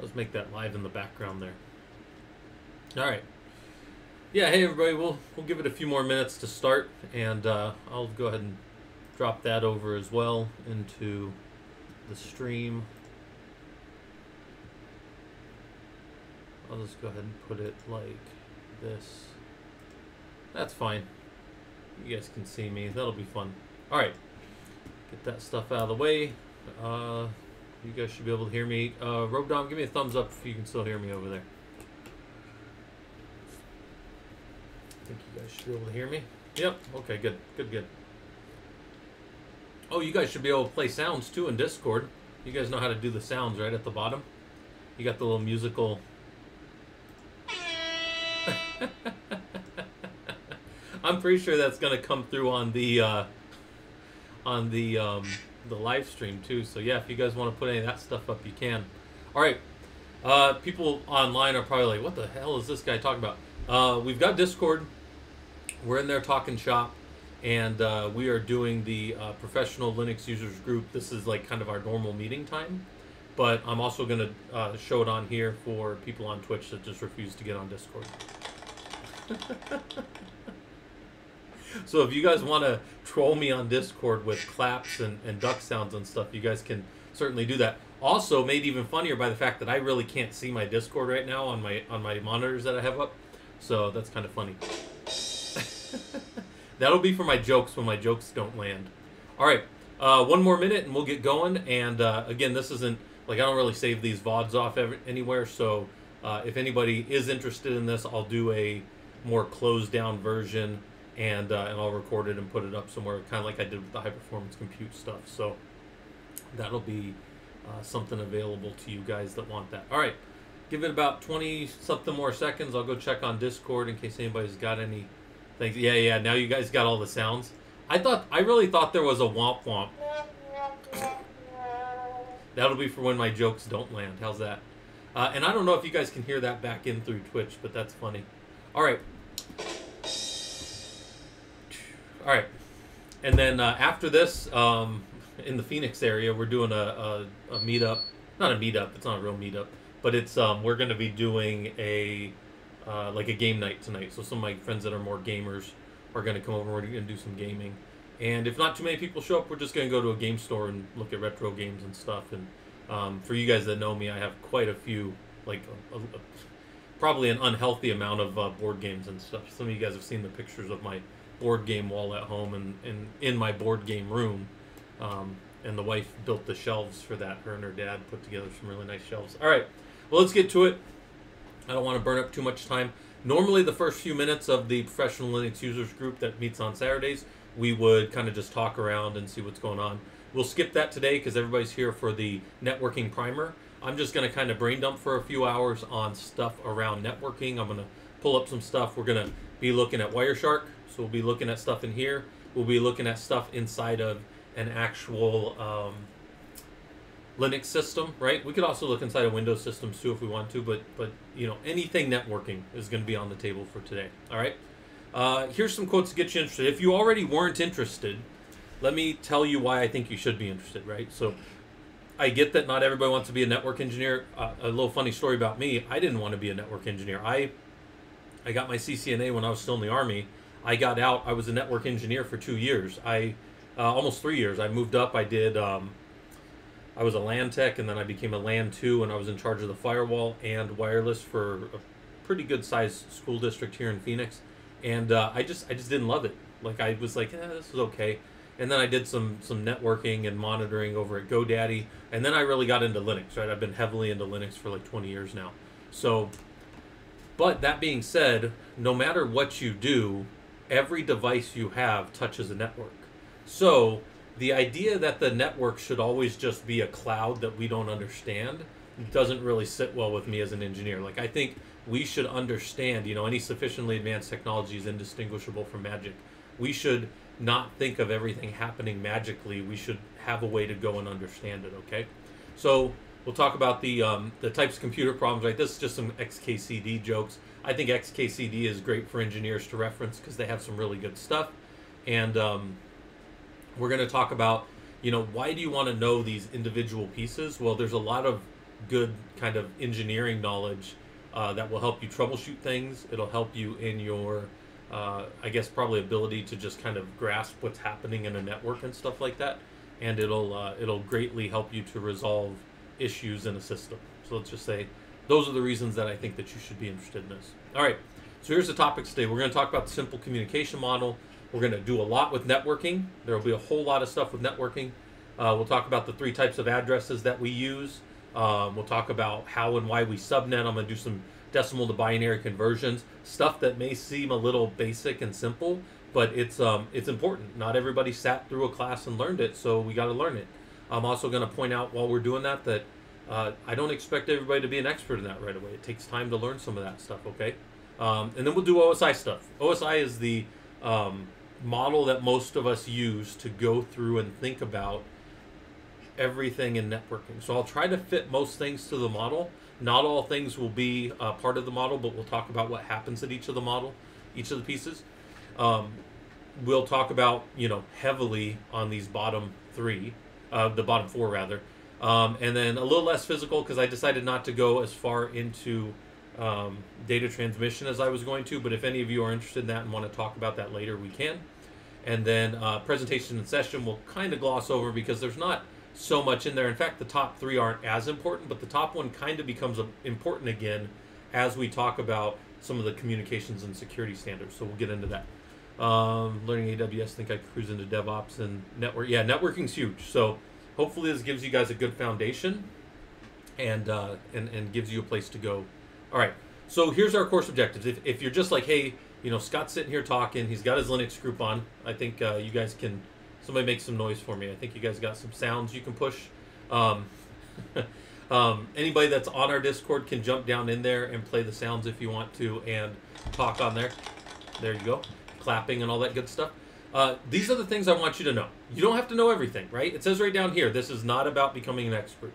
Let's make that live in the background there. All right. Yeah, hey everybody. We'll we'll give it a few more minutes to start, and uh, I'll go ahead and drop that over as well into the stream. I'll just go ahead and put it like this. That's fine. You guys can see me. That'll be fun. All right. Get that stuff out of the way. Uh, you guys should be able to hear me. Uh, Rob Dom, give me a thumbs up if you can still hear me over there. I think you guys should be able to hear me. Yep. Okay, good. Good, good. Oh, you guys should be able to play sounds too in Discord. You guys know how to do the sounds right at the bottom. You got the little musical. I'm pretty sure that's gonna come through on the uh, on the um, the live stream too. So yeah, if you guys want to put any of that stuff up, you can. All right. Uh, people online are probably like, "What the hell is this guy talking about?" Uh, we've got Discord. We're in there talking shop, and uh, we are doing the uh, professional Linux users group. This is like kind of our normal meeting time, but I'm also going to uh, show it on here for people on Twitch that just refuse to get on Discord. so if you guys want to troll me on Discord with claps and, and duck sounds and stuff, you guys can certainly do that. Also, made even funnier by the fact that I really can't see my Discord right now on my on my monitors that I have up, so that's kind of funny. That'll be for my jokes when my jokes don't land. All right, uh, one more minute and we'll get going. And uh, again, this isn't like I don't really save these vods off ever, anywhere, so uh, if anybody is interested in this, I'll do a more closed down version and uh, and I'll record it and put it up somewhere, kind of like I did with the high performance compute stuff. So that'll be uh, something available to you guys that want that. All right, give it about twenty something more seconds. I'll go check on Discord in case anybody's got any things. Yeah, yeah. Now you guys got all the sounds. I thought I really thought there was a womp womp. That'll be for when my jokes don't land. How's that? Uh, and I don't know if you guys can hear that back in through Twitch, but that's funny. All right. All right. And then uh, after this, um, in the Phoenix area, we're doing a, a, a, meetup. Not a meetup. It's not a real meetup, but it's um, we're going to be doing a uh, like a game night tonight. So some of my friends that are more gamers are going to come over. We're going to do some gaming. And if not too many people show up, we're just going to go to a game store and look at retro games and stuff. And um, for you guys that know me, I have quite a few, like a, a, probably an unhealthy amount of uh, board games and stuff. Some of you guys have seen the pictures of my board game wall at home and, and in my board game room. Um, and the wife built the shelves for that. Her and her dad put together some really nice shelves. All right, well, let's get to it. I don't want to burn up too much time. Normally, the first few minutes of the professional Linux users group that meets on Saturdays, we would kind of just talk around and see what's going on. We'll skip that today because everybody's here for the networking primer. I'm just going to kind of brain dump for a few hours on stuff around networking. I'm going to pull up some stuff. We're going to be looking at Wireshark. So we'll be looking at stuff in here. We'll be looking at stuff inside of an actual um, Linux system, right? We could also look inside of Windows systems too if we want to, but but you know anything networking is going to be on the table for today. All right. Uh, here's some quotes to get you interested. If you already weren't interested, let me tell you why I think you should be interested, right? So I get that not everybody wants to be a network engineer. Uh, a little funny story about me: I didn't want to be a network engineer. I I got my CCNA when I was still in the army. I got out. I was a network engineer for two years. I uh, almost three years. I moved up. I did. Um, I was a LAN tech, and then I became a LAN two, and I was in charge of the firewall and wireless for a pretty good sized school district here in Phoenix. And uh, I just I just didn't love it. Like I was like, eh, this is okay. And then I did some some networking and monitoring over at GoDaddy, and then I really got into Linux. Right, I've been heavily into Linux for like 20 years now. So, but that being said, no matter what you do, every device you have touches a network. So the idea that the network should always just be a cloud that we don't understand doesn't really sit well with me as an engineer. Like I think we should understand, you know, any sufficiently advanced technology is indistinguishable from magic. We should not think of everything happening magically. We should have a way to go and understand it. Okay, so we'll talk about the um, the types of computer problems. Right, this is just some XKCD jokes. I think XKCD is great for engineers to reference because they have some really good stuff, and um, we're going to talk about, you know, why do you want to know these individual pieces? Well, there's a lot of good kind of engineering knowledge uh, that will help you troubleshoot things. It'll help you in your, uh, I guess, probably ability to just kind of grasp what's happening in a network and stuff like that. And it'll uh, it'll greatly help you to resolve issues in a system. So let's just say those are the reasons that I think that you should be interested in this. All right. So here's the topics today. We're going to talk about the simple communication model. We're going to do a lot with networking. There will be a whole lot of stuff with networking. Uh, we'll talk about the three types of addresses that we use. Um, we'll talk about how and why we subnet. I'm going to do some decimal to binary conversions, stuff that may seem a little basic and simple, but it's um, it's important. Not everybody sat through a class and learned it, so we got to learn it. I'm also going to point out while we're doing that that uh, I don't expect everybody to be an expert in that right away. It takes time to learn some of that stuff. Okay, um, and then we'll do OSI stuff. OSI is the um, model that most of us use to go through and think about everything in networking. So I'll try to fit most things to the model. Not all things will be uh, part of the model, but we'll talk about what happens at each of the model, each of the pieces. Um, we'll talk about you know heavily on these bottom three, uh, the bottom four rather, um, and then a little less physical because I decided not to go as far into um, data transmission as I was going to. But if any of you are interested in that and want to talk about that later, we can. And then uh, presentation and session we'll kind of gloss over because there's not so much in there. In fact, the top three aren't as important, but the top one kind of becomes important again as we talk about some of the communications and security standards. So we'll get into that. Um, learning AWS, I think I cruise into DevOps and network. Yeah, networking's huge. So hopefully this gives you guys a good foundation and uh, and and gives you a place to go. All right. So here's our course objectives. If, if you're just like, hey, you know, Scott's sitting here talking, he's got his Linux group on. I think uh, you guys can Somebody make some noise for me. I think you guys got some sounds you can push. Um, um, anybody that's on our Discord can jump down in there and play the sounds if you want to and talk on there. There you go. Clapping and all that good stuff. Uh, these are the things I want you to know. You don't have to know everything, right? It says right down here, this is not about becoming an expert.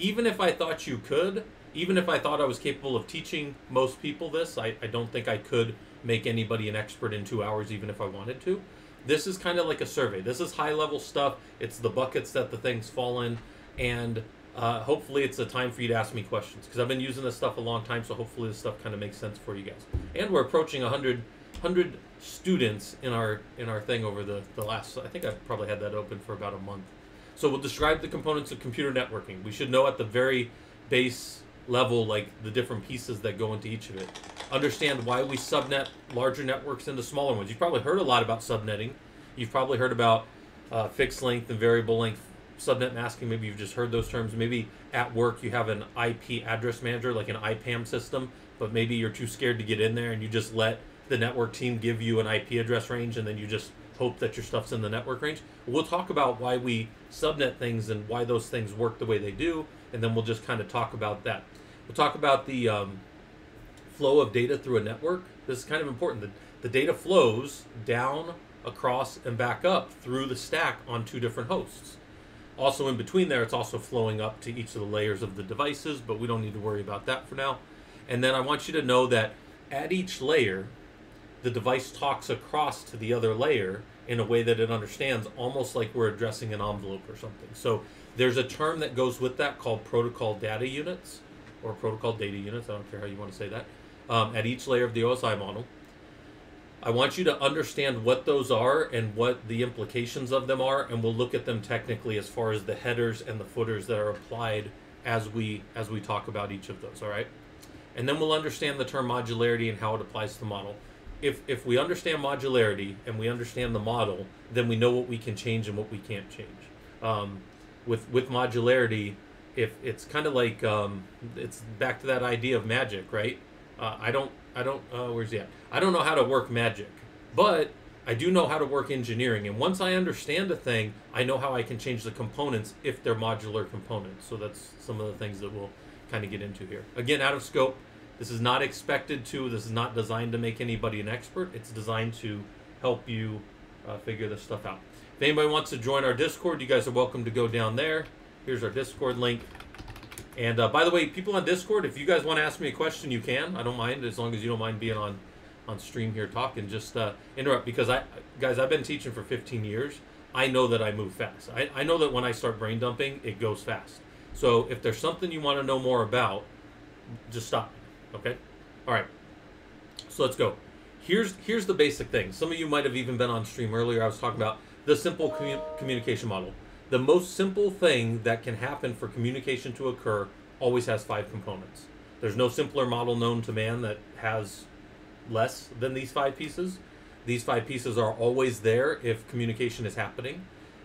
Even if I thought you could, even if I thought I was capable of teaching most people this, I, I don't think I could make anybody an expert in two hours, even if I wanted to. This is kind of like a survey. This is high level stuff. It's the buckets that the things fall in, and uh, hopefully it's a time for you to ask me questions because I've been using this stuff a long time. So hopefully this stuff kind of makes sense for you guys. And we're approaching 100, 100 students in our in our thing over the the last. I think I've probably had that open for about a month. So we'll describe the components of computer networking. We should know at the very base level like the different pieces that go into each of it. Understand why we subnet larger networks into smaller ones. You've probably heard a lot about subnetting. You've probably heard about uh, fixed length and variable length subnet masking. Maybe you've just heard those terms. Maybe at work you have an IP address manager, like an IPAM system, but maybe you're too scared to get in there and you just let the network team give you an IP address range and then you just hope that your stuff's in the network range. We'll talk about why we subnet things and why those things work the way they do, and then we'll just kind of talk about that. We'll talk about the um, flow of data through a network. This is kind of important. The, the data flows down, across, and back up through the stack on two different hosts. Also, in between there, it's also flowing up to each of the layers of the devices, but we don't need to worry about that for now. And then I want you to know that at each layer, the device talks across to the other layer in a way that it understands, almost like we're addressing an envelope or something. So there's a term that goes with that called protocol data units or protocol data units, I don't care how you want to say that, um, at each layer of the OSI model. I want you to understand what those are and what the implications of them are, and we'll look at them technically as far as the headers and the footers that are applied as we as we talk about each of those. All right, and then we'll understand the term modularity and how it applies to the model. If if we understand modularity and we understand the model, then we know what we can change and what we can't change. Um, with with modularity, if it's kind of like um, it's back to that idea of magic, right? Uh, I don't, I don't. Uh, where's he at? I don't know how to work magic, but I do know how to work engineering. And once I understand a thing, I know how I can change the components if they're modular components. So that's some of the things that we'll kind of get into here. Again, out of scope. This is not expected to. This is not designed to make anybody an expert. It's designed to help you uh, figure this stuff out. If anybody wants to join our Discord, you guys are welcome to go down there. Here's our Discord link. And uh, by the way, people on Discord, if you guys want to ask me a question, you can. I don't mind as long as you don't mind being on on stream here talking. Just uh, interrupt because I, guys, I've been teaching for 15 years. I know that I move fast. I, I know that when I start brain dumping, it goes fast. So if there's something you want to know more about, just stop. Okay. All right. So let's go. Here's here's the basic thing. Some of you might have even been on stream earlier. I was talking about the simple commu- communication model. The most simple thing that can happen for communication to occur always has five components. There's no simpler model known to man that has less than these five pieces. These five pieces are always there if communication is happening,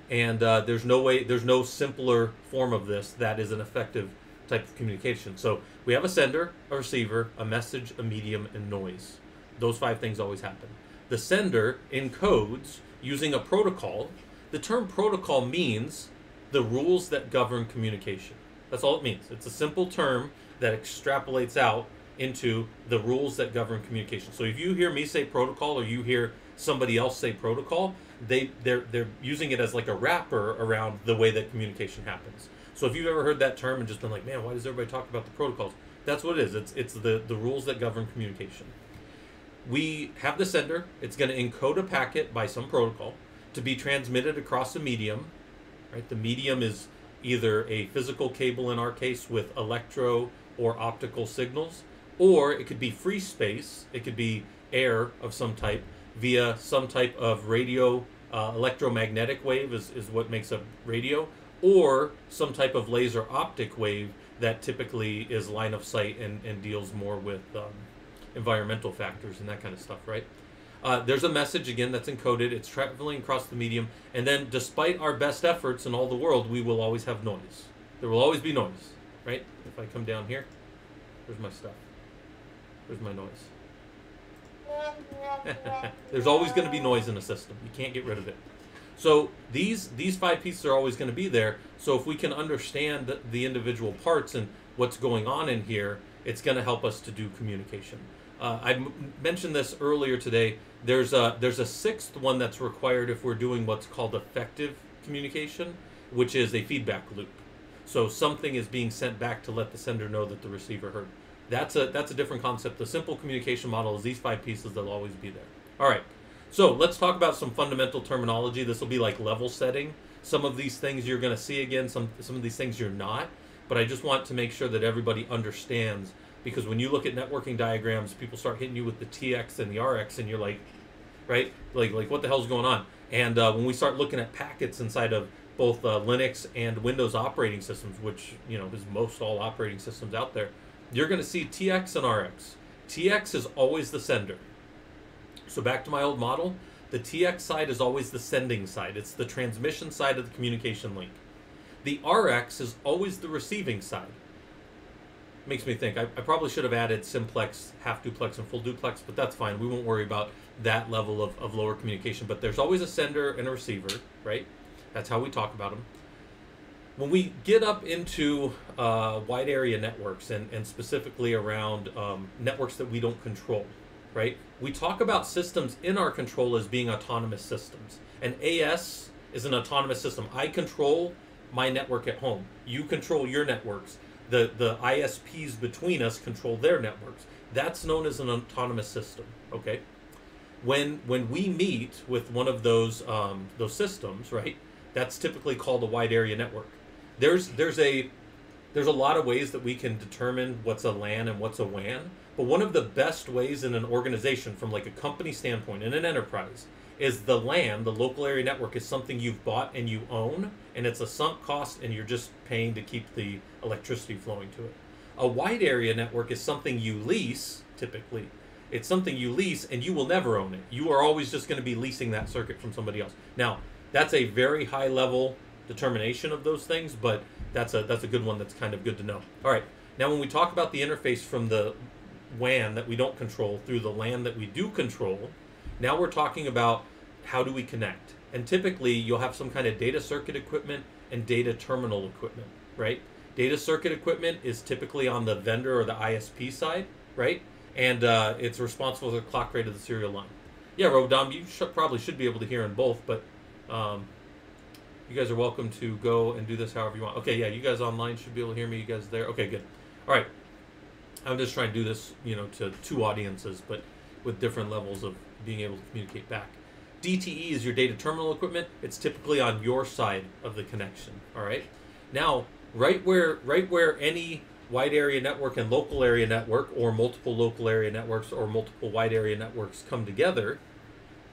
and uh, there's no way, there's no simpler form of this that is an effective type of communication. So we have a sender, a receiver, a message, a medium, and noise. Those five things always happen. The sender encodes using a protocol. The term protocol means the rules that govern communication. That's all it means. It's a simple term that extrapolates out into the rules that govern communication. So if you hear me say protocol or you hear somebody else say protocol, they they're they're using it as like a wrapper around the way that communication happens. So if you've ever heard that term and just been like, man, why does everybody talk about the protocols? That's what it is. It's it's the the rules that govern communication. We have the sender. It's going to encode a packet by some protocol to be transmitted across a medium. Right. The medium is either a physical cable in our case with electro or optical signals or it could be free space. It could be air of some type via some type of radio uh, electromagnetic wave is, is what makes a radio, or some type of laser optic wave that typically is line of sight and, and deals more with um, environmental factors and that kind of stuff, right? Uh, there's a message again that's encoded. It's traveling across the medium, and then despite our best efforts in all the world, we will always have noise. There will always be noise, right? If I come down here, there's my stuff. Where's my noise? There's always going to be noise in a system. You can't get rid of it. So these these five pieces are always going to be there. So if we can understand the, the individual parts and what's going on in here, it's going to help us to do communication. Uh, I m- mentioned this earlier today. There's a there's a sixth one that's required if we're doing what's called effective communication, which is a feedback loop. So something is being sent back to let the sender know that the receiver heard. That's a that's a different concept. The simple communication model is these five pieces that'll always be there. All right. So let's talk about some fundamental terminology. This will be like level setting. Some of these things you're going to see again. Some some of these things you're not. But I just want to make sure that everybody understands because when you look at networking diagrams, people start hitting you with the TX and the RX, and you're like, right? Like like what the hell's going on? And uh, when we start looking at packets inside of both uh, Linux and Windows operating systems, which you know is most all operating systems out there, you're going to see TX and RX. TX is always the sender. So back to my old model, the TX side is always the sending side. It's the transmission side of the communication link. The RX is always the receiving side. Makes me think, I, I probably should have added simplex, half duplex, and full duplex, but that's fine. We won't worry about that level of, of lower communication. But there's always a sender and a receiver, right? That's how we talk about them when we get up into uh, wide area networks and, and specifically around um, networks that we don't control, right? We talk about systems in our control as being autonomous systems. And AS is an autonomous system. I control my network at home. You control your networks. The, the ISPs between us control their networks. That's known as an autonomous system, okay? When, when we meet with one of those, um, those systems, right, that's typically called a wide area network there's there's a there's a lot of ways that we can determine what's a LAN and what's a WAN. But one of the best ways in an organization, from like a company standpoint, in an enterprise, is the LAN, the local area network, is something you've bought and you own, and it's a sunk cost, and you're just paying to keep the electricity flowing to it. A wide area network is something you lease, typically. It's something you lease, and you will never own it. You are always just going to be leasing that circuit from somebody else. Now, that's a very high level determination of those things, but that's a that's a good one that's kind of good to know. All right. Now when we talk about the interface from the WAN that we don't control through the LAN that we do control, now we're talking about how do we connect. And typically you'll have some kind of data circuit equipment and data terminal equipment, right? Data circuit equipment is typically on the vendor or the ISP side, right? And uh, it's responsible for the clock rate of the serial line. Yeah, Rodom, you should, probably should be able to hear in both, but um, you guys are welcome to go and do this however you want. Okay, yeah, you guys online should be able to hear me. You guys there? Okay, good. All right. I'm just trying to do this, you know, to two audiences, but with different levels of being able to communicate back. DTE is your data terminal equipment. It's typically on your side of the connection. All right. Now, right where right where any wide area network and local area network or multiple local area networks or multiple wide area networks come together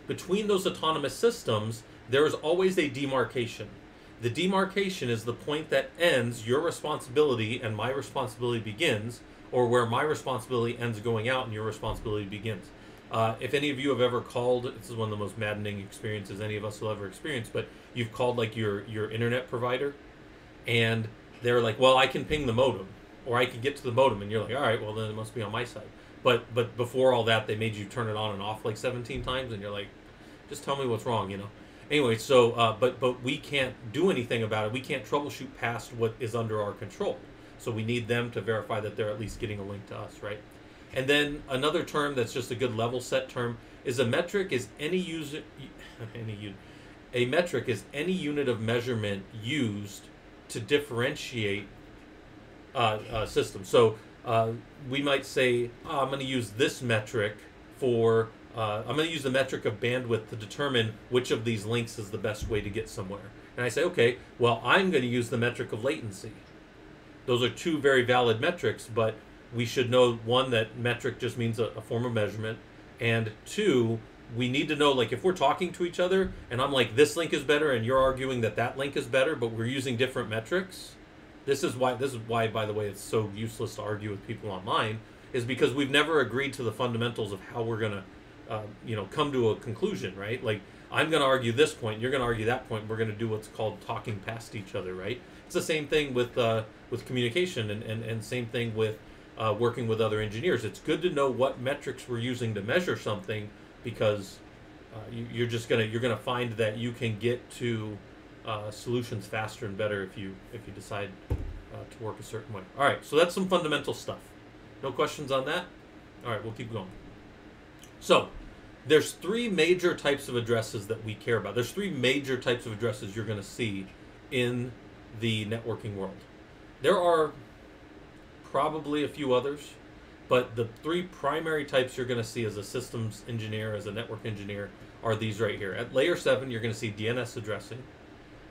between those autonomous systems there is always a demarcation the demarcation is the point that ends your responsibility and my responsibility begins or where my responsibility ends going out and your responsibility begins uh, if any of you have ever called this is one of the most maddening experiences any of us will ever experience but you've called like your your internet provider and they're like well i can ping the modem or I could get to the modem, and you're like, all right, well then it must be on my side. But but before all that, they made you turn it on and off like 17 times, and you're like, just tell me what's wrong, you know. Anyway, so uh, but but we can't do anything about it. We can't troubleshoot past what is under our control. So we need them to verify that they're at least getting a link to us, right? And then another term that's just a good level set term is a metric is any user any unit. A metric is any unit of measurement used to differentiate uh, uh, system. So uh, we might say, oh, I'm going to use this metric for, uh, I'm going to use the metric of bandwidth to determine which of these links is the best way to get somewhere. And I say, okay, well, I'm going to use the metric of latency. Those are two very valid metrics, but we should know one, that metric just means a, a form of measurement, and two, we need to know like if we're talking to each other and I'm like this link is better and you're arguing that that link is better, but we're using different metrics this is why this is why by the way it's so useless to argue with people online is because we've never agreed to the fundamentals of how we're gonna uh, you know come to a conclusion right? Like i'm gonna argue this point you're gonna argue that point we're gonna do what's called talking past each other right it's the same thing with uh, with communication and, and and same thing with uh, working with other engineers it's good to know what metrics we're using to measure something because uh, you, you're just gonna you're gonna find that you can get to uh, solutions faster and better if you if you decide uh, to work a certain way. All right, so that's some fundamental stuff. No questions on that. All right, we'll keep going. So there's three major types of addresses that we care about. There's three major types of addresses you're going to see in the networking world. There are probably a few others, but the three primary types you're going to see as a systems engineer, as a network engineer, are these right here. At layer 7, you're going to see DNS addressing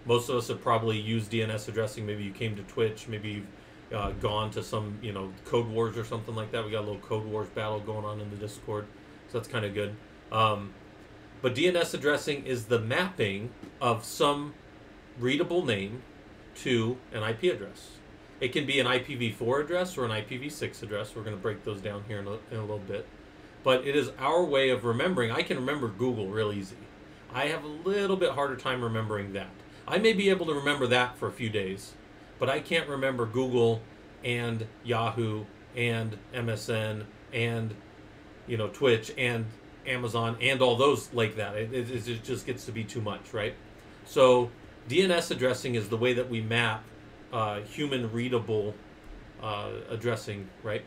most of us have probably used DNS addressing. Maybe you came to Twitch. Maybe you've uh, gone to some, you know, Code Wars or something like that. We got a little Code Wars battle going on in the Discord, so that's kind of good. Um, but DNS addressing is the mapping of some readable name to an IP address. It can be an IPv4 address or an IPv6 address. We're going to break those down here in a, in a little bit. But it is our way of remembering. I can remember Google real easy. I have a little bit harder time remembering that. I may be able to remember that for a few days, but I can't remember Google and Yahoo and MSN and you know Twitch and Amazon and all those like that. It, it, it just gets to be too much, right? So DNS addressing is the way that we map uh, human readable uh, addressing, right?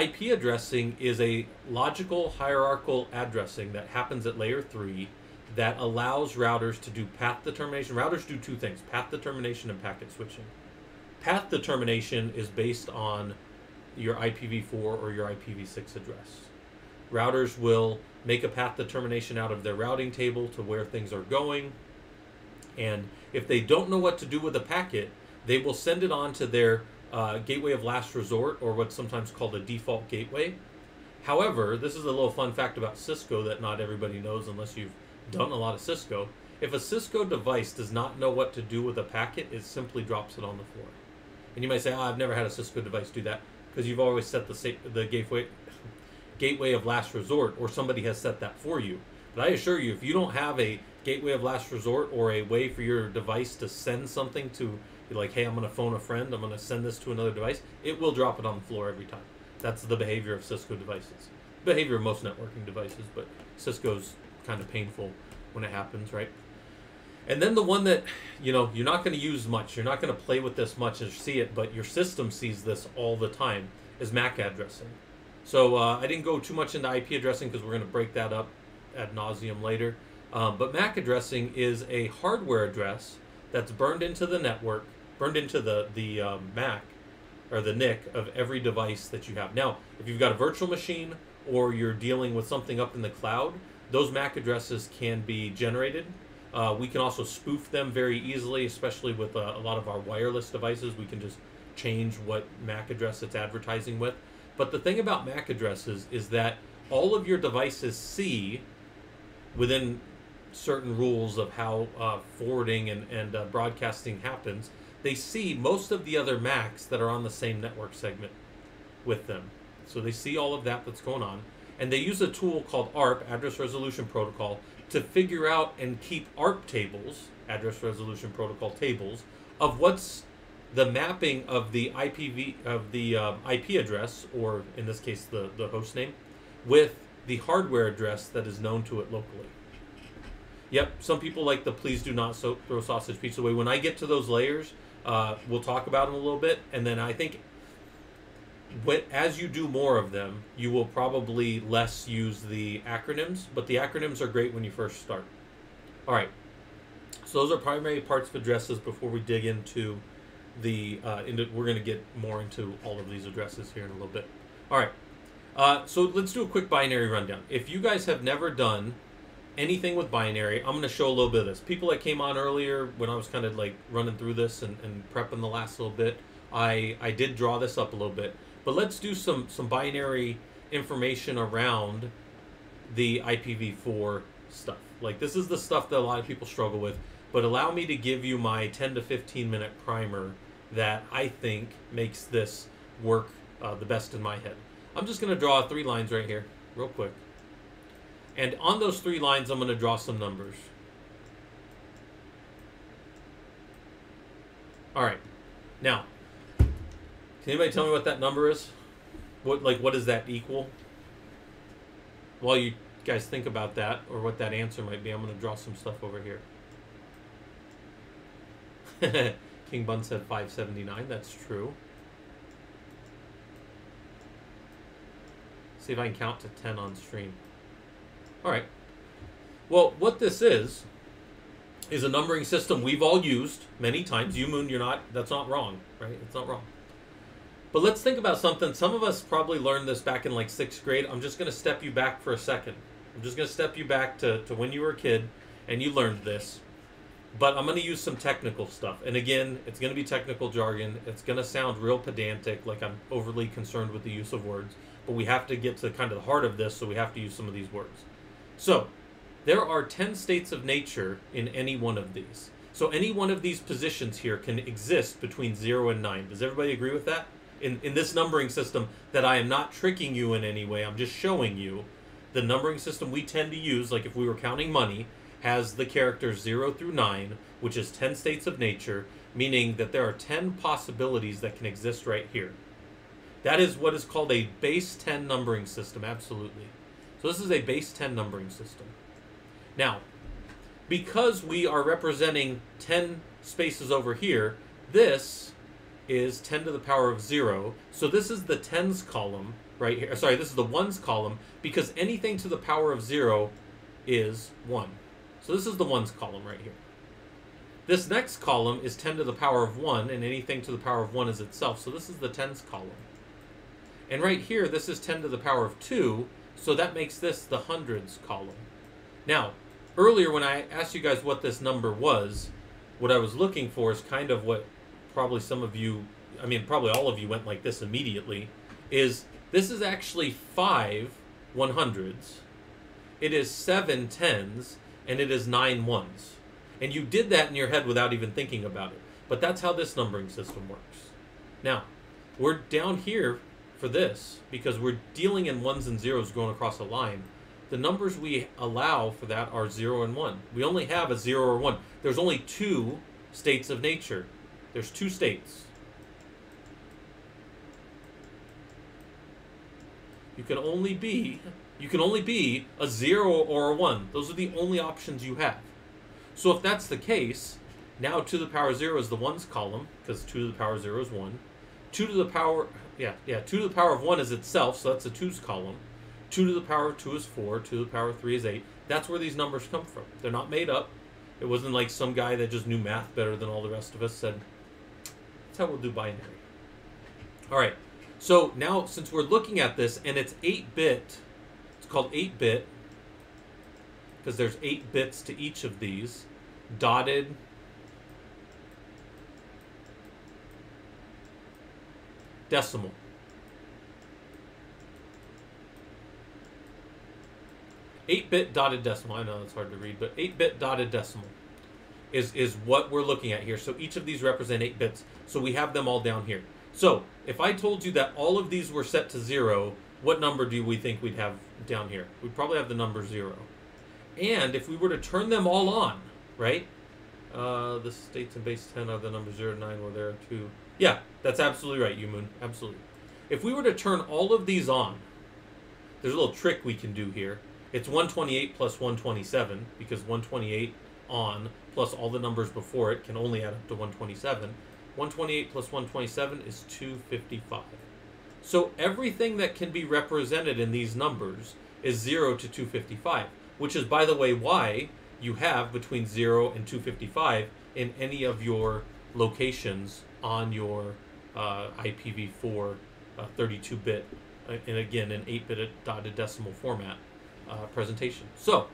IP addressing is a logical hierarchical addressing that happens at layer three that allows routers to do path determination. Routers do two things path determination and packet switching. Path determination is based on your IPv4 or your IPv6 address. Routers will make a path determination out of their routing table to where things are going. And if they don't know what to do with a packet, they will send it on to their uh, gateway of last resort or what's sometimes called a default gateway. However, this is a little fun fact about Cisco that not everybody knows unless you've done a lot of Cisco. If a Cisco device does not know what to do with a packet, it simply drops it on the floor. And you might say, oh, I've never had a Cisco device do that because you've always set the, the gateway, gateway of last resort or somebody has set that for you. But I assure you, if you don't have a gateway of last resort or a way for your device to send something to, like, hey, I'm going to phone a friend, I'm going to send this to another device, it will drop it on the floor every time. That's the behavior of Cisco devices. Behavior of most networking devices, but Cisco's kind of painful when it happens, right? And then the one that, you know, you're not going to use much, you're not going to play with this much and see it, but your system sees this all the time, is MAC addressing. So uh, I didn't go too much into IP addressing because we're going to break that up ad nauseum later. Um, but MAC addressing is a hardware address that's burned into the network, burned into the, the um, MAC or the NIC of every device that you have. Now, if you've got a virtual machine or you're dealing with something up in the cloud, those MAC addresses can be generated Uh, we can also spoof them very easily, especially with uh, a lot of our wireless devices. We can just change what MAC address it's advertising with. But the thing about MAC addresses is that all of your devices see within certain rules of how uh, forwarding and, and uh, broadcasting happens, they see most of the other Macs that are on the same network segment with them. So they see all of that that's going on. And they use a tool called ARP, Address Resolution Protocol, to figure out and keep ARP tables, Address Resolution Protocol tables, of what's the mapping of the IPv of the um, IP address, or in this case the, the host name, with the hardware address that is known to it locally. Yep, some people like the please do not so- throw sausage pizza away. When I get to those layers, uh, we'll talk about them a little bit, and then I think when, as you do more of them, you will probably less use the acronyms, but the acronyms are great when you first start. All right, so those are primary parts of addresses before we dig into the, uh, into, we're going to get more into all of these addresses here in a little bit. All right, uh, so let's do a quick binary rundown. If you guys have never done anything with binary, I'm going to show a little bit of this. People that came on earlier when I was kind of like running through this and, and prepping the last little bit, I, I did draw this up a little bit. But let's do some, some binary information around the IPv4 stuff. Like this is the stuff that a lot of people struggle with. But allow me to give you my 10 to 15 minute primer that I think makes this work uh, the best in my head. I'm just going to draw three lines right here, real quick. And on those three lines, I'm going to draw some numbers. All right. Now, can anybody tell me what that number is? What like what does that equal? While you guys think about that or what that answer might be, I'm going to draw some stuff over here. King Bun said 579. That's true. See if I can count to 10 on stream. All right. Well, what this is is a numbering system we've all used many times. You Moon, you're not. That's not wrong, right? It's not wrong. But let's think about something. Some of us probably learned this back in like sixth grade. I'm just going to step you back for a second. I'm just going to step you back to, to when you were a kid and you learned this. But I'm going to use some technical stuff. And again, it's going to be technical jargon. It's going to sound real pedantic, like I'm overly concerned with the use of words. But we have to get to kind of the heart of this, so we have to use some of these words. So, there are 10 states of nature in any one of these. So any one of these positions here can exist between 0 and 9. Does everybody agree with that? In, in this numbering system, that I am not tricking you in any way, I'm just showing you the numbering system we tend to use, like if we were counting money, has the characters 0 through 9, which is 10 states of nature, meaning that there are 10 possibilities that can exist right here. That is what is called a base 10 numbering system, absolutely. So this is a base 10 numbering system. Now, because we are representing 10 spaces over here, this is 10 to the power of 0. So this is the tens column right here. Sorry, this is the ones column because anything to the power of 0 is 1. So this is the ones column right here. This next column is 10 to the power of 1, and anything to the power of 1 is itself. So this is the tens column. And right here, this is 10 to the power of 2, so that makes this the hundreds column. Now, earlier when I asked you guys what this number was, what I was looking for is kind of what probably some of you, I mean, probably all of you went like this immediately, is this is actually five 100s, it is seven tens, and it is nine ones. And you did that in your head without even thinking about it. But that's how this numbering system works. Now, we're down here for this because we're dealing in ones and zeros going across a line. The numbers we allow for that are 0 and 1. We only have a 0 or 1. There's only two states of nature. There's two states. You can only be you can only be a 0 or a 1. Those are the only options you have. So if that's the case, now 2 to the power 0 is the ones column, because 2 to the power 0 is 1. 2 to the power, yeah, yeah, 2 to the power of 1 is itself, so that's a 2's column. 2 to the power of 2 is 4, 2 to the power of 3 is 8. That's where these numbers come from. They're not made up. It wasn't like some guy that just knew math better than all the rest of us said, that's how we'll do binary. All right, so now since we're looking at this and it's 8-bit, it's called 8-bit because there's 8 bits to each of these. dotted decimal. Eight bit dotted decimal. I know it's hard to read, but eight bit dotted decimal is is what we're looking at here. So each of these represent eight bits. So we have them all down here. So if I told you that all of these were set to zero, what number do we think we'd have down here? We'd probably have the number zero. And if we were to turn them all on, right? Uh, the states in base 10 are the number 0, 9 were there too. Yeah, that's absolutely right, Moon. Absolutely. If we were to turn all of these on, there's a little trick we can do here. It's 128 plus 127 because 128 on plus all the numbers before it can only add up to 127. 128 plus 127 is 255. So everything that can be represented in these numbers is 0 to 255, which is, by the way, why you have between 0 and 255 in any of your locations on your uh, IPv4 32 bit, uh, and again, an 8 bit dotted decimal format uh, presentation. So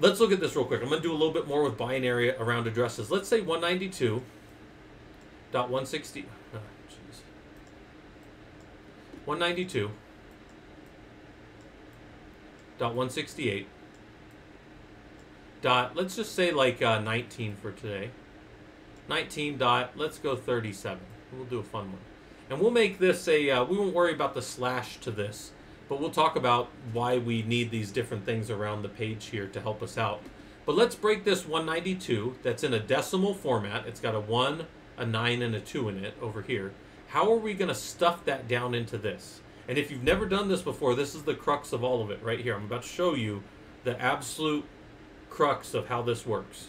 let's look at this real quick. I'm going to do a little bit more with binary around addresses. Let's say 192.160. 192 dot 168 dot let's just say like uh, 19 for today 19 dot let's go 37 we'll do a fun one and we'll make this a uh, we won't worry about the slash to this but we'll talk about why we need these different things around the page here to help us out but let's break this 192 that's in a decimal format it's got a 1 a 9 and a 2 in it over here how are we going to stuff that down into this? And if you've never done this before, this is the crux of all of it right here. I'm about to show you the absolute crux of how this works.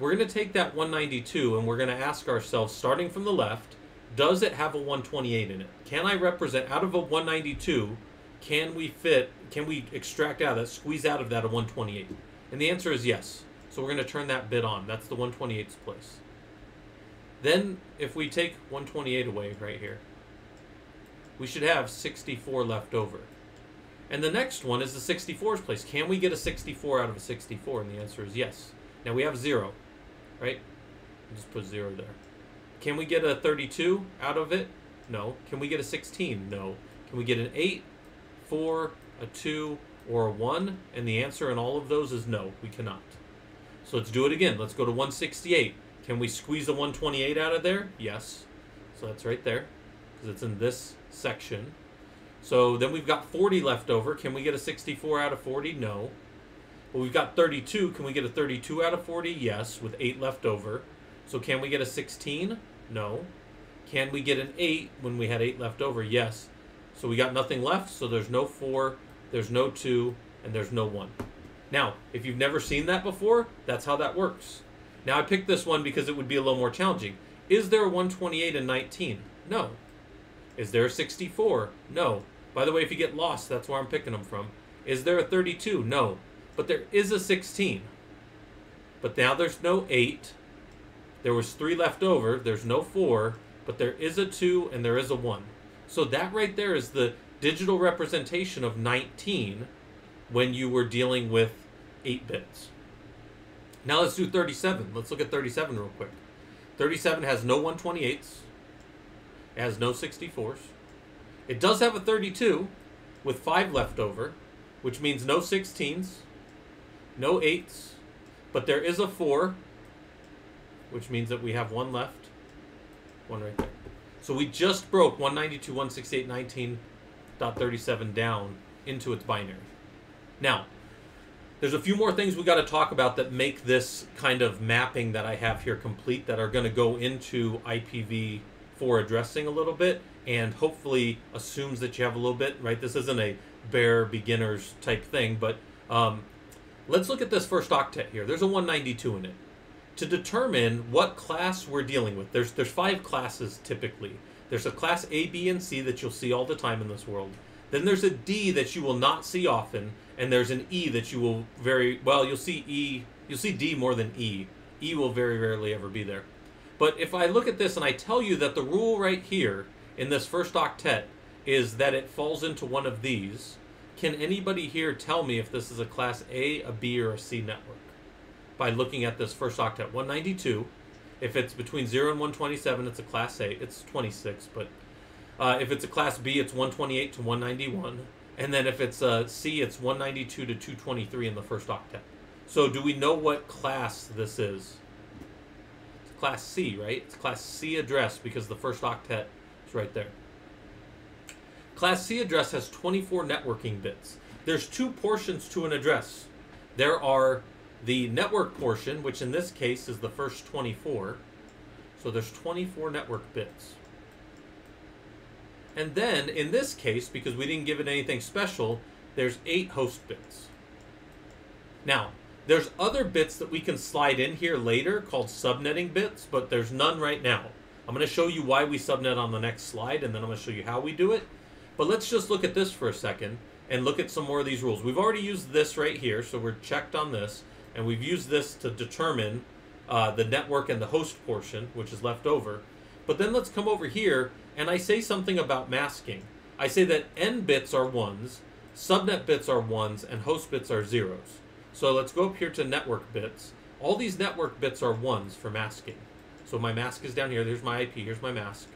We're going to take that 192 and we're going to ask ourselves, starting from the left, does it have a 128 in it? Can I represent, out of a 192, can we fit, can we extract out of that, squeeze out of that a 128? And the answer is yes. So we're going to turn that bit on. That's the 128's place. Then, if we take 128 away right here, we should have 64 left over. And the next one is the 64's place. Can we get a 64 out of a 64? And the answer is yes. Now we have 0, right? Just put 0 there. Can we get a 32 out of it? No. Can we get a 16? No. Can we get an 8, 4, a 2, or a 1? And the answer in all of those is no, we cannot. So let's do it again. Let's go to 168. Can we squeeze a 128 out of there? Yes. So that's right there because it's in this section. So then we've got 40 left over. Can we get a 64 out of 40? No. Well, we've got 32. Can we get a 32 out of 40? Yes, with 8 left over. So can we get a 16? No. Can we get an 8 when we had 8 left over? Yes. So we got nothing left. So there's no 4, there's no 2, and there's no 1. Now, if you've never seen that before, that's how that works. Now I picked this one because it would be a little more challenging. Is there a 128 and 19? No. Is there a 64? No. By the way, if you get lost, that's where I'm picking them from. Is there a 32? No. But there is a 16. But now there's no 8. There was 3 left over. There's no 4. But there is a 2 and there is a 1. So that right there is the digital representation of 19 when you were dealing with 8 bits. Now let's do 37. Let's look at 37 real quick. 37 has no 128s. It has no 64s. It does have a 32 with 5 left over, which means no 16s, no 8s, but there is a 4, which means that we have one left. One right there. So we just broke 192, 168, 19.37 down into its binary. Now, there's a few more things we got to talk about that make this kind of mapping that I have here complete that are going to go into IPv4 addressing a little bit and hopefully assumes that you have a little bit, right? This isn't a bare beginners type thing, but um, let's look at this first octet here. There's a 192 in it. To determine what class we're dealing with, there's there's five classes typically. There's a class A, B, and C that you'll see all the time in this world. Then there's a D that you will not see often, and there's an E that you will very well. You'll see E, you'll see D more than E. E will very rarely ever be there. But if I look at this and I tell you that the rule right here in this first octet is that it falls into one of these, can anybody here tell me if this is a class A, a B, or a C network? by looking at this first octet 192. If it's between 0 and 127, it's a class A. It's 26, but uh, if it's a class B, it's 128 to 191. And then if it's a C, it's 192 to 223 in the first octet. So do we know what class this is? It's class C, right? It's class C address because the first octet is right there. Class C address has 24 networking bits. There's two portions to an address. There are the network portion, which in this case is the first 24. So there's 24 network bits. And then in this case, because we didn't give it anything special, there's eight host bits. Now, there's other bits that we can slide in here later called subnetting bits, but there's none right now. I'm going to show you why we subnet on the next slide, and then I'm going to show you how we do it. But let's just look at this for a second and look at some more of these rules. We've already used this right here, so we're checked on this, and we've used this to determine uh, the network and the host portion, which is left over. But then let's come over here, and I say something about masking. I say that n bits are ones, subnet bits are ones, and host bits are zeros. So let's go up here to network bits. All these network bits are ones for masking. So my mask is down here. There's my IP. Here's my mask.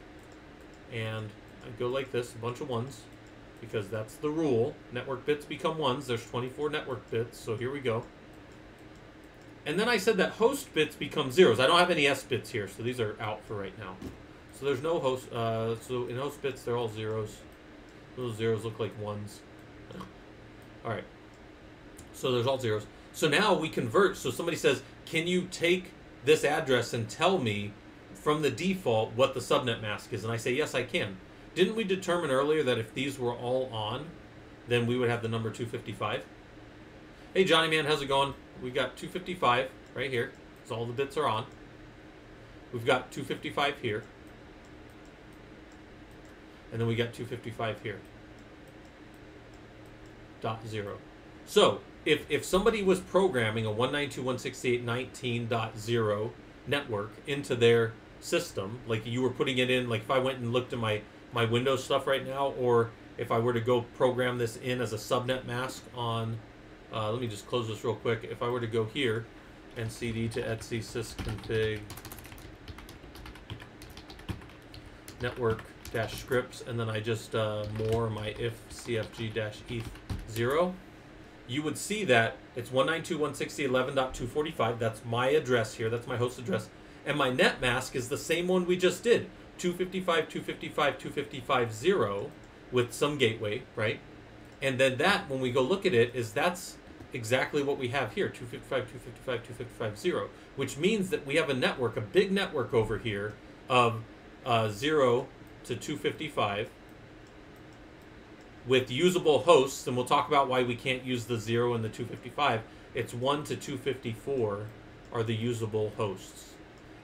And go like this, a bunch of ones, because that's the rule. Network bits become ones. There's 24 network bits, so here we go. And then I said that host bits become zeros. I don't have any S bits here, so these are out for right now. So there's no host. Uh, so in host bits, they're all zeros. Those zeros look like ones. All right. So there's all zeros. So now we convert. So somebody says, can you take this address and tell me from the default what the subnet mask is? And I say, yes, I can. Didn't we determine earlier that if these were all on, then we would have the number 255? Hey, Johnny man, how's it going? We got 255 right here, so all the bits are on. We've got 255 here. And then we got 255 here. Dot zero. So if if somebody was programming a 192.168.19.0 network into their system, like you were putting it in, like if I went and looked at my my Windows stuff right now, or if I were to go program this in as a subnet mask on, uh, let me just close this real quick. If I were to go here and cd to etc sysconfig network dash scripts, and then I just uh, more my if cfg dash eth zero, you would see that it's 192.160.11.245. That's my address here. That's my host address. And my net mask is the same one we just did. 255, 255, 255, 0 with some gateway, right? And then that, when we go look at it, is that's exactly what we have here 255, 255, 255, 0, which means that we have a network, a big network over here of uh, 0 to 255 with usable hosts, and we'll talk about why we can't use the 0 and the 255. It's 1 to 254 are the usable hosts.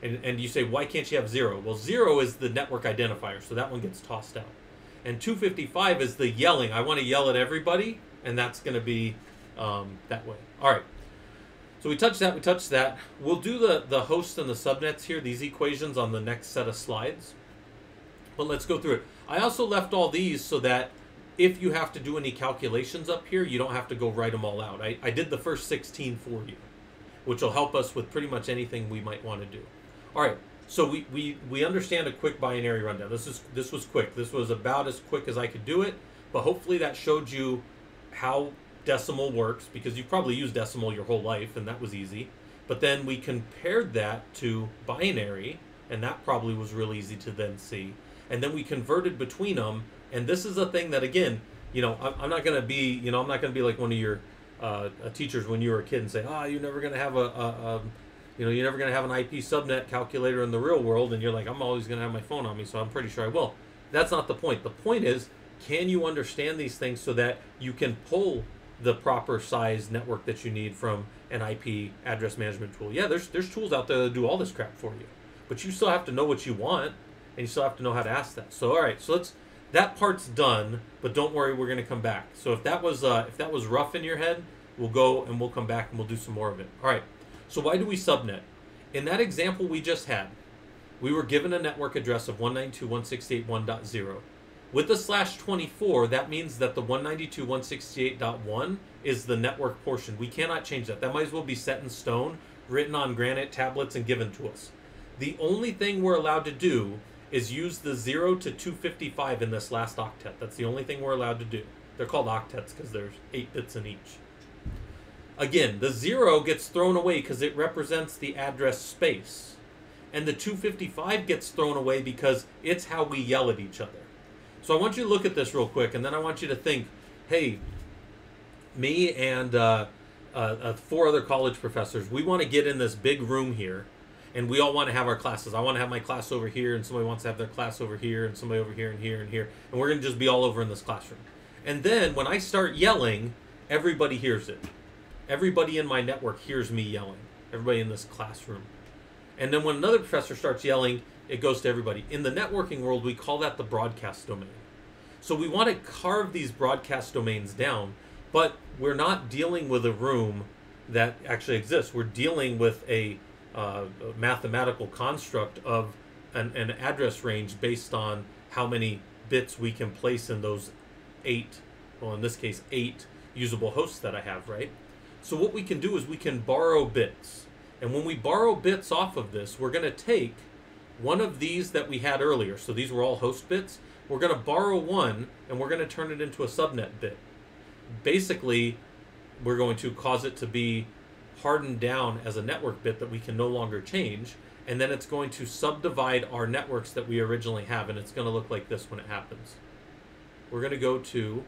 And, and you say, why can't you have 0? Well, 0 is the network identifier, so that one gets tossed out. And 255 is the yelling. I want to yell at everybody, and that's going to be um, that way. All right. So we touched that, we touched that. We'll do the, the hosts and the subnets here, these equations on the next set of slides. But let's go through it. I also left all these so that if you have to do any calculations up here, you don't have to go write them all out. I, I did the first 16 for you, which will help us with pretty much anything we might want to do. All right, so we, we, we understand a quick binary rundown. This is this was quick. This was about as quick as I could do it, but hopefully that showed you how decimal works because you've probably used decimal your whole life and that was easy. But then we compared that to binary and that probably was real easy to then see. And then we converted between them and this is a thing that again, you know, I'm, I'm not going to be, you know, I'm not to be like one of your uh, teachers when you were a kid and say, "Ah, oh, you're never going to have a, a, a, you know, you're never going to have an IP subnet calculator in the real world." And you're like, "I'm always going to have my phone on me, so I'm pretty sure I will." That's not the point. The point is, can you understand these things so that you can pull the proper size network that you need from an IP address management tool? Yeah, there's there's tools out there that do all this crap for you, but you still have to know what you want, and you still have to know how to ask that. So, all right, so let's that part's done, but don't worry, we're gonna come back. So if that was uh, if that was rough in your head, we'll go and we'll come back and we'll do some more of it. All right. So why do we subnet? In that example we just had, we were given a network address of 192.168.1.0. With the slash 24, that means that the 192.168.1 is the network portion. We cannot change that. That might as well be set in stone written on granite tablets and given to us. The only thing we're allowed to do is use the 0 to 255 in this last octet. That's the only thing we're allowed to do. They're called octets because there's 8 bits in each. Again, the 0 gets thrown away because it represents the address space. And the 255 gets thrown away because it's how we yell at each other. So I want you to look at this real quick, and then I want you to think, hey, me and uh, uh, uh, four other college professors, we want to get in this big room here, and we all want to have our classes. I want to have my class over here, and somebody wants to have their class over here, and somebody over here, and here, and here, and we're going to just be all over in this classroom. And then when I start yelling, everybody hears it. Everybody in my network hears me yelling. Everybody in this classroom. And then when another professor starts yelling, it goes to everybody. In the networking world, we call that the broadcast domain. So we want to carve these broadcast domains down, but we're not dealing with a room that actually exists. We're dealing with a, uh, mathematical construct of an, an address range based on how many bits we can place in those eight, well, in this case, eight usable hosts that I have, right? So what we can do is we can borrow bits. And when we borrow bits off of this, we're going to take one of these that we had earlier. So these were all host bits. We're going to borrow one and we're going to turn it into a subnet bit. Basically, we're going to cause it to be hardened down as a network bit that we can no longer change. And then it's going to subdivide our networks that we originally have. And it's going to look like this when it happens. We're going to go to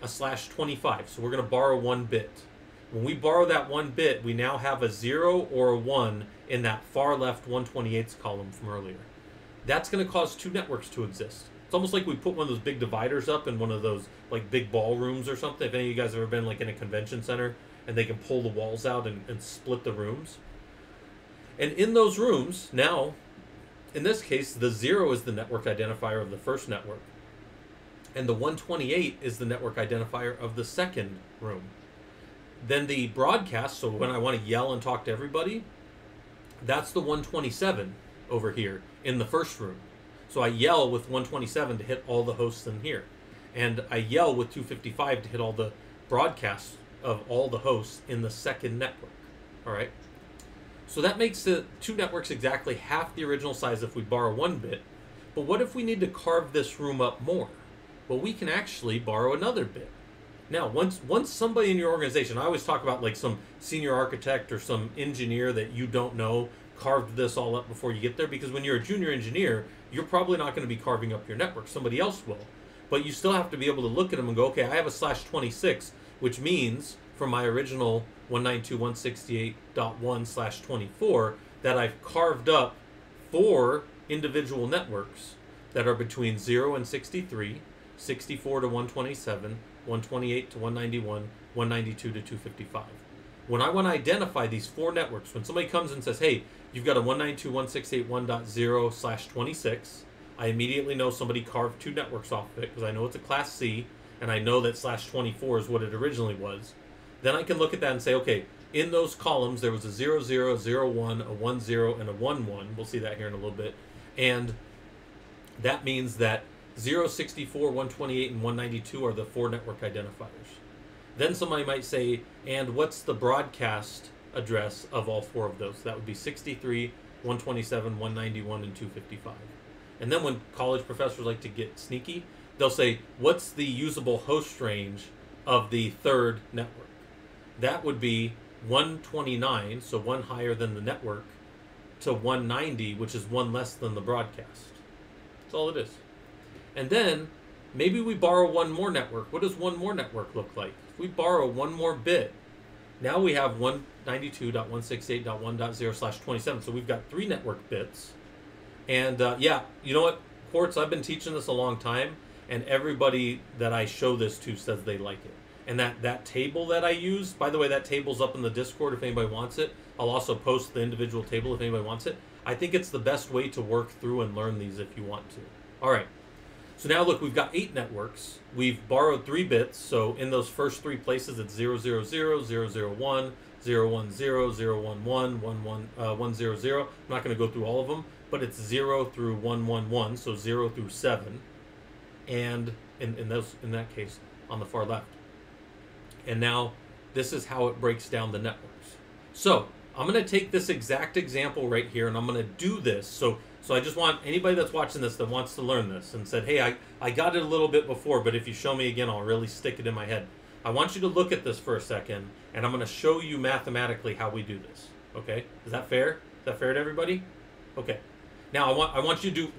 a slash 25. So we're going to borrow one bit. When we borrow that one bit, we now have a 0 or a 1 in that far left 128th column from earlier. That's going to cause two networks to exist. It's almost like we put one of those big dividers up in one of those like big ballrooms or something. If any of you guys have ever been like in a convention center and they can pull the walls out and, and split the rooms. And in those rooms, now, in this case, the 0 is the network identifier of the first network. And the 128 is the network identifier of the second room. Then the broadcast, so when I want to yell and talk to everybody, that's the 127 over here in the first room. So I yell with 127 to hit all the hosts in here. And I yell with 255 to hit all the broadcasts of all the hosts in the second network. All right. So that makes the two networks exactly half the original size if we borrow one bit. But what if we need to carve this room up more? Well, we can actually borrow another bit. Now, once once somebody in your organization, I always talk about like some senior architect or some engineer that you don't know carved this all up before you get there because when you're a junior engineer, you're probably not going to be carving up your network. Somebody else will. But you still have to be able to look at them and go, okay, I have a slash 26, which means from my original 192.168.1 slash 24 that I've carved up four individual networks that are between 0 and 63, 64 to 127, 128 to 191, 192 to 255. When I want to identify these four networks, when somebody comes and says, hey, you've got a 192.168.1.0 slash 26, I immediately know somebody carved two networks off of it because I know it's a class C and I know that slash 24 is what it originally was. Then I can look at that and say, okay, in those columns there was a 00, 0, 0, 01, a 10, and a 11. We'll see that here in a little bit. And that means that 0, 64, 128, and 192 are the four network identifiers. Then somebody might say, and what's the broadcast address of all four of those? That would be 63, 127, 191, and 255. And then when college professors like to get sneaky, they'll say, what's the usable host range of the third network? That would be 129, so one higher than the network, to 190, which is one less than the broadcast. That's all it is. And then maybe we borrow one more network. What does one more network look like? If we borrow one more bit, now we have 192.168.1.0 slash 27. So we've got three network bits. And uh, yeah, you know what, Quartz, I've been teaching this a long time, and everybody that I show this to says they like it. And that, that table that I use, by the way, that table's up in the Discord if anybody wants it. I'll also post the individual table if anybody wants it. I think it's the best way to work through and learn these if you want to. All right. So now look, we've got eight networks. We've borrowed three bits. So in those first three places, it's 000, 001, 010, 011, 11, uh, 100. I'm not going to go through all of them, but it's 0 through 111, so 0 through 7. And in, in, those, in that case, on the far left. And now this is how it breaks down the networks. So I'm going to take this exact example right here and I'm going to do this. So so I just want anybody that's watching this that wants to learn this and said, hey, I, I got it a little bit before, but if you show me again, I'll really stick it in my head. I want you to look at this for a second, and I'm going to show you mathematically how we do this. Okay? Is that fair? Is that fair to everybody? Okay. Now I want I want you to do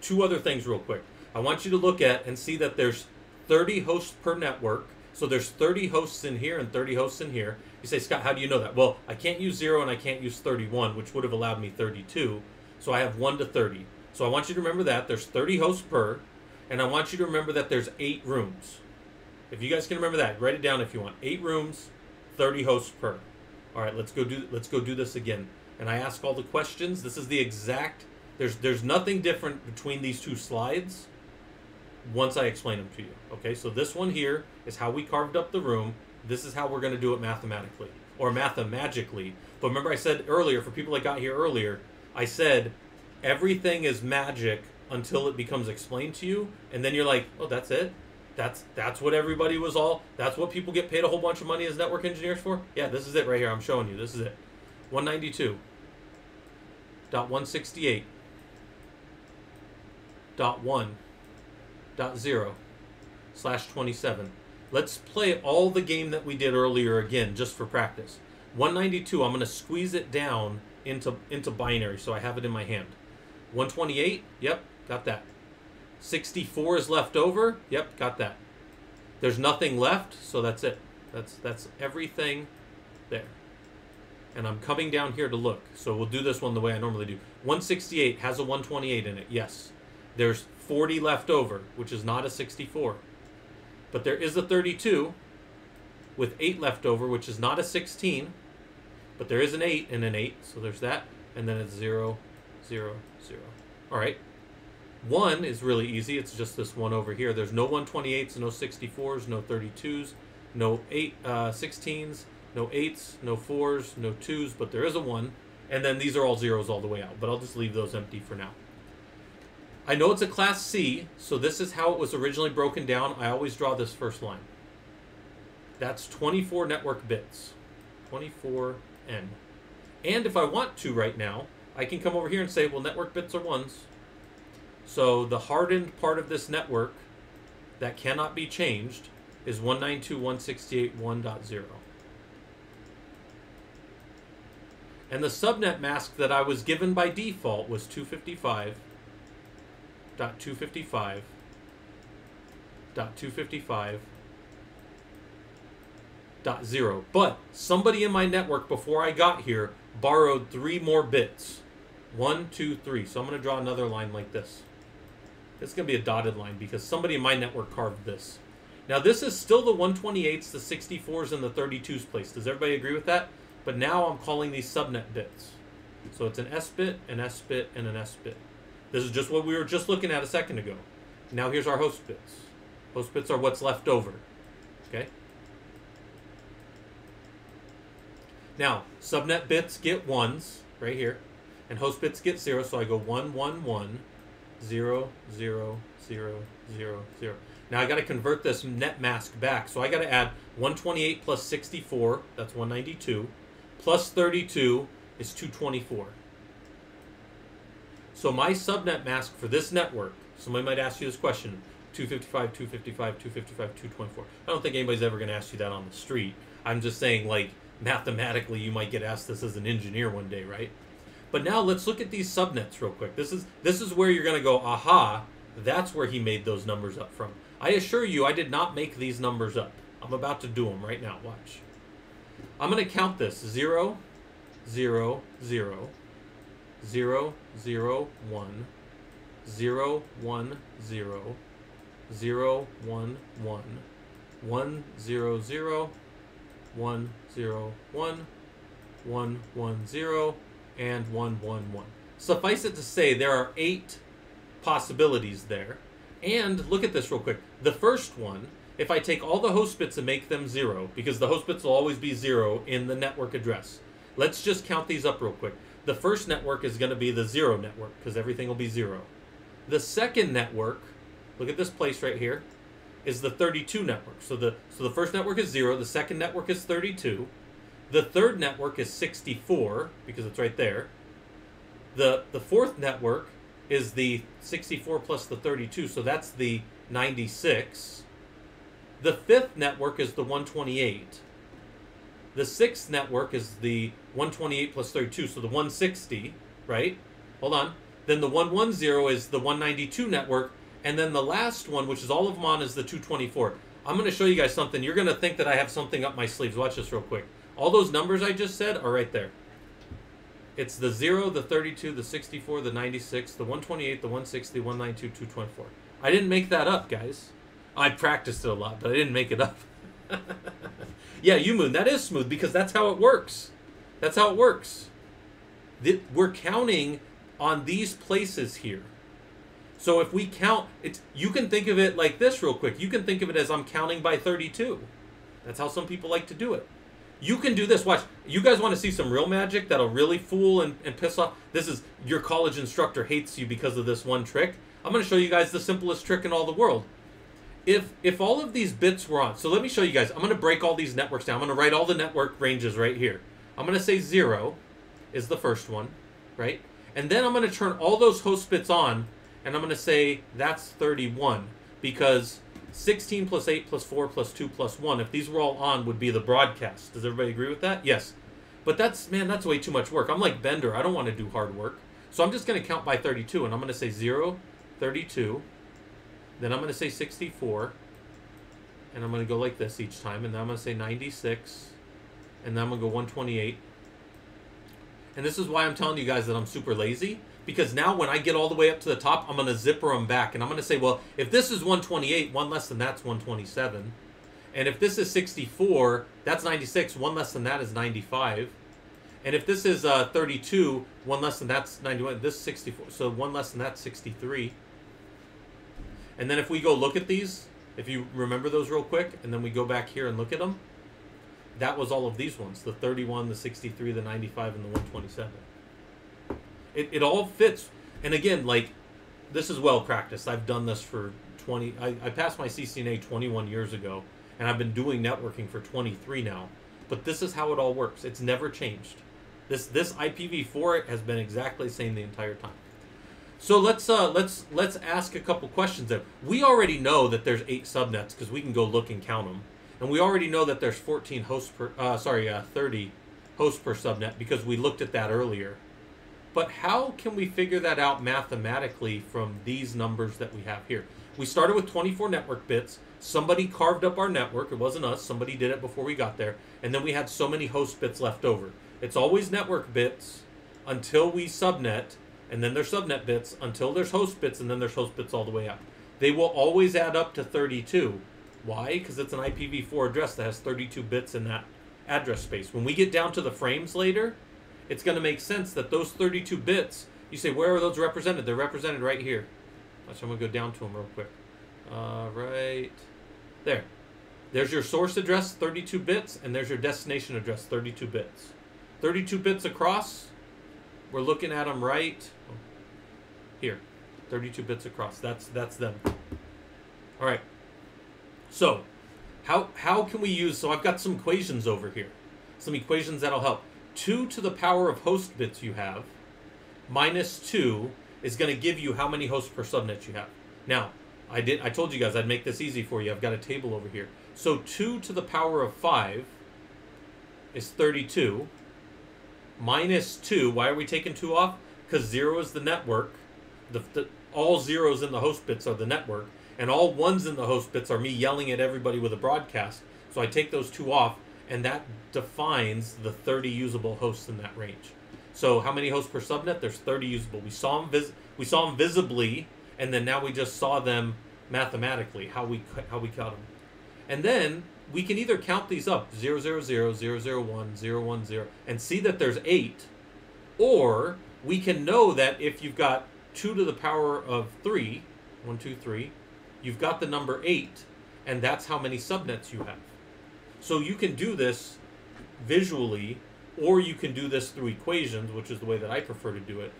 two other things real quick. I want you to look at and see that there's 30 hosts per network. So there's 30 hosts in here and 30 hosts in here. You say, Scott, how do you know that? Well, I can't use zero and I can't use 31, which would have allowed me 32. So I have 1 to 30. So I want you to remember that. There's 30 hosts per. And I want you to remember that there's 8 rooms. If you guys can remember that, write it down if you want. 8 rooms, 30 hosts per. All right, let's go do let's go do this again. And I ask all the questions. This is the exact there's there's nothing different between these two slides once I explain them to you. Okay? So this one here is how we carved up the room. This is how we're going to do it mathematically or mathemagically. But remember I said earlier for people that got here earlier, I said everything is magic until it becomes explained to you, and then you're like, oh, that's it. That's that's what everybody was all. That's what people get paid a whole bunch of money as network engineers for. Yeah, this is it right here. I'm showing you. This is it. 192. Dot 168. Dot one. Dot zero. Slash 27. Let's play all the game that we did earlier again, just for practice. 192. I'm going to squeeze it down into into binary so I have it in my hand. 128, yep, got that. 64 is left over, yep, got that. There's nothing left, so that's it. That's that's everything there. And I'm coming down here to look. So we'll do this one the way I normally do. 168 has a 128 in it. Yes. There's 40 left over, which is not a 64. But there is a 32 with 8 left over, which is not a 16. But there is an 8 and an 8, so there's that. And then it's 0, 0, 0. All right. 1 is really easy. It's just this one over here. There's no 128s, no 64s, no 32s, no 8, uh, 16s, no 8s, no 4s, no 2s, but there is a 1. And then these are all zeros all the way out, but I'll just leave those empty for now. I know it's a class C, so this is how it was originally broken down. I always draw this first line. That's 24 network bits. 24 n. And if I want to right now, I can come over here and say, well, network bits are ones. So the hardened part of this network that cannot be changed is 192.168.1.0. And the subnet mask that I was given by default was 255.255.255 dot zero. But somebody in my network before I got here borrowed three more bits. One, two, three. So I'm going to draw another line like this. It's going to be a dotted line because somebody in my network carved this. Now this is still the 128s, the 64s, and the 32s place. Does everybody agree with that? But now I'm calling these subnet bits. So it's an S bit, an S bit, and an S bit. This is just what we were just looking at a second ago. Now here's our host bits. Host bits are what's left over. Okay? Now, subnet bits get ones right here, and host bits get zero. So I go one, one, one, zero, zero, zero, zero, zero. Now I got to convert this net mask back. So I got to add 128 plus 64, that's 192, plus 32 is 224. So my subnet mask for this network, somebody might ask you this question, 255, 255, 255, 224. I don't think anybody's ever going to ask you that on the street. I'm just saying, like, mathematically you might get asked this as an engineer one day, right? But now let's look at these subnets real quick. This is this is where you're going to go, aha, that's where he made those numbers up from. I assure you I did not make these numbers up. I'm about to do them right now. Watch. I'm going to count this 0 0 0 0 0 1 0 1 0 0 1 1 1 0 0 1 0 1 1 1 0 and 1 1 1. Suffice it to say there are eight possibilities there. And look at this real quick. The first one, if I take all the host bits and make them zero, because the host bits will always be zero in the network address. Let's just count these up real quick. The first network is going to be the zero network, because everything will be zero. The second network, look at this place right here, is the 32 network. So the so the first network is 0, the second network is 32. The third network is 64 because it's right there. The the fourth network is the 64 plus the 32, so that's the 96. The fifth network is the 128. The sixth network is the 128 plus 32, so the 160, right? Hold on. Then the 110 is the 192 network, and then the last one, which is all of them on, is the 224. I'm going to show you guys something. You're going to think that I have something up my sleeves. Watch this real quick. All those numbers I just said are right there. It's the 0, the 32, the 64, the 96, the 128, the 160, 192, 224. I didn't make that up, guys. I practiced it a lot, but I didn't make it up. yeah, Umoon, that is smooth because that's how it works. That's how it works. We're counting on these places here. So if we count, it's you can think of it like this real quick. You can think of it as I'm counting by 32. That's how some people like to do it. You can do this. Watch. You guys want to see some real magic that'll really fool and, and piss off? This is your college instructor hates you because of this one trick. I'm going to show you guys the simplest trick in all the world. If if all of these bits were on, so let me show you guys. I'm going to break all these networks down. I'm going to write all the network ranges right here. I'm going to say 0 is the first one, right? And then I'm going to turn all those host bits on, and I'm going to say that's 31 because 16 plus 8 plus 4 plus 2 plus 1, if these were all on, would be the broadcast. Does everybody agree with that? Yes. But that's, man, that's way too much work. I'm like Bender. I don't want to do hard work. So I'm just going to count by 32, and I'm going to say 0, 32. Then I'm going to say 64. And I'm going to go like this each time. And then I'm going to say 96. And then I'm going to go 128. And this is why I'm telling you guys that I'm super lazy. Because now when I get all the way up to the top, I'm going to zipper them back. And I'm going to say, well, if this is 128, one less than that's 127. And if this is 64, that's 96. One less than that is 95. And if this is uh, 32, one less than that's 91. This is 64. So one less than that's 63. And then if we go look at these, if you remember those real quick, and then we go back here and look at them, that was all of these ones the 31 the 63 the 95 and the 127 it, it all fits and again like this is well practiced i've done this for 20 I, I passed my ccna 21 years ago and i've been doing networking for 23 now but this is how it all works it's never changed this this ipv4 has been exactly the same the entire time so let's uh, let's let's ask a couple questions there. We already know that there's eight subnets because we can go look and count them. And we already know that there's 14 hosts per, uh, sorry, uh, 30 hosts per subnet because we looked at that earlier. But how can we figure that out mathematically from these numbers that we have here? We started with 24 network bits. Somebody carved up our network. It wasn't us. Somebody did it before we got there. And then we had so many host bits left over. It's always network bits until we subnet, and then there's subnet bits until there's host bits, and then there's host bits all the way up. They will always add up to 32. Why? Because it's an IPv4 address that has 32 bits in that address space. When we get down to the frames later, it's going to make sense that those 32 bits, you say, where are those represented? They're represented right here. Watch, I'm going to go down to them real quick. Uh, right there. There's your source address, 32 bits, and there's your destination address, 32 bits. 32 bits across. We're looking at them right here. 32 bits across. That's that's them. All right. So, how, how can we use, so I've got some equations over here. Some equations that'll help. 2 to the power of host bits you have minus 2 is going to give you how many hosts per subnet you have. Now, I did I told you guys I'd make this easy for you. I've got a table over here. So 2 to the power of 5 is 32 minus 2. Why are we taking 2 off? Because 0 is the network. The, the, all zeros in the host bits are the network and all ones in the host bits are me yelling at everybody with a broadcast. So I take those two off, and that defines the 30 usable hosts in that range. So how many hosts per subnet? There's 30 usable. We saw them vis- we saw them visibly, and then now we just saw them mathematically how we how we count them, and then we can either count these up 000, 000, 001, 010, and see that there's eight, or we can know that if you've got two to the power of three, one, two, three, you've got the number 8, and that's how many subnets you have. So you can do this visually, or you can do this through equations, which is the way that I prefer to do it.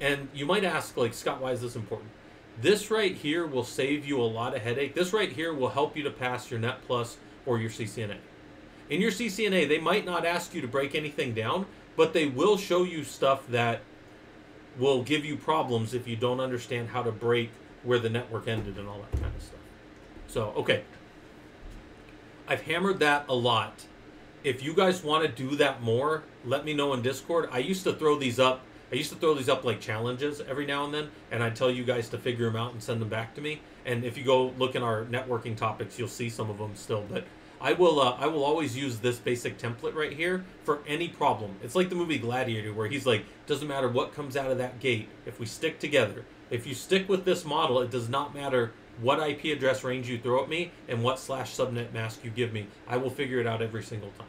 And you might ask, like, Scott, why is this important? This right here will save you a lot of headache. This right here will help you to pass your Net Plus or your CCNA. In your CCNA, they might not ask you to break anything down, but they will show you stuff that will give you problems if you don't understand how to break where the network ended and all that kind of stuff. So, okay. I've hammered that a lot. If you guys want to do that more, let me know in Discord. I used to throw these up. I used to throw these up like challenges every now and then, and I'd tell you guys to figure them out and send them back to me. And if you go look in our networking topics, you'll see some of them still. But I will uh, I will always use this basic template right here for any problem. It's like the movie Gladiator where he's like, doesn't matter what comes out of that gate, if we stick together, if you stick with this model, it does not matter what IP address range you throw at me and what slash subnet mask you give me. I will figure it out every single time.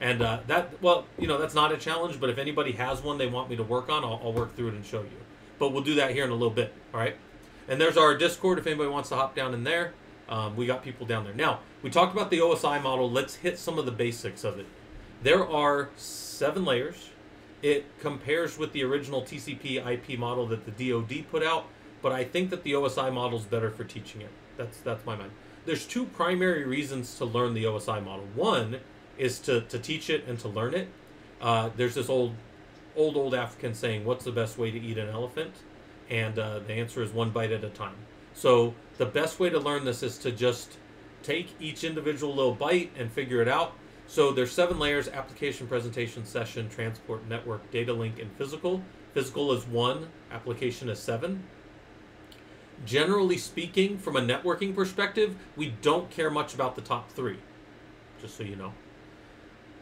And uh, that, well, you know, that's not a challenge, but if anybody has one they want me to work on, I'll, I'll work through it and show you. But we'll do that here in a little bit, all right? And there's our Discord if anybody wants to hop down in there. Um, we got people down there. Now, we talked about the OSI model. Let's hit some of the basics of it. There are seven layers. It compares with the original TCP IP model that the DoD put out, but I think that the OSI model is better for teaching it. That's that's my mind. There's two primary reasons to learn the OSI model. One is to, to teach it and to learn it. Uh, there's this old, old, old African saying, "What's the best way to eat an elephant?" And uh, the answer is one bite at a time. So the best way to learn this is to just take each individual little bite and figure it out. So there's seven layers: application, presentation, session, transport, network, data link, and physical. Physical is one, application is seven. Generally speaking, from a networking perspective, we don't care much about the top three, just so you know.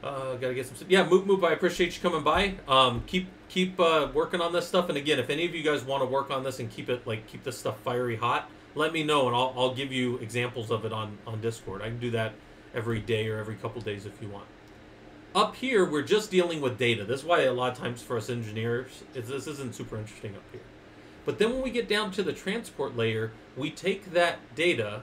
Uh, gotta get some. Yeah, move, move. I appreciate you coming by. Um, keep keep uh, working on this stuff. And again, if any of you guys want to work on this and keep it like keep this stuff fiery hot, let me know, and I'll I'll give you examples of it on on Discord. I can do that every day or every couple days if you want. Up here, we're just dealing with data. This is why a lot of times for us engineers, this isn't super interesting up here. But then when we get down to the transport layer, we take that data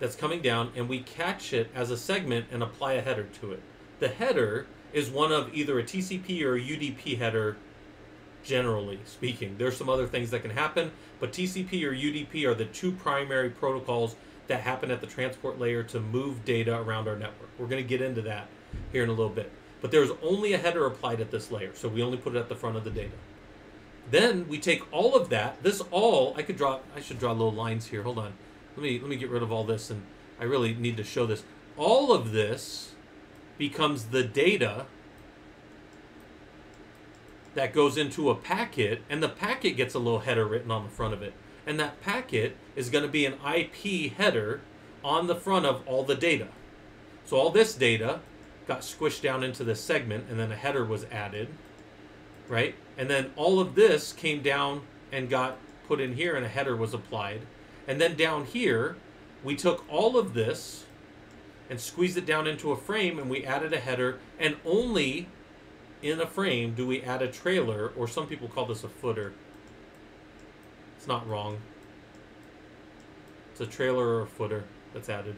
that's coming down and we catch it as a segment and apply a header to it. The header is one of either a TCP or a UDP header, generally speaking. There's some other things that can happen, but TCP or UDP are the two primary protocols that happen at the transport layer to move data around our network. We're going to get into that here in a little bit. But there's only a header applied at this layer, so we only put it at the front of the data. Then we take all of that. This all I could draw. I should draw little lines here. Hold on. Let me let me get rid of all this, and I really need to show this. All of this becomes the data that goes into a packet, and the packet gets a little header written on the front of it. And that packet is going to be an IP header on the front of all the data. So all this data got squished down into this segment, and then a header was added, right? And then all of this came down and got put in here, and a header was applied. And then down here, we took all of this and squeezed it down into a frame, and we added a header, and only in a frame do we add a trailer, or some people call this a footer. It's not wrong. It's a trailer or a footer that's added.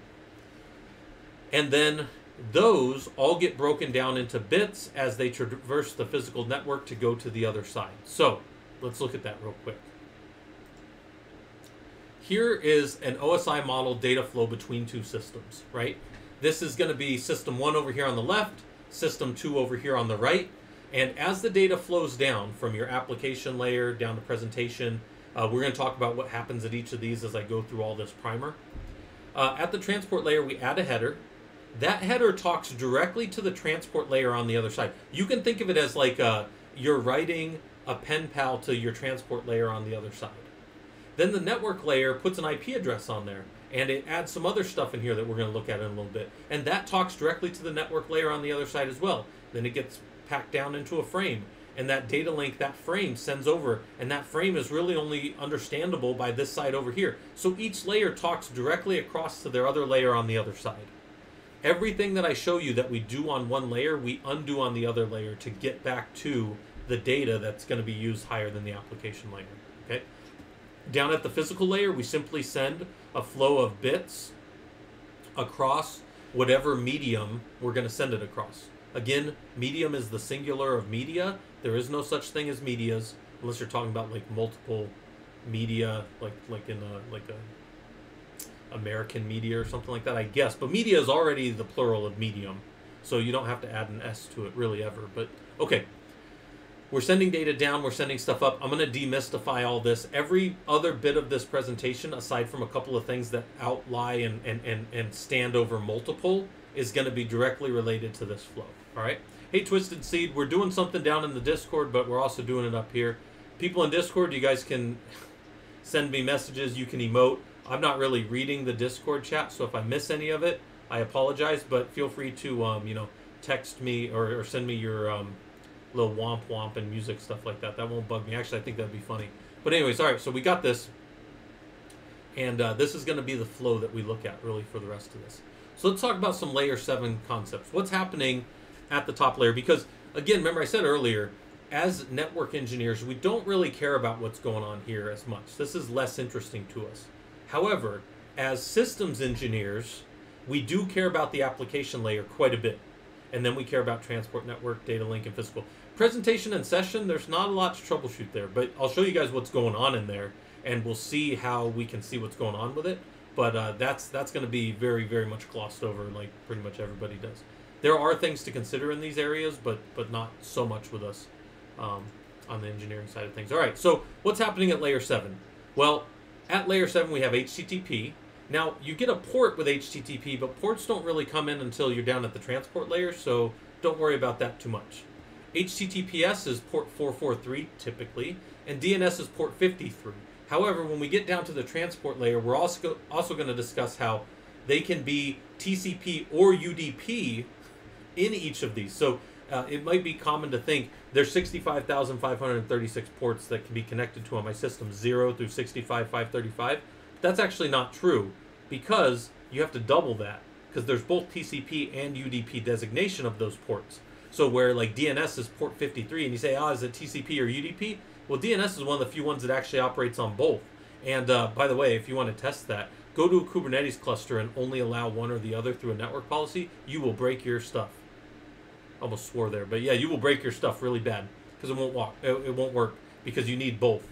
And then those all get broken down into bits as they traverse the physical network to go to the other side. So let's look at that real quick. Here is an OSI model data flow between two systems, right? This is going to be system one over here on the left, system two over here on the right. And as the data flows down from your application layer down to presentation, uh, we're going to talk about what happens at each of these as I go through all this primer. Uh, at the transport layer, we add a header that header talks directly to the transport layer on the other side. You can think of it as like uh, you're writing a pen pal to your transport layer on the other side. Then the network layer puts an IP address on there and it adds some other stuff in here that we're going to look at in a little bit. And that talks directly to the network layer on the other side as well. Then it gets packed down into a frame and that data link, that frame sends over, and that frame is really only understandable by this side over here. So each layer talks directly across to their other layer on the other side everything that I show you that we do on one layer, we undo on the other layer to get back to the data that's going to be used higher than the application layer. Okay. Down at the physical layer, we simply send a flow of bits across whatever medium we're going to send it across. Again, medium is the singular of media. There is no such thing as medias unless you're talking about like multiple media, like like in a like a American media or something like that, I guess. But media is already the plural of medium, so you don't have to add an S to it really ever. But okay, we're sending data down, we're sending stuff up. I'm going to demystify all this. Every other bit of this presentation, aside from a couple of things that outlie and, and, and, and stand over multiple, is going to be directly related to this flow. All right. Hey, Twisted Seed, we're doing something down in the Discord, but we're also doing it up here. People in Discord, you guys can send me messages, you can emote. I'm not really reading the Discord chat, so if I miss any of it, I apologize, but feel free to, um, you know, text me or, or send me your um, little womp womp and music stuff like that. That won't bug me. Actually, I think that'd be funny. But anyways, all right, so we got this. And uh, this is going to be the flow that we look at really for the rest of this. So let's talk about some layer 7 concepts. What's happening at the top layer? Because, again, remember I said earlier, as network engineers, we don't really care about what's going on here as much. This is less interesting to us. However, as systems engineers, we do care about the application layer quite a bit. And then we care about transport network, data link, and physical. Presentation and session, there's not a lot to troubleshoot there, but I'll show you guys what's going on in there, and we'll see how we can see what's going on with it. But uh, that's that's going to be very, very much glossed over, like pretty much everybody does. There are things to consider in these areas, but but not so much with us um, on the engineering side of things. All right, so what's happening at layer 7? Well, at layer 7 we have HTTP. Now, you get a port with HTTP, but ports don't really come in until you're down at the transport layer, so don't worry about that too much. HTTPS is port 443 typically, and DNS is port 53. However, when we get down to the transport layer, we're also, also going to discuss how they can be TCP or UDP in each of these. So uh, it might be common to think there's 65,536 ports that can be connected to on my system, 0 through 65,535. That's actually not true because you have to double that because there's both TCP and UDP designation of those ports. So where like DNS is port 53 and you say, ah, oh, is it TCP or UDP? Well, DNS is one of the few ones that actually operates on both. And uh, by the way, if you want to test that, go to a Kubernetes cluster and only allow one or the other through a network policy. You will break your stuff almost swore there, but yeah, you will break your stuff really bad because it won't walk. It, it won't work because you need both.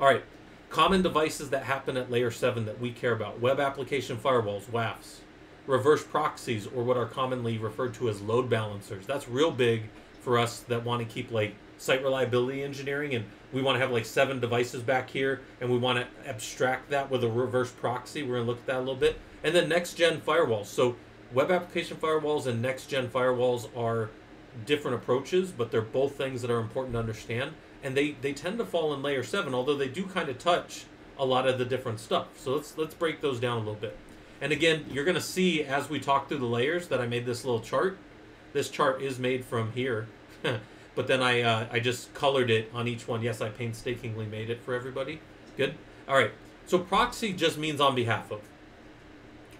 All right, common devices that happen at layer seven that we care about: web application firewalls, WAFs, reverse proxies, or what are commonly referred to as load balancers. That's real big for us that want to keep like site reliability engineering and we want to have like seven devices back here and we want to abstract that with a reverse proxy we're going to look at that a little bit and then next gen firewalls so web application firewalls and next gen firewalls are different approaches, but they're both things that are important to understand. And they, they tend to fall in layer seven, although they do kind of touch a lot of the different stuff. So let's let's break those down a little bit. And again, you're going to see as we talk through the layers that I made this little chart. This chart is made from here, but then I uh, I just colored it on each one. Yes, I painstakingly made it for everybody. Good. All right. So proxy just means on behalf of.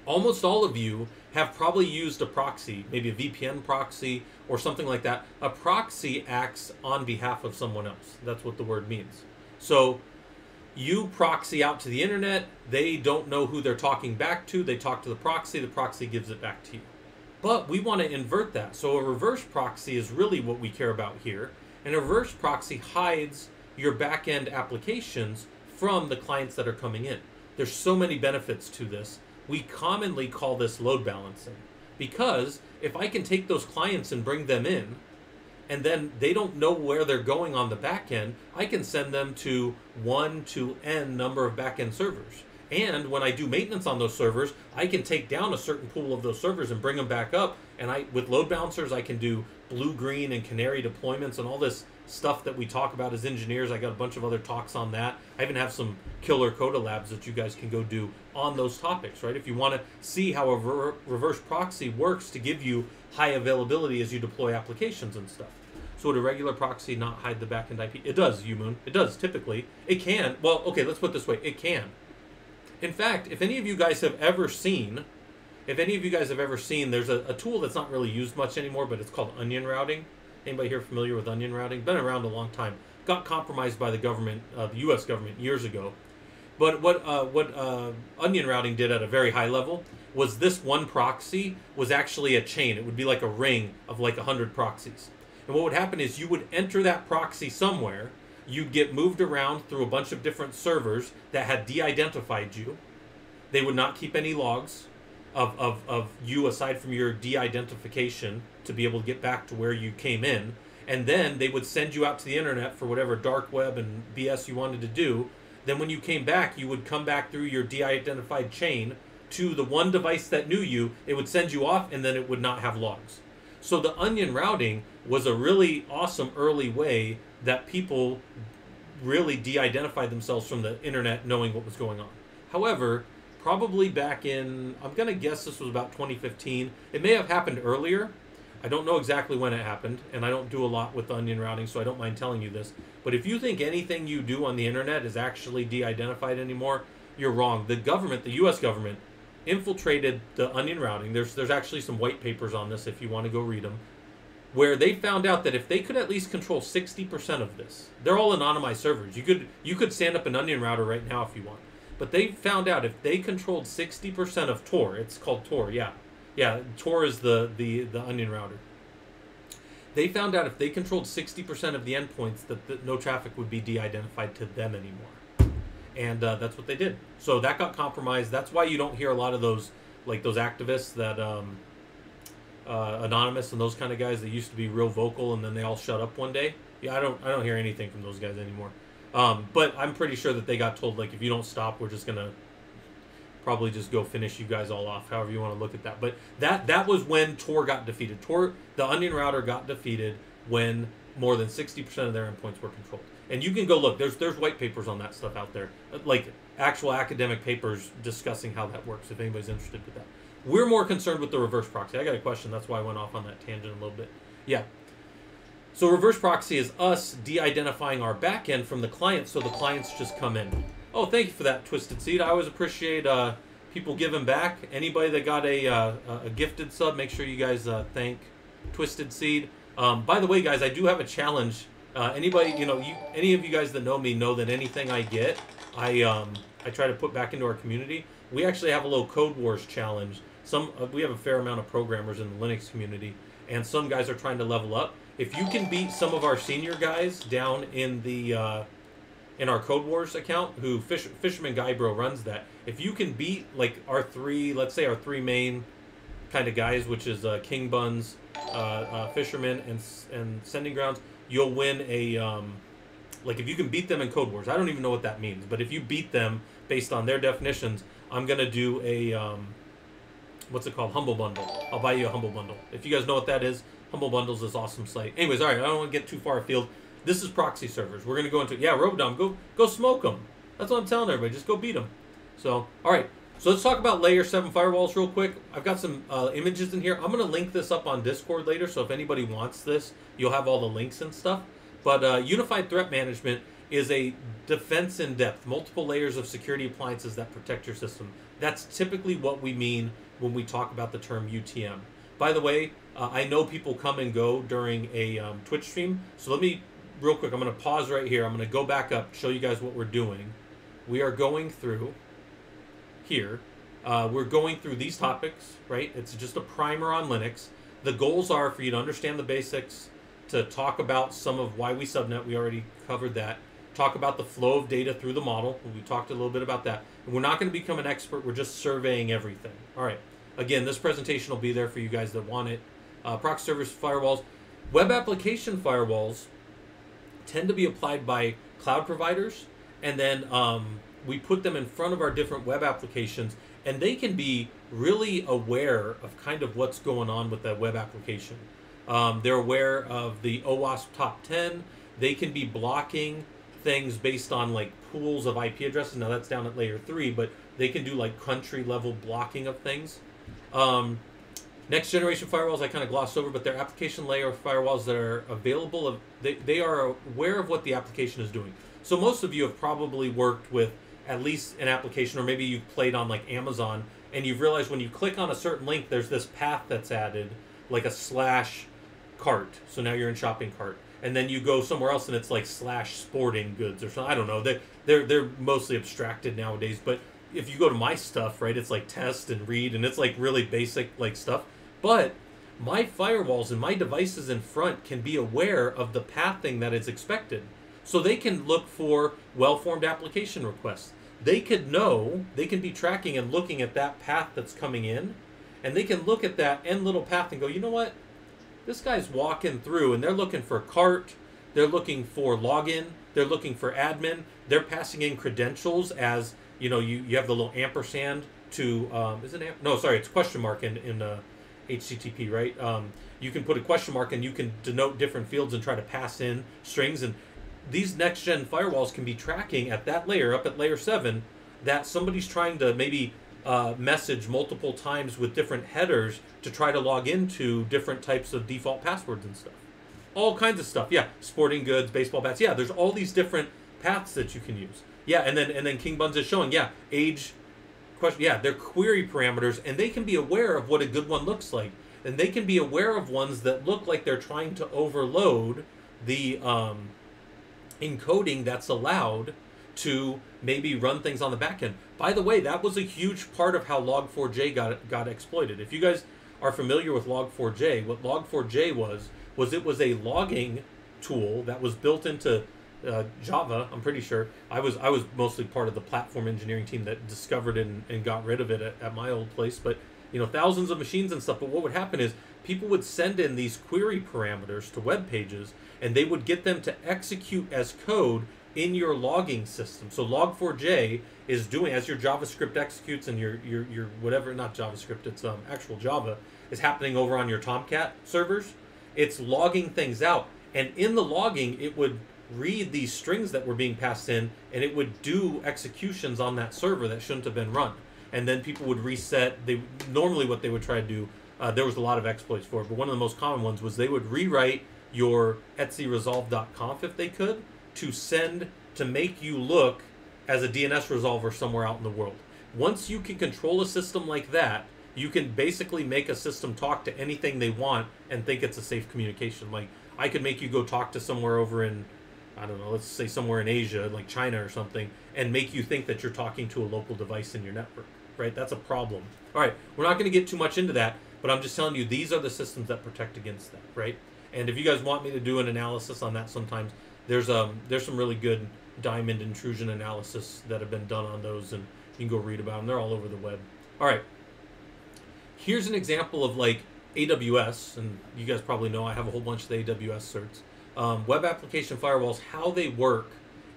Almost all of you have probably used a proxy, maybe a VPN proxy or something like that. A proxy acts on behalf of someone else. That's what the word means. So you proxy out to the internet, they don't know who they're talking back to, they talk to the proxy, the proxy gives it back to you. But we want to invert that. So a reverse proxy is really what we care about here. And a reverse proxy hides your back-end applications from the clients that are coming in. There's so many benefits to this we commonly call this load balancing because if I can take those clients and bring them in and then they don't know where they're going on the back end, I can send them to one to n number of back end servers. And when I do maintenance on those servers, I can take down a certain pool of those servers and bring them back up. And I with load balancers, I can do blue, green, and canary deployments and all this stuff that we talk about as engineers. I got a bunch of other talks on that. I even have some Killercoda labs that you guys can go do on those topics, right? If you want to see how a ver- reverse proxy works to give you high availability as you deploy applications and stuff. So would a regular proxy not hide the backend IP? It does, Umoon. It does, typically. It can. Well, okay, let's put this way. It can. In fact, if any of you guys have ever seen, if any of you guys have ever seen, there's a, a tool that's not really used much anymore, but it's called onion routing Anybody here familiar with onion routing? Been around a long time. Got compromised by the government, uh, the U.S. government, years ago. But what uh, what uh, onion routing did at a very high level was this one proxy was actually a chain. It would be like a ring of like hundred proxies. And what would happen is you would enter that proxy somewhere. You'd get moved around through a bunch of different servers that had de-identified you They would not keep any logs of, of, of you aside from your de-identification to be able to get back to where you came in. And then they would send you out to the internet for whatever dark web and BS you wanted to do. Then when you came back, you would come back through your de-identified chain to the one device that knew you. It would send you off, and then it would not have logs. So the onion routing was a really awesome early way that people really de-identified themselves from the internet knowing what was going on. However, probably back in I'm going to guess this was about 2015. It may have happened earlier. I don't know exactly when it happened and I don't do a lot with onion routing so I don't mind telling you this. But if you think anything you do on the internet is actually de-identified anymore, you're wrong. The government, the US government infiltrated the onion routing. There's there's actually some white papers on this if you want to go read them, where they found out that if they could at least control 60% of this, they're all anonymized servers. You could you could stand up an onion router right now if you want. But they found out if they controlled 60% of Tor, it's called Tor, yeah. Yeah, Tor is the the the onion router. They found out if they controlled 60% of the endpoints that, that no traffic would be de-identified to them anymore and uh, that's what they did. So that got compromised. That's why you don't hear a lot of those like those activists that um, uh, anonymous and those kind of guys that used to be real vocal and then they all shut up one day. Yeah, I don't I don't hear anything from those guys anymore. Um, but I'm pretty sure that they got told like if you don't stop, we're just gonna probably just go finish you guys all off. However you want to look at that. But that that was when Tor got defeated. Tor the Onion router got defeated when more than 60% of their endpoints were controlled and you can go look. There's there's white papers on that stuff out there, like actual academic papers discussing how that works. If anybody's interested with that, we're more concerned with the reverse proxy. I got a question. That's why I went off on that tangent a little bit. Yeah. So reverse proxy is us de-identifying our backend from the client, so the clients just come in. Oh, thank you for that, Twisted Seed. I always appreciate uh, people giving back. Anybody that got a uh, a gifted sub, make sure you guys uh, thank Twisted Seed. Um, by the way, guys, I do have a challenge uh, anybody, you know, you any of you guys that know me know that anything I get, I um, I try to put back into our community. We actually have a little Codewars challenge. Some uh, we have a fair amount of programmers in the Linux community, and some guys are trying to level up. If you can beat some of our senior guys down in the uh, in our Codewars account, who Fish, Fisherman Guybro runs that. If you can beat like our three, let's say our three main kind of guys, which is uh, King Buns, uh, uh, Fisherman, and and Sending Grounds you'll win a um, like if you can beat them in Codewars. I don't even know what that means, but if you beat them based on their definitions, I'm gonna do a um, what's it called? Humble bundle. I'll buy you a humble bundle. If you guys know what that is, Humble Bundles is awesome site. Anyways, all right. I don't want to get too far afield. This is proxy servers. We're gonna go into yeah, Robodom. Go go smoke them. That's what I'm telling everybody. Just go beat them. So all right. So let's talk about layer 7 firewalls real quick. I've got some uh, images in here. I'm going to link this up on Discord later, so if anybody wants this, you'll have all the links and stuff. But uh, Unified Threat Management is a defense in depth, multiple layers of security appliances that protect your system. That's typically what we mean when we talk about the term UTM. By the way, uh, I know people come and go during a um, Twitch stream, so let me, real quick, I'm going to pause right here. I'm going to go back up, show you guys what we're doing. We are going through here. Uh, we're going through these topics, right? It's just a primer on Linux. The goals are for you to understand the basics, to talk about some of why we subnet. We already covered that. Talk about the flow of data through the model. We talked a little bit about that. And we're not going to become an expert. We're just surveying everything. All right. Again, this presentation will be there for you guys that want it. Uh, proxy servers, firewalls, web application firewalls tend to be applied by cloud providers, and then um, we put them in front of our different web applications and they can be really aware of kind of what's going on with that web application. Um, they're aware of the OWASP top 10. They can be blocking things based on like pools of IP addresses. Now that's down at layer three, but they can do like country level blocking of things. Um, next generation firewalls I kind of glossed over, but they're application layer firewalls that are available. Of, they, they are aware of what the application is doing. So most of you have probably worked with at least an application, or maybe you've played on like Amazon, and you've realized when you click on a certain link, there's this path that's added, like a slash cart. So now you're in shopping cart, and then you go somewhere else, and it's like slash sporting goods or something. I don't know. They they're they're mostly abstracted nowadays, but if you go to my stuff, right, it's like test and read, and it's like really basic like stuff. But my firewalls and my devices in front can be aware of the pathing that is expected. So they can look for well-formed application requests. they could know, they can be tracking and looking at that path that's coming in, and they can look at that end little path and go, you know what? This guy's walking through and they're looking for cart, they're looking for login, they're looking for admin, they're passing in credentials as, you know, you, you have the little ampersand to, um, is it, amp- no, sorry, it's question mark in, in uh, HTTP, right? Um, you can put a question mark and you can denote different fields and try to pass in strings and these next gen firewalls can be tracking at that layer, up at layer seven, that somebody's trying to maybe uh, message multiple times with different headers to try to log into different types of default passwords and stuff. All kinds of stuff. Yeah, sporting goods, baseball bats. Yeah, there's all these different paths that you can use. Yeah, and then and then King Buns is showing. Yeah, age, question. Yeah, they're query parameters, and they can be aware of what a good one looks like, and they can be aware of ones that look like they're trying to overload the um, encoding that's allowed to maybe run things on the back end. By the way, that was a huge part of how Log4j got got exploited. If you guys are familiar with Log4j, what Log4j was was it was a logging tool that was built into uh, Java. I'm pretty sure. I was I was mostly part of the platform engineering team that discovered and, and got rid of it at, at my old place. But you know, thousands of machines and stuff. But what would happen is people would send in these query parameters to web pages and they would get them to execute as code in your logging system. So log4j is doing as your JavaScript executes and your your your whatever not JavaScript it's um, actual Java is happening over on your Tomcat servers. It's logging things out, and in the logging, it would read these strings that were being passed in, and it would do executions on that server that shouldn't have been run. And then people would reset. They normally what they would try to do. Uh, there was a lot of exploits for it, but one of the most common ones was they would rewrite your etcresolve.conf if they could to send to make you look as a DNS resolver somewhere out in the world. Once you can control a system like that, you can basically make a system talk to anything they want and think it's a safe communication. Like I could make you go talk to somewhere over in I don't know, let's say somewhere in Asia, like China or something, and make you think that you're talking to a local device in your network, right? That's a problem. All right, we're not going to get too much into that, but I'm just telling you these are the systems that protect against that, right? And if you guys want me to do an analysis on that sometimes, there's um there's some really good diamond intrusion analysis that have been done on those and you can go read about them. They're all over the web. All right. Here's an example of like AWS, and you guys probably know I have a whole bunch of AWS certs. Um, web application firewalls, how they work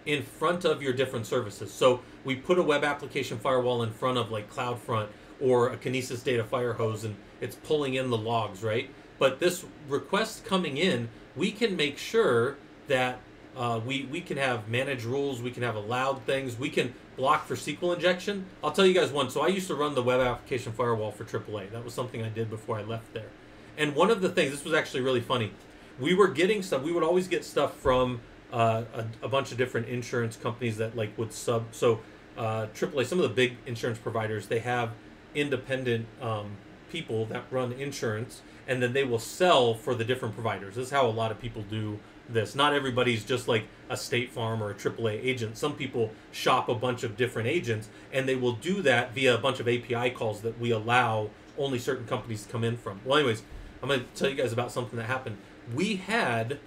in front of your different services. So we put a web application firewall in front of like CloudFront or a Kinesis Data Firehose, and it's pulling in the logs, right? But this request coming in, we can make sure that uh, we we can have manage rules, we can have allowed things, we can block for SQL injection. I'll tell you guys one. So I used to run the web application firewall for AAA. That was something I did before I left there. And one of the things, this was actually really funny. We were getting stuff. We would always get stuff from uh, a, a, bunch of different insurance companies that like would sub. So uh, AAA, some of the big insurance providers, they have independent um, people that run insurance, and then they will sell for the different providers. This is how a lot of people do this. Not everybody's just like a State Farm or a AAA agent. Some people shop a bunch of different agents, and they will do that via a bunch of API calls that we allow only certain companies to come in from. Well, anyways, I'm going to tell you guys about something that happened. We had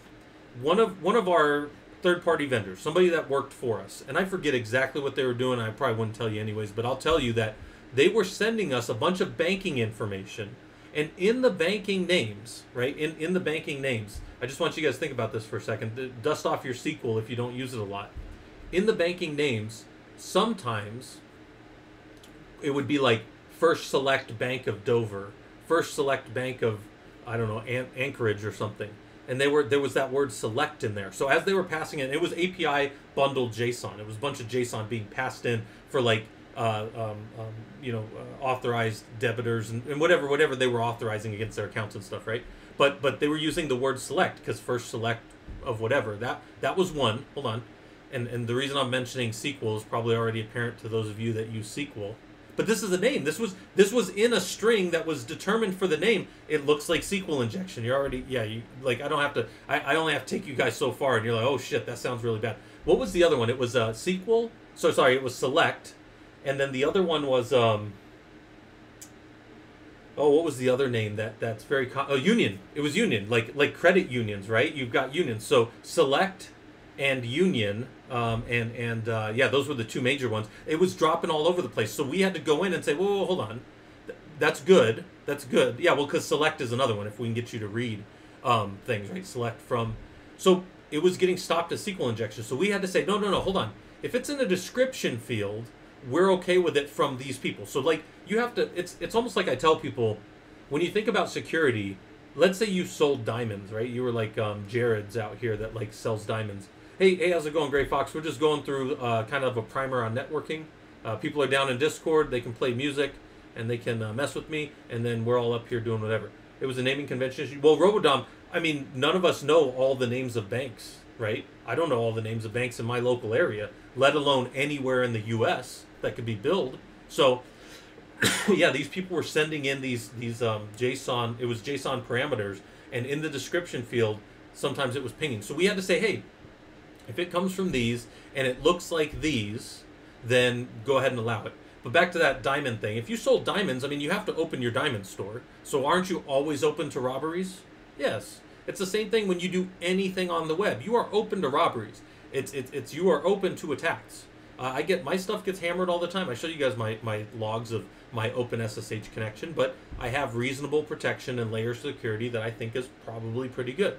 one of one of our third-party vendors, somebody that worked for us, and I forget exactly what they were doing. I probably wouldn't tell you anyways, but I'll tell you that they were sending us a bunch of banking information, and in the banking names, right? In in the banking names I just want you guys to think about this for a second. Dust off your SQL if you don't use it a lot. In the banking names, sometimes it would be like First Select Bank of Dover, First Select Bank of I don't know An- Anchorage or something, and they were there was that word select in there. So as they were passing it, it was API bundled JSON. It was a bunch of JSON being passed in for like uh, um, um, you know uh, authorized debitors and, and whatever whatever they were authorizing against their accounts and stuff, right? but but they were using the word select because first select of whatever that that was one. Hold on, and and the reason I'm mentioning SQL is probably already apparent to those of you that use SQL. But this is the name. This was this was in a string that was determined for the name. It looks like SQL injection. You're already yeah. You like I don't have to. I, I only have to take you guys so far, and you're like oh shit that sounds really bad. What was the other one? It was uh, SQL. So sorry, it was select, and then the other one was um, oh, what was the other name that that's very co- oh union. It was union, like like credit unions, right? You've got unions. So select and Union, um, and and uh, yeah, those were the two major ones. It was dropping all over the place, so we had to go in and say, "Whoa, whoa hold on, Th- that's good, that's good." Yeah, well, because Select is another one. If we can get you to read um, things, right? Select from, so it was getting stopped as SQL injection. So we had to say, "No, no, no, hold on. If it's in a description field, we're okay with it from these people." So like you have to. It's it's almost like I tell people when you think about security. Let's say you sold diamonds, right? You were like um, Jared's out here that like sells diamonds Hey, hey, how's it going, Gray Fox? We're just going through uh, kind of a primer on networking. Uh, people are down in Discord. They can play music and they can uh, mess with me, and then we're all up here doing whatever. It was a naming convention issue. Well, Robodom, I mean, none of us know all the names of banks, right? I don't know all the names of banks in my local area, let alone anywhere in the U.S. that could be billed. So, yeah, these people were sending in these these um, JSON. It was JSON parameters, and in the description field, sometimes it was pinging. So we had to say, hey, if it comes from these and it looks like these, then go ahead and allow it. But back to that diamond thing. If you sold diamonds, I mean, you have to open your diamond store. So aren't you always open to robberies? Yes. It's the same thing when you do anything on the web. You are open to robberies. It's it's, it's you are open to attacks. Uh, I get my stuff gets hammered all the time. I show you guys my, my logs of my open SSH connection, but I have reasonable protection and layer security that I think is probably pretty good.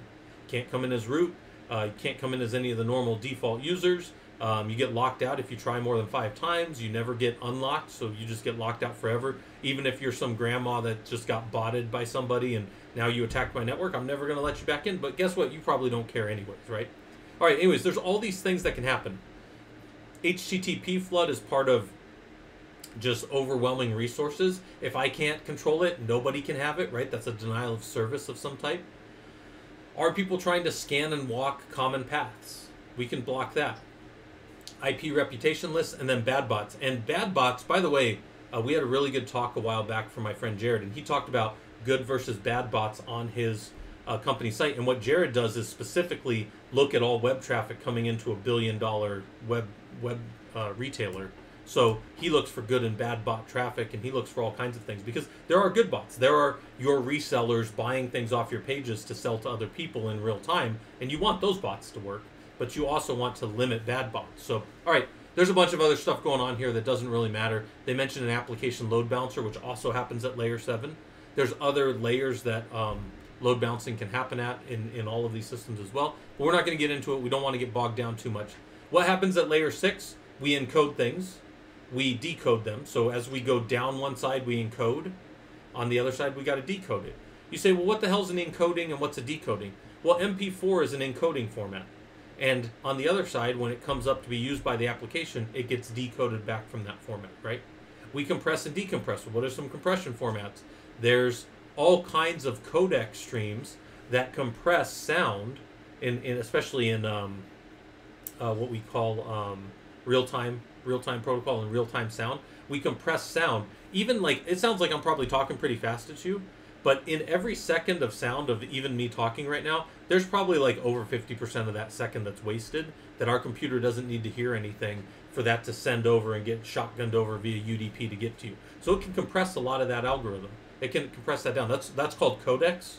Can't come in as root. Uh, you can't come in as any of the normal default users. Um, you get locked out if you try more than five times. You never get unlocked, so you just get locked out forever. Even if you're some grandma that just got botted by somebody and now you attacked my network, I'm never going to let you back in. But guess what? You probably don't care anyways, right? All right, anyways, there's all these things that can happen. HTTP flood is part of just overwhelming resources. If I can't control it, nobody can have it, right? That's a denial of service of some type. Are people trying to scan and walk common paths? We can block that. IP reputation lists and then bad bots. And bad bots, by the way, uh, we had a really good talk a while back from my friend Jared, and he talked about good versus bad bots on his uh, company site. And what Jared does is specifically look at all web traffic coming into a billion dollar web web uh, retailer so he looks for good and bad bot traffic, and he looks for all kinds of things because there are good bots. There are your resellers buying things off your pages to sell to other people in real time, and you want those bots to work, but you also want to limit bad bots. So, all right, there's a bunch of other stuff going on here that doesn't really matter. They mentioned an application load balancer, which also happens at layer seven. There's other layers that um, load balancing can happen at in, in all of these systems as well, but we're not going to get into it. We don't want to get bogged down too much. What happens at layer six? We encode things we decode them. So as we go down one side, we encode. On the other side, we got to decode it. You say, well, what the hell's an encoding and what's a decoding? Well, MP4 is an encoding format. And on the other side, when it comes up to be used by the application, it gets decoded back from that format, right? We compress and decompress. What are some compression formats? There's all kinds of codec streams that compress sound, in, in especially in um, uh, what we call um, real-time real-time protocol and real-time sound, we compress sound. Even like it sounds like I'm probably talking pretty fast at you, but in every second of sound of even me talking right now, there's probably like over 50% of that second that's wasted that our computer doesn't need to hear anything for that to send over and get shotgunned over via UDP to get to you. So it can compress a lot of that algorithm. It can compress that down. That's that's called codecs.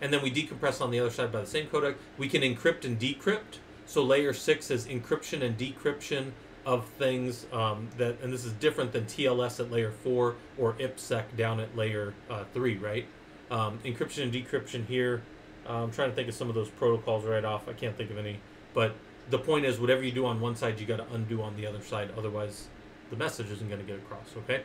And then we decompress on the other side by the same codec. We can encrypt and decrypt. So layer 6 is encryption and decryption of things um, that, and this is different than TLS at layer four or IPsec down at layer uh, three, right? Um, encryption and decryption here. Uh, I'm trying to think of some of those protocols right off. I can't think of any, but the point is, whatever you do on one side, you got to undo on the other side. Otherwise, the message isn't going to get across. Okay.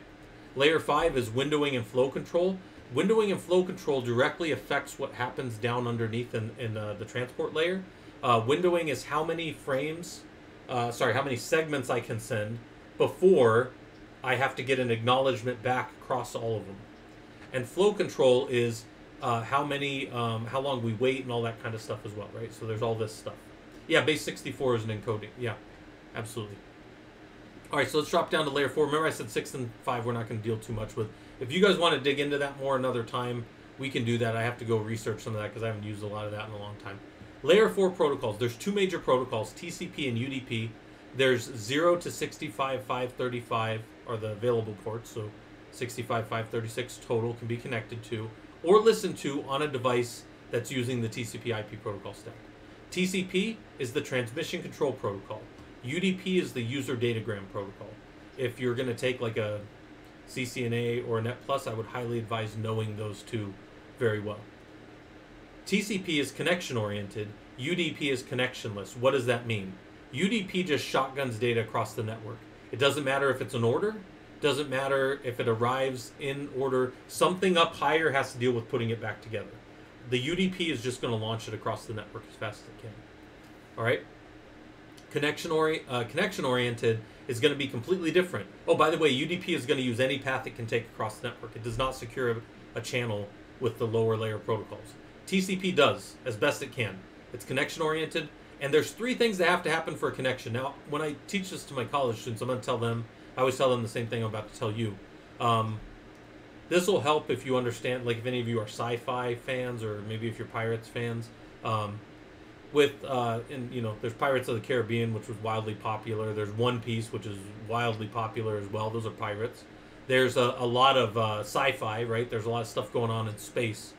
Layer five is windowing and flow control. Windowing and flow control directly affects what happens down underneath in, in uh, the transport layer. Uh, windowing is how many frames uh, sorry, how many segments I can send before I have to get an acknowledgement back across all of them. And flow control is uh, how many, um, how long we wait and all that kind of stuff as well, right? So there's all this stuff. Yeah, base 64 is an encoding. Yeah, absolutely. All right, so let's drop down to layer four. Remember I said six and five we're not going to deal too much with. If you guys want to dig into that more another time, we can do that. I have to go research some of that because I haven't used a lot of that in a long time. Layer 4 protocols. There's two major protocols, TCP and UDP. There's 0 to 65, 535 are the available ports, so 65, 536 total can be connected to or listened to on a device that's using the TCP IP protocol stack. TCP is the transmission control protocol. UDP is the user datagram protocol. If you're going to take like a CCNA or a Net Plus, I would highly advise knowing those two very well. TCP is connection oriented, UDP is connectionless. What does that mean? UDP just shotguns data across the network. It doesn't matter if it's an order, doesn't matter if it arrives in order. Something up higher has to deal with putting it back together. The UDP is just going to launch it across the network as fast as it can. All right. Connection ori- uh, connection oriented is going to be completely different. Oh, by the way, UDP is going to use any path it can take across the network. It does not secure a, a channel with the lower layer protocols. TCP does as best it can. It's connection oriented, and there's three things that have to happen for a connection. Now, when I teach this to my college students, I'm going to tell them. I always tell them the same thing I'm about to tell you. Um, this will help if you understand, like if any of you are sci-fi fans, or maybe if you're Pirates fans. Um, with uh, and you know, there's Pirates of the Caribbean, which was wildly popular. There's One Piece, which is wildly popular as well. Those are pirates. There's a, a lot of uh, sci-fi, right? There's a lot of stuff going on in space.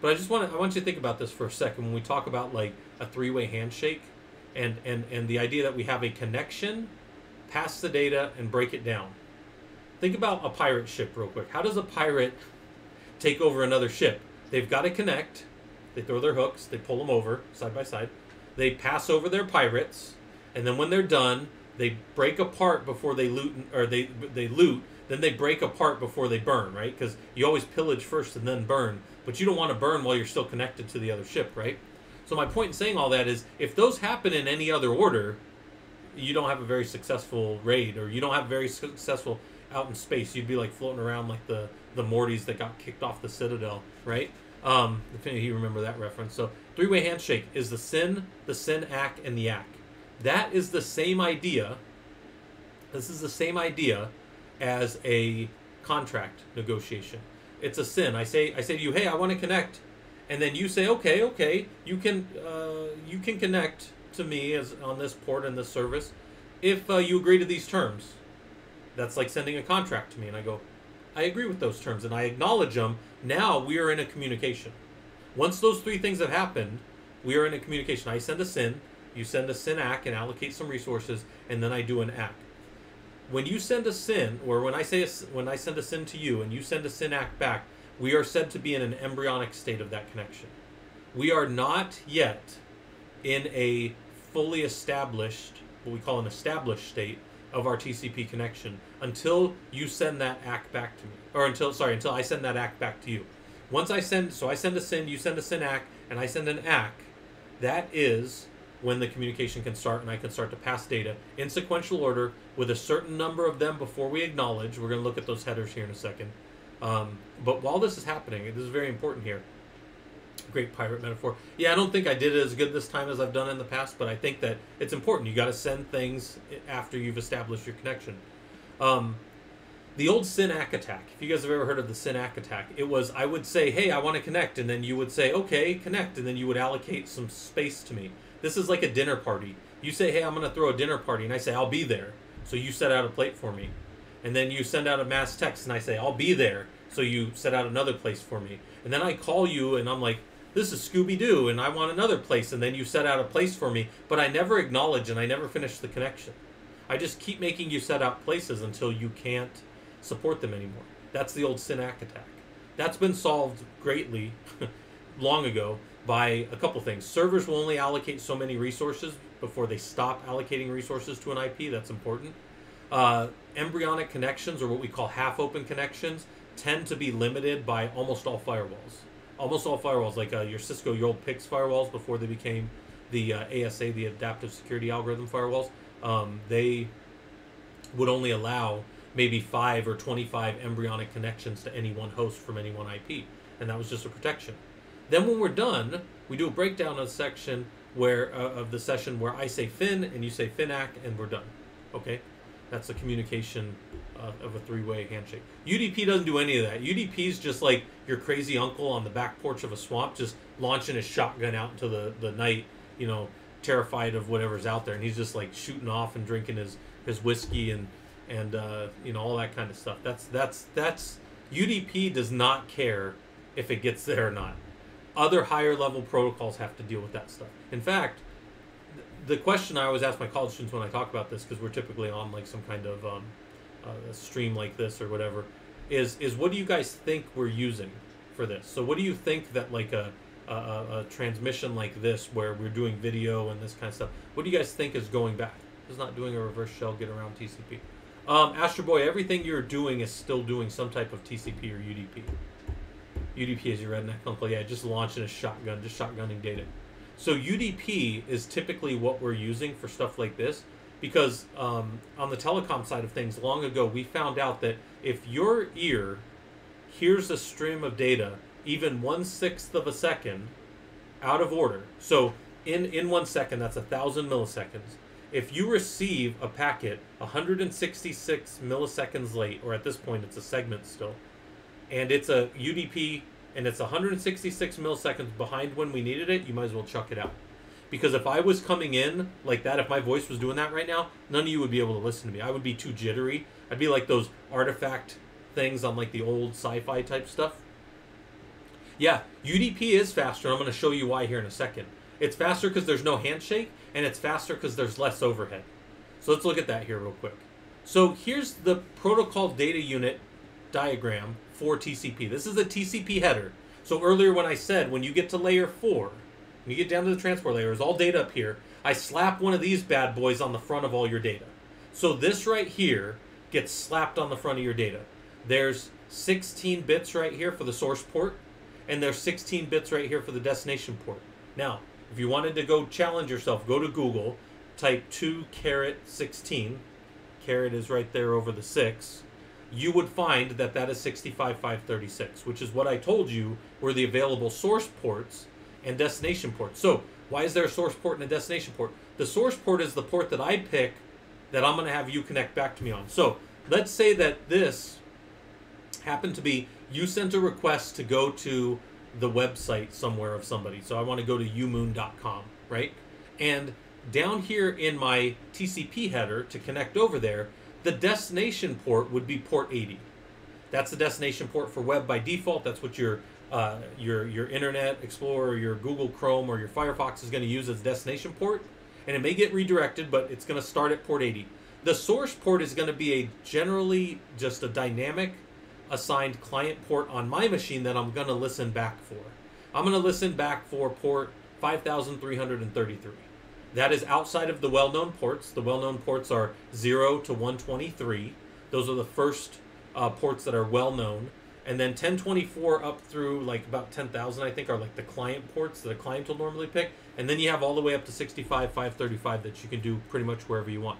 But I just want to I want you to think about this for a second when we talk about like a three-way handshake and and and the idea that we have a connection, pass the data and break it down. Think about a pirate ship real quick. How does a pirate take over another ship? They've got to connect. They throw their hooks, they pull them over side by side. They pass over their pirates, and then when they're done, they break apart before they loot or they they loot then they break apart before they burn, right? Because you always pillage first and then burn, but you don't want to burn while you're still connected to the other ship, right? So my point in saying all that is, if those happen in any other order, you don't have a very successful raid, or you don't have very successful out in space. You'd be like floating around like the the Mortys that got kicked off the Citadel, right? Um, if any of you remember that reference. So three-way handshake is the SYN, the SYN ACK, and the ACK. That is the same idea. This is the same idea as a contract negotiation. It's a SYN. I say I say to you, hey, I want to connect, and then you say, okay, okay, you can uh, you can connect to me as on this port and this service, if uh, you agree to these terms. That's like sending a contract to me, and I go, I agree with those terms, and I acknowledge them. Now we are in a communication. Once those three things have happened, we are in a communication. I send a SYN, you send a SYN ACK and allocate some resources, and then I do an ACK when you send a SYN, or when I say a, when I send a SYN to you, and you send a SYN ACK back, we are said to be in an embryonic state of that connection. We are not yet in a fully established, what we call an established state of our TCP connection until you send that ACK back to me, or until sorry, until I send that ACK back to you. Once I send, so I send a SYN, you send a SYN ACK, and I send an ACK. That is when the communication can start and I can start to pass data in sequential order with a certain number of them before we acknowledge. We're going to look at those headers here in a second. Um, but while this is happening, this is very important here. Great pirate metaphor. Yeah, I don't think I did it as good this time as I've done in the past, but I think that it's important. You got to send things after you've established your connection. Um, the old SYN-ACK attack. If you guys have ever heard of the SYN-ACK attack, it was I would say, "Hey, I want to connect," and then you would say, "Okay, connect," and then you would allocate some space to me. This is like a dinner party. You say, hey, I'm going to throw a dinner party, and I say, I'll be there. So you set out a plate for me. And then you send out a mass text, and I say, I'll be there. So you set out another place for me. And then I call you, and I'm like, this is Scooby Doo, and I want another place. And then you set out a place for me, but I never acknowledge and I never finish the connection. I just keep making you set out places until you can't support them anymore. That's the old SYN-ACK attack. That's been solved greatly long ago by a couple things. Servers will only allocate so many resources before they stop allocating resources to an IP. That's important. Uh, embryonic connections, or what we call half-open connections, tend to be limited by almost all firewalls. Almost all firewalls, like uh, your Cisco, your old PIX firewalls before they became the uh, ASA, the Adaptive Security Algorithm firewalls, um, they would only allow maybe 5 or 25 embryonic connections to any one host from any one IP. And that was just a protection. Then when we're done, we do a breakdown of section where uh, of the session where I say fin and you say FIN-ACK and we're done. Okay, that's the communication uh, of a three-way handshake. UDP doesn't do any of that. UDP is just like your crazy uncle on the back porch of a swamp, just launching his shotgun out into the the night. You know, terrified of whatever's out there, and he's just like shooting off and drinking his his whiskey and and uh, you know all that kind of stuff. That's that's that's UDP does not care if it gets there or not other higher level protocols have to deal with that stuff. In fact, the question I always ask my college students when I talk about this, because we're typically on like some kind of um, uh, stream like this or whatever, is is what do you guys think we're using for this? So what do you think that like a a, a transmission like this, where we're doing video and this kind of stuff, what do you guys think is going back? Is not doing a reverse shell get around TCP. Um, Astro Boy, everything you're doing is still doing some type of TCP or UDP. UDP is your redneck uncle. Yeah, just launching a shotgun, just shotgunning data. So UDP is typically what we're using for stuff like this because um, on the telecom side of things, long ago we found out that if your ear hears a stream of data even one sixth of a second out of order, so in in one second that's a thousand milliseconds. If you receive a packet 166 milliseconds late, or at this point it's a segment still, and it's a UDP and it's 166 milliseconds behind when we needed it, you might as well chuck it out. Because if I was coming in like that, if my voice was doing that right now, none of you would be able to listen to me. I would be too jittery. I'd be like those artifact things on like the old sci-fi type stuff. Yeah, UDP is faster, I'm going to show you why here in a second. It's faster because there's no handshake, and it's faster because there's less overhead. So let's look at that here real quick. So here's the protocol data unit diagram for TCP. This is a TCP header. So earlier when I said when you get to layer 4, when you get down to the transport layer, it's all data up here. I slap one of these bad boys on the front of all your data. So this right here gets slapped on the front of your data. There's 16 bits right here for the source port, and there's 16 bits right here for the destination port. Now, if you wanted to go challenge yourself, go to Google, type 2 caret 16. Caret is right there over the 6 you would find that that is 65536, which is what I told you were the available source ports and destination ports. So why is there a source port and a destination port? The source port is the port that I pick that I'm going to have you connect back to me on. So let's say that this happened to be you sent a request to go to the website somewhere of somebody. So I want to go to umoon.com, right? And down here in my TCP header to connect over there, the destination port would be port 80. That's the destination port for web by default. That's what your uh, your your Internet Explorer, your Google Chrome, or your Firefox is going to use as destination port, and it may get redirected, but it's going to start at port 80. The source port is going to be a generally just a dynamic assigned client port on my machine that I'm going to listen back for. I'm going to listen back for port 5333. That is outside of the well-known ports. The well-known ports are 0 to 123. Those are the first uh, ports that are well-known. And then 1024 up through like about 10,000, I think, are like the client ports that a client will normally pick. And then you have all the way up to 65, 535 that you can do pretty much wherever you want.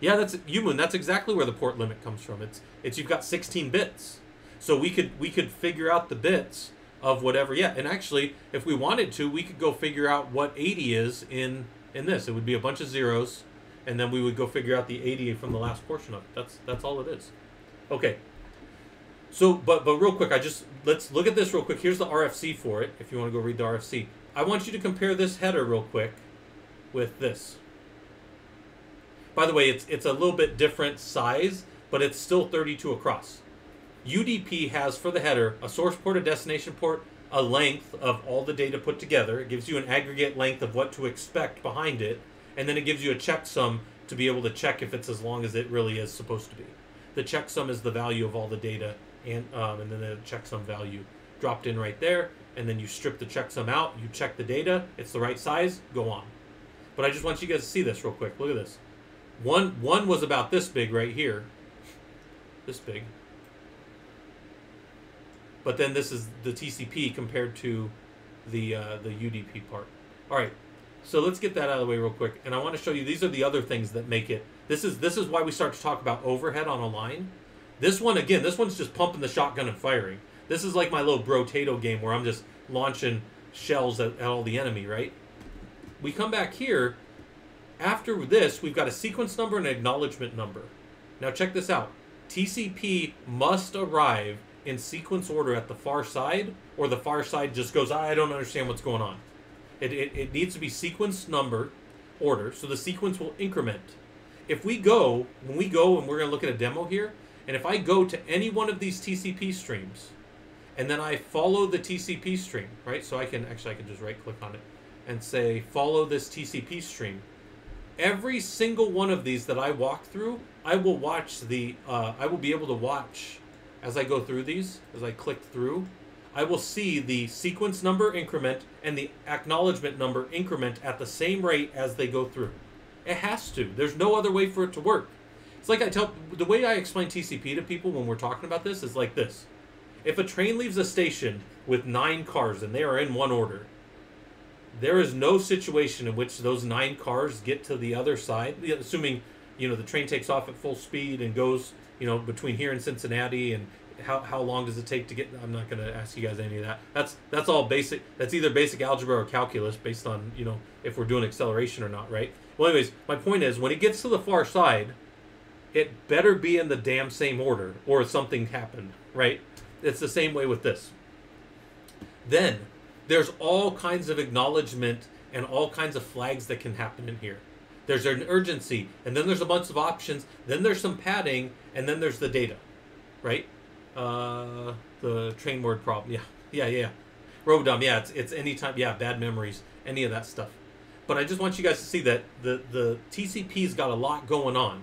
Yeah, that's UMoon. That's exactly where the port limit comes from. It's it's you've got 16 bits, so we could we could figure out the bits of whatever. Yeah, and actually, if we wanted to, we could go figure out what 80 is in in this. It would be a bunch of zeros, and then we would go figure out the 80 from the last portion of it. That's that's all it is. Okay. So, but but real quick, I just let's look at this real quick. Here's the RFC for it. If you want to go read the RFC, I want you to compare this header real quick with this. By the way, it's it's a little bit different size, but it's still 32 across. UDP has for the header a source port, a destination port, a length of all the data put together. It gives you an aggregate length of what to expect behind it, and then it gives you a checksum to be able to check if it's as long as it really is supposed to be. The checksum is the value of all the data, and um, and then the checksum value dropped in right there, and then you strip the checksum out, you check the data, it's the right size, go on. But I just want you guys to see this real quick. Look at this. One one was about this big right here, this big. But then this is the TCP compared to the uh, the UDP part. All right, so let's get that out of the way real quick. And I want to show you these are the other things that make it. This is this is why we start to talk about overhead on a line. This one again, this one's just pumping the shotgun and firing. This is like my little brotato game where I'm just launching shells at, at all the enemy, right? We come back here. After this, we've got a sequence number and an acknowledgement number. Now check this out. TCP must arrive in sequence order at the far side, or the far side just goes, I don't understand what's going on. It, it, it needs to be sequence number order, so the sequence will increment. If we go, when we go and we're going to look at a demo here, and if I go to any one of these TCP streams, and then I follow the TCP stream, right? So I can, actually I can just right click on it and say, follow this TCP stream. every single one of these that I walk through, I will watch the. Uh, I will be able to watch as I go through these, as I click through. I will see the sequence number increment and the acknowledgement number increment at the same rate as they go through. It has to. There's no other way for it to work. It's like I tell the way I explain TCP to people when we're talking about this is like this. If a train leaves a station with nine cars and they are in one order, there is no situation in which those nine cars get to the other side, assuming you know the train takes off at full speed and goes you know between here and Cincinnati and how, how long does it take to get i'm not going to ask you guys any of that. That's that's all basic that's either basic algebra or calculus based on you know if we're doing acceleration or not right? Well anyways my point is when it gets to the far side it better be in the damn same order or something happened right? It's the same way with this. Then there's all kinds of acknowledgement and all kinds of flags that can happen in here. There's an urgency, and then there's a bunch of options, then there's some padding, and then there's the data, right? Uh, the train word problem, yeah, yeah, yeah. Robodom, yeah, it's, it's anytime, yeah, bad memories, any of that stuff. But I just want you guys to see that the, the TCP's got a lot going on.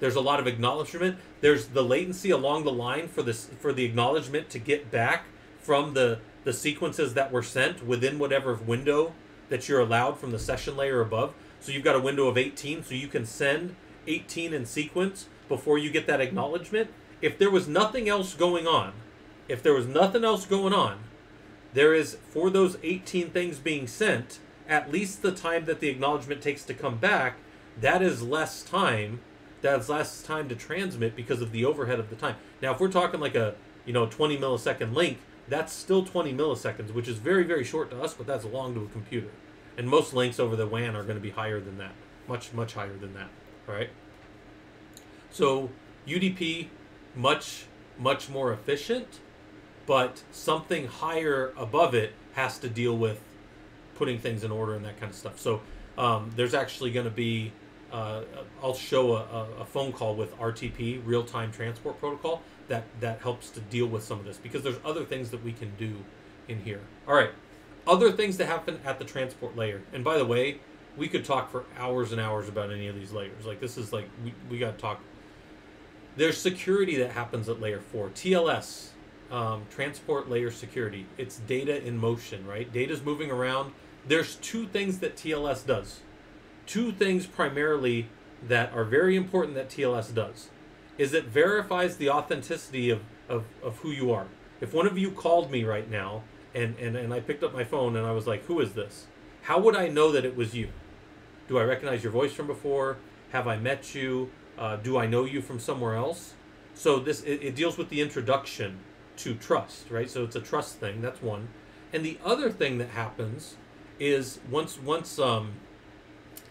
There's a lot of acknowledgement. There's the latency along the line for this for the acknowledgement to get back from the the sequences that were sent within whatever window that you're allowed from the session layer above. So you've got a window of 18, so you can send 18 in sequence before you get that acknowledgement. If there was nothing else going on, if there was nothing else going on, there is for those 18 things being sent, at least the time that the acknowledgement takes to come back, that is less time. That's less time to transmit because of the overhead of the time. Now, if we're talking like a you know 20 millisecond link, that's still 20 milliseconds, which is very, very short to us, but that's long to a computer. And most links over the WAN are going to be higher than that, much, much higher than that. Right. So UDP, much, much more efficient, but something higher above it has to deal with putting things in order and that kind of stuff. So um, there's actually going to be, uh, I'll show a, a phone call with RTP, real time transport protocol that that helps to deal with some of this because there's other things that we can do in here. All right, other things that happen at the transport layer. And by the way, we could talk for hours and hours about any of these layers. Like this is like we, we got to talk. There's security that happens at layer four. TLS, um, transport layer security. It's data in motion, right? Data's moving around. There's two things that TLS does. Two things primarily that are very important that TLS does is it verifies the authenticity of, of, of who you are. If one of you called me right now and, and, and I picked up my phone and I was like, who is this? How would I know that it was you? Do I recognize your voice from before? Have I met you? Uh, do I know you from somewhere else? So this it, it deals with the introduction to trust, right? So it's a trust thing. That's one. And the other thing that happens is once once um,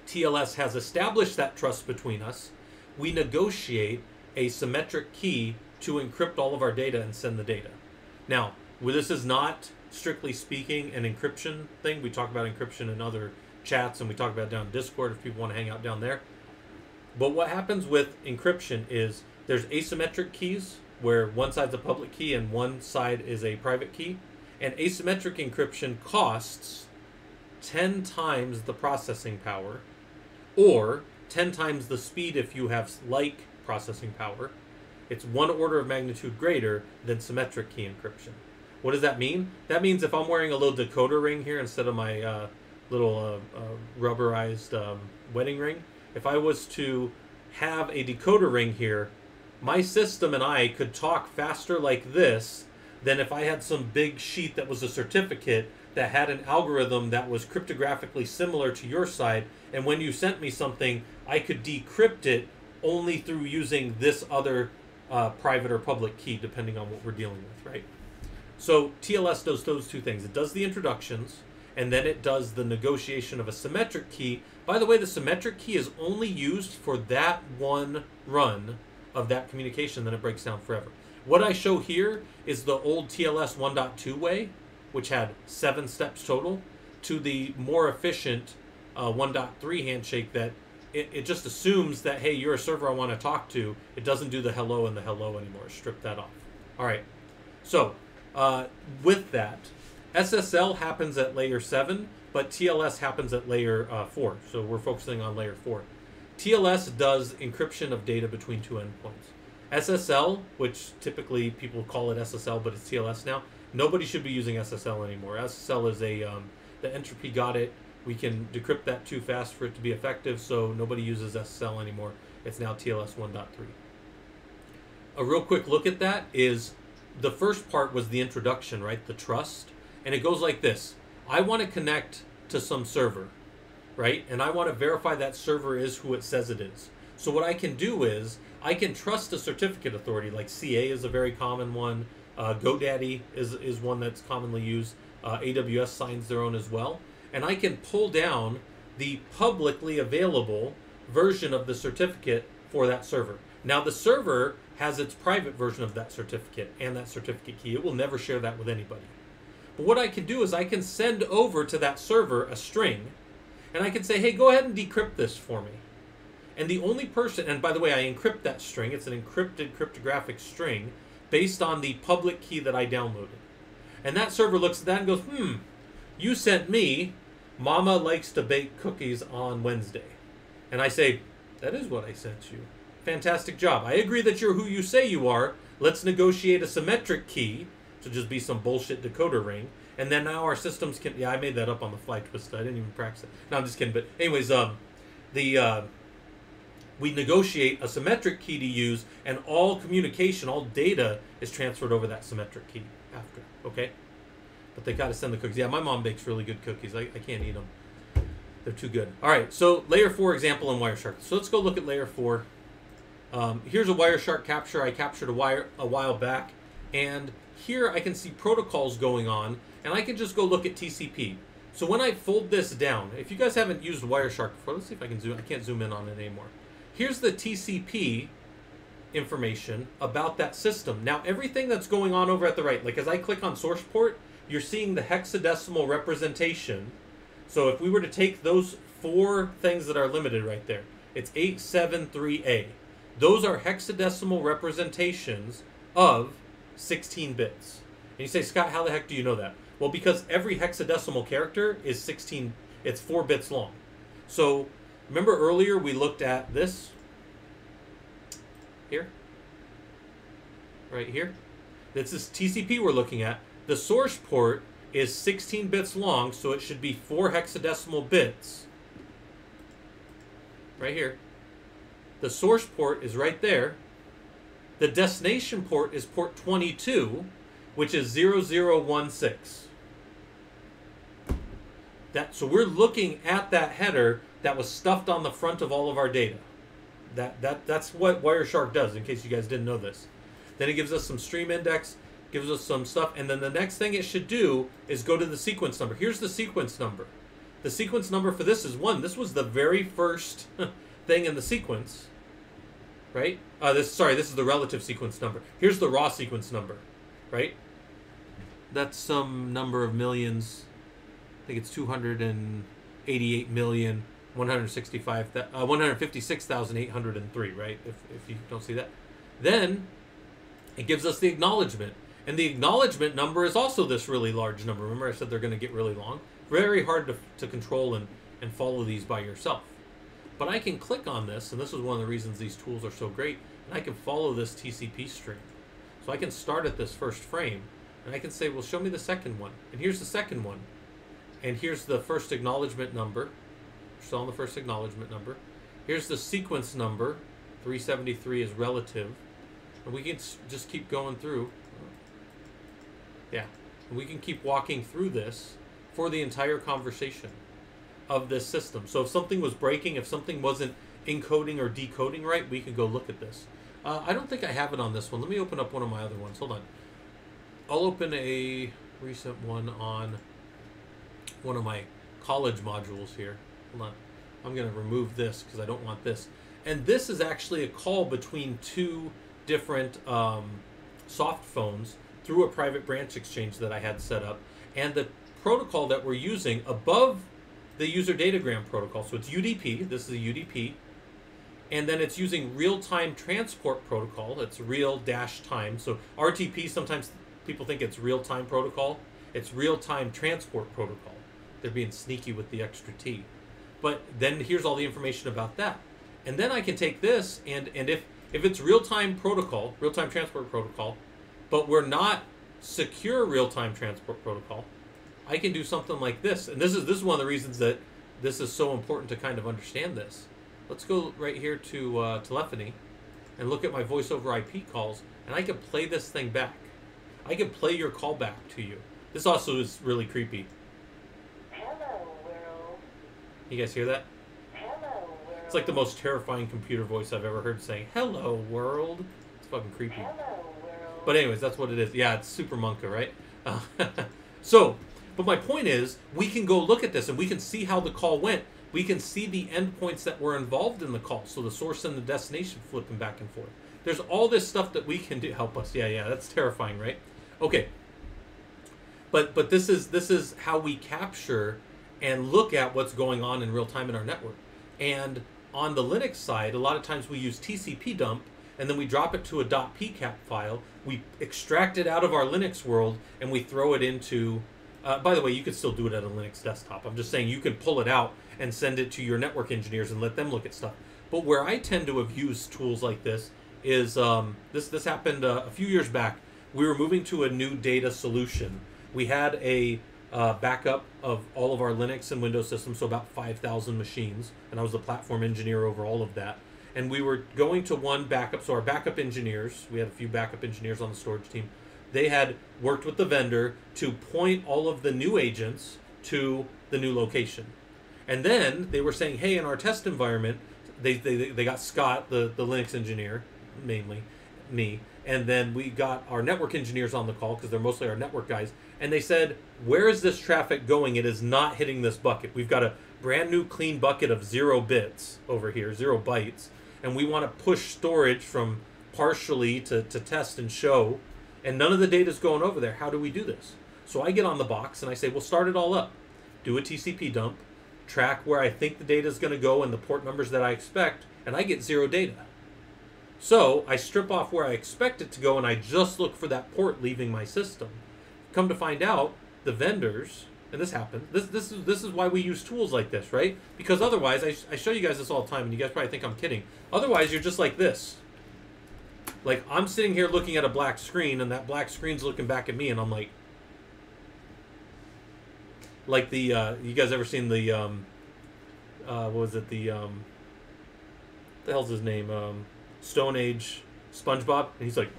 TLS has established that trust between us, we negotiate a symmetric key to encrypt all of our data and send the data. Now, well, this is not strictly speaking an encryption thing. We talk about encryption in other chats and we talk about down Discord if people want to hang out down there. But what happens with encryption is there's asymmetric keys where one side's a public key and one side is a private key. And asymmetric encryption costs 10 times the processing power or 10 times the speed if you have like processing power. It's one order of magnitude greater than symmetric key encryption. What does that mean? That means if I'm wearing a little decoder ring here instead of my uh, little uh, uh, rubberized um, wedding ring, if I was to have a decoder ring here, my system and I could talk faster like this than if I had some big sheet that was a certificate that had an algorithm that was cryptographically similar to your side. And when you sent me something, I could decrypt it only through using this other uh, private or public key, depending on what we're dealing with? So TLS does those two things. It does the introductions, and then it does the negotiation of a symmetric key. By the way, the symmetric key is only used for that one run of that communication, then it breaks down forever. What I show here is the old TLS 1.2 way, which had seven steps total, to the more efficient uh, 1.3 handshake that it, it just assumes that hey you're a server i want to talk to it doesn't do the hello and the hello anymore strip that off all right so uh, with that ssl happens at layer 7 but tls happens at layer uh, 4 so we're focusing on layer 4 TLS does encryption of data between two endpoints. SSL, which typically people call it SSL, but it's TLS now. Nobody should be using SSL anymore. SSL is a um, the entropy got it. We can decrypt that too fast for it to be effective, so nobody uses SSL anymore. It's now TLS 1.3. A real quick look at that is the first part was the introduction, right? The trust. And it goes like this I want to connect to some server, right? And I want to verify that server is who it says it is. So what I can do is I can trust a certificate authority, like CA is a very common one. Uh, GoDaddy is, is one that's commonly used. Uh, AWS signs their own as well. And I can pull down the publicly available version of the certificate for that server. Now, the server has its private version of that certificate and that certificate key. It will never share that with anybody. But what I can do is I can send over to that server a string and I can say, hey, go ahead and decrypt this for me. And the only person, and by the way, I encrypt that string, it's an encrypted cryptographic string based on the public key that I downloaded. And that server looks at that and goes, hmm, you sent me, Mama likes to bake cookies on Wednesday. And I say, that is what I sent you. Fantastic job. I agree that you're who you say you are. Let's negotiate a symmetric key to just be some bullshit decoder ring. And then now our systems can. Yeah, I made that up on the fly, twist. I didn't even practice it. No, I'm just kidding. But anyways, um, the uh, we negotiate a symmetric key to use, and all communication, all data is transferred over that symmetric key after. Okay. But they got to send the cookies. Yeah, my mom bakes really good cookies. I, I can't eat them. They're too good. All right, so layer four example in Wireshark. So let's go look at layer four. Um, here's a Wireshark capture I captured a, wire, a while back, and here I can see protocols going on, and I can just go look at TCP. So when I fold this down, if you guys haven't used Wireshark before, let's see if I can zoom. I can't zoom in on it anymore. Here's the TCP information about that system. Now everything that's going on over at the right, like as I click on source port, you're seeing the hexadecimal representation. So if we were to take those four things that are limited right there, it's 873A. Those are hexadecimal representations of 16 bits. And you say, Scott, how the heck do you know that? Well, because every hexadecimal character is 16, it's 4 bits long. So remember earlier we looked at this here? Right here? This is TCP we're looking at. The source port is 16 bits long, so it should be 4 hexadecimal bits. Right here. The source port is right there. The destination port is port 22, which is 0016. That, so we're looking at that header that was stuffed on the front of all of our data. That, that, that's what Wireshark does, in case you guys didn't know this. Then it gives us some stream index, gives us some stuff, and then the next thing it should do is go to the sequence number. Here's the sequence number. The sequence number for this is 1. This was the very first thing in the sequence right? Uh, this sorry, this is the relative sequence number. Here's the raw sequence number, right? That's some number of millions. I think it's 288 million. 165 uh, 156,803 right if, if you don't see that then it gives us the acknowledgement and the acknowledgement number is also this really large number remember I said they're going to get really long very hard to, to control and, and follow these by yourself but I can click on this, and this is one of the reasons these tools are so great, and I can follow this TCP string. So I can start at this first frame, and I can say, well, show me the second one. And here's the second one. And here's the first acknowledgement number. We're on the first acknowledgement number. Here's the sequence number. 373 is relative. And we can just keep going through. Yeah. And we can keep walking through this for the entire conversation of this system. So if something was breaking, if something wasn't encoding or decoding right, we could go look at this. Uh, I don't think I have it on this one. Let me open up one of my other ones. Hold on. I'll open a recent one on one of my college modules here. Hold on. I'm going to remove this because I don't want this. And this is actually a call between two different um, soft phones through a private branch exchange that I had set up. And the protocol that we're using above the user datagram protocol. So it's UDP. This is a UDP. And then it's using real-time transport protocol. It's real dash time. So RTP, sometimes people think it's real-time protocol. It's real-time transport protocol. They're being sneaky with the extra T. But then here's all the information about that. And then I can take this and and if if it's real time protocol, real time transport protocol, but we're not secure real time transport protocol, I can do something like this. And this is this is one of the reasons that this is so important to kind of understand this. Let's go right here to uh, telephony and look at my voice over IP calls, and I can play this thing back. I can play your call back to you. This also is really creepy. Hello, world. You guys hear that? Hello, world. It's like the most terrifying computer voice I've ever heard saying, Hello, world. It's fucking creepy. Hello, world. But, anyways, that's what it is. Yeah, it's super monka, right? Uh, so, but my point is, we can go look at this and we can see how the call went. We can see the endpoints that were involved in the call. So, the source and the destination flipping back and forth. There's all this stuff that we can do. Help us. Yeah, yeah, that's terrifying, right? Okay. But but this is this is how we capture and look at what's going on in real time in our network. And on the Linux side, a lot of times we use TCP dump and then we drop it to a .pcap file. We extract it out of our Linux world and we throw it into. Uh, by the way, you could still do it at a Linux desktop. I'm just saying you can pull it out and send it to your network engineers and let them look at stuff. But where I tend to have used tools like this is um, this. This happened uh, a few years back. We were moving to a new data solution. We had a uh, backup of all of our Linux and Windows systems, so about 5,000 machines, and I was the platform engineer over all of that. And we were going to one backup, so our backup engineers, we had a few backup engineers on the storage team, they had worked with the vendor to point all of the new agents to the new location. And then they were saying, hey, in our test environment, they, they, they got Scott, the, the Linux engineer, mainly, me, and then we got our network engineers on the call because they're mostly our network guys and they said where is this traffic going it is not hitting this bucket we've got a brand new clean bucket of zero bits over here zero bytes and we want to push storage from partially to, to test and show and none of the data is going over there how do we do this so i get on the box and i say we'll start it all up do a tcp dump track where i think the data is going to go and the port numbers that i expect and i get zero data so I strip off where I expect it to go and I just look for that port leaving my system. Come to find out, the vendors, and this happens, this, this, is, this is why we use tools like this, right? Because otherwise, I, I show you guys this all the time and you guys probably think I'm kidding. Otherwise, you're just like this. Like, I'm sitting here looking at a black screen and that black screen's looking back at me and I'm like, like the, uh, you guys ever seen the, um, uh, what was it, the, um, the hell's his name? Um, Stone Age SpongeBob, and he's like,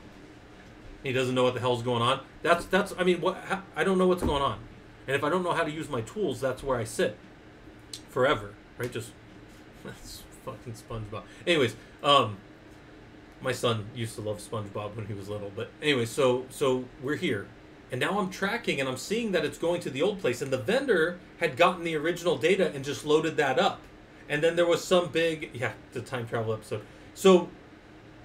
he doesn't know what the hell's going on. That's that's. I mean, what how, I don't know what's going on, and if I don't know how to use my tools, that's where I sit forever, right? Just that's fucking SpongeBob. Anyways, um, my son used to love SpongeBob when he was little, but anyway, so so we're here, and now I'm tracking and I'm seeing that it's going to the old place, and the vendor had gotten the original data and just loaded that up, and then there was some big yeah the time travel episode. So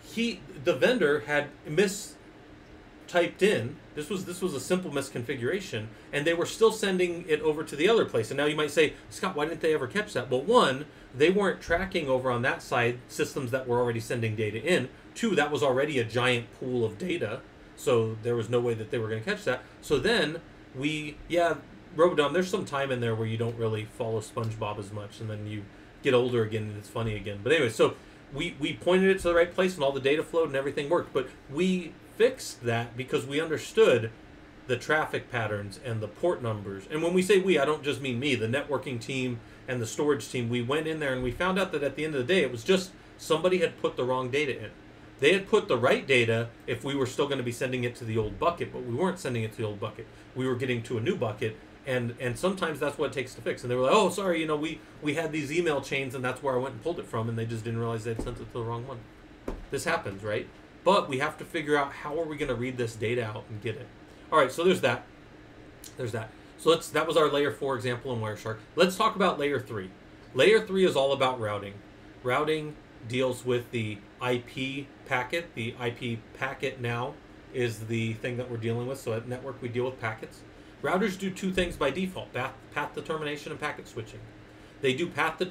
he the vendor had mistyped in this was this was a simple misconfiguration and they were still sending it over to the other place. And now you might say scott why didn't they ever catch that? Well one they weren't tracking over on that side systems that were already sending data in two that was already a giant pool of data so there was no way that they were going to catch that so then we yeah Robodom, there's some time in there where you don't really follow SpongeBob as much, and then you get older again and it's funny again. But anyway, so we, we pointed it to the right place and all the data flowed and everything worked. But we fixed that because we understood the traffic patterns and the port numbers. And when we say we, I don't just mean me, the networking team and the storage team. We went in there and we found out that at the end of the day, it was just somebody had put the wrong data in. They had put the right data if we were still going to be sending it to the old bucket, but we weren't sending it to the old bucket. We were getting to a new bucket and and sometimes that's what it takes to fix. And they were like, "Oh, sorry, you know, we we had these email chains, and that's where I went and pulled it from, and they just didn't realize they'd sent it to the wrong one." This happens, right? But we have to figure out how are we going to read this data out and get it. All right, so there's that. There's that. So let's that was our layer four example in Wireshark. Let's talk about layer three. Layer three is all about routing. Routing deals with the IP packet. The IP packet now is the thing that we're dealing with. So at network, we deal with packets. Routers do two things by default, path, path determination and packet switching. They do path,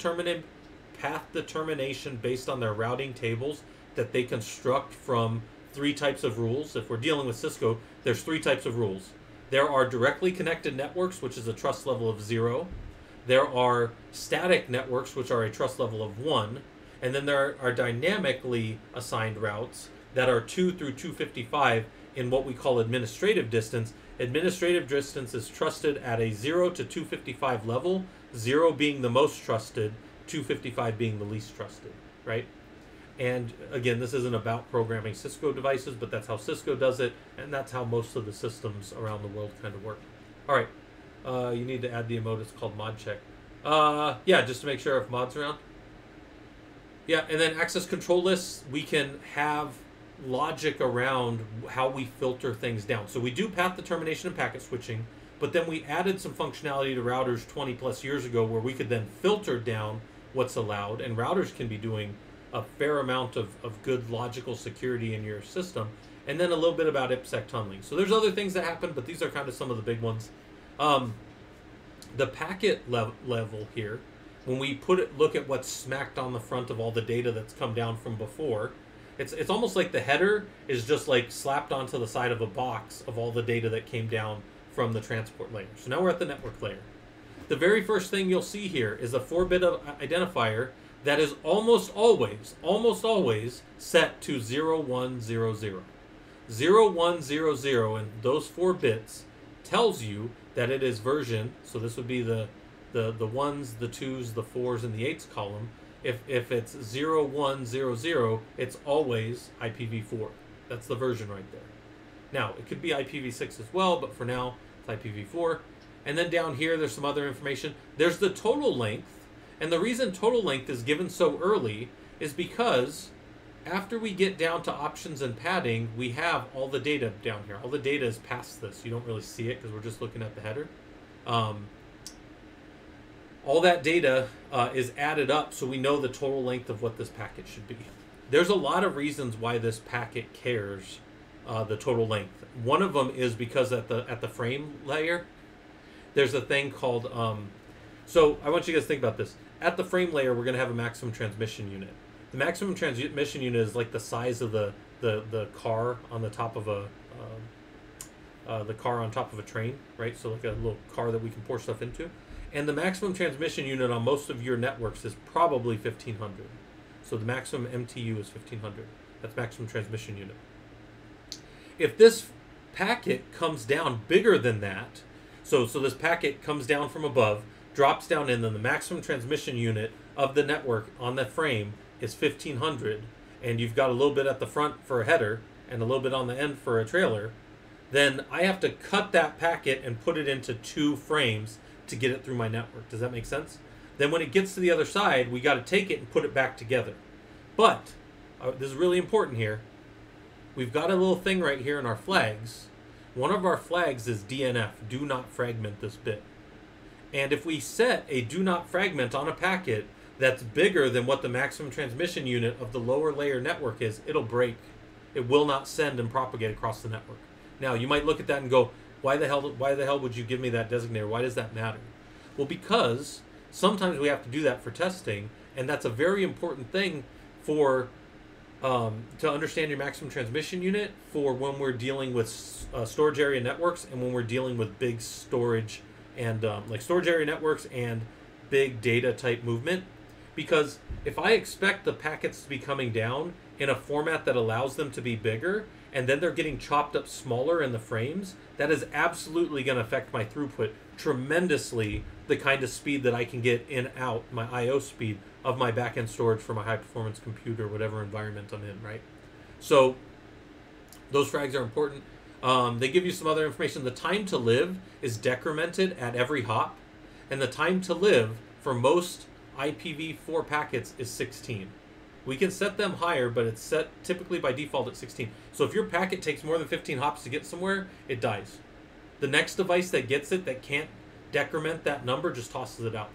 path determination based on their routing tables that they construct from three types of rules. If we're dealing with Cisco, there's three types of rules. There are directly connected networks, which is a trust level of zero. There are static networks, which are a trust level of one. And then there are dynamically assigned routes that are 2 through 255 in what we call administrative distance. Administrative distance is trusted at a 0 to 255 level, 0 being the most trusted, 255 being the least trusted, right? And again, this isn't about programming Cisco devices, but that's how Cisco does it, and that's how most of the systems around the world kind of work. All right, uh, you need to add the emote. It's called mod check. Uh, yeah, just to make sure if mod's around. Yeah, and then access control lists, we can have logic around how we filter things down. So we do path determination and packet switching, but then we added some functionality to routers 20 plus years ago where we could then filter down what's allowed, and routers can be doing a fair amount of, of good logical security in your system, and then a little bit about IPsec tunneling. So there's other things that happen, but these are kind of some of the big ones. Um, the packet lev- level here, when we put it, look at what's smacked on the front of all the data that's come down from before, it's it's almost like the header is just like slapped onto the side of a box of all the data that came down from the transport layer. So now we're at the network layer. The very first thing you'll see here is a 4-bit identifier that is almost always, almost always set to 0100. 0100 and those four bits tells you that it is version, so this would be the the the ones, the twos, the fours, and the eights column. If if it's 0100, it's always IPv4. That's the version right there. Now, it could be IPv6 as well, but for now, it's IPv4. And then down here, there's some other information. There's the total length, and the reason total length is given so early is because after we get down to options and padding, we have all the data down here. All the data is past this. You don't really see it because we're just looking at the header. Um, all that data uh, is added up so we know the total length of what this packet should be. There's a lot of reasons why this packet cares uh, the total length. One of them is because at the at the frame layer, there's a thing called. Um, so I want you guys to think about this. At the frame layer, we're going to have a maximum transmission unit. The maximum transmission unit is like the size of the the, the car on the top of a um, uh, the car on top of a train, right? So like a little car that we can pour stuff into. And the maximum transmission unit on most of your networks is probably 1500. So the maximum MTU is 1500. That's maximum transmission unit. If this packet comes down bigger than that, so so this packet comes down from above, drops down in, then the maximum transmission unit of the network on the frame is 1500, and you've got a little bit at the front for a header and a little bit on the end for a trailer, then I have to cut that packet and put it into two frames to get it through my network. Does that make sense? Then when it gets to the other side, we got to take it and put it back together. But uh, this is really important here. We've got a little thing right here in our flags. One of our flags is DNF, do not fragment this bit. And if we set a do not fragment on a packet that's bigger than what the maximum transmission unit of the lower layer network is, it'll break. It will not send and propagate across the network. Now, you might look at that and go, why the hell why the hell would you give me that designator? Why does that matter? Well, because sometimes we have to do that for testing, and that's a very important thing for um, to understand your maximum transmission unit for when we're dealing with uh, storage area networks and when we're dealing with big storage and um, like storage area networks and big data type movement. Because if I expect the packets to be coming down in a format that allows them to be bigger, and then they're getting chopped up smaller in the frames, that is absolutely going to affect my throughput tremendously. The kind of speed that I can get in out, my I/O speed of my backend storage for my high performance computer, whatever environment I'm in, right? So those frags are important. Um, they give you some other information. The time to live is decremented at every hop, and the time to live for most IPv4 packets is 16. We can set them higher, but it's set typically by default at 16. So if your packet takes more than 15 hops to get somewhere, it dies. The next device that gets it that can't decrement that number just tosses it out.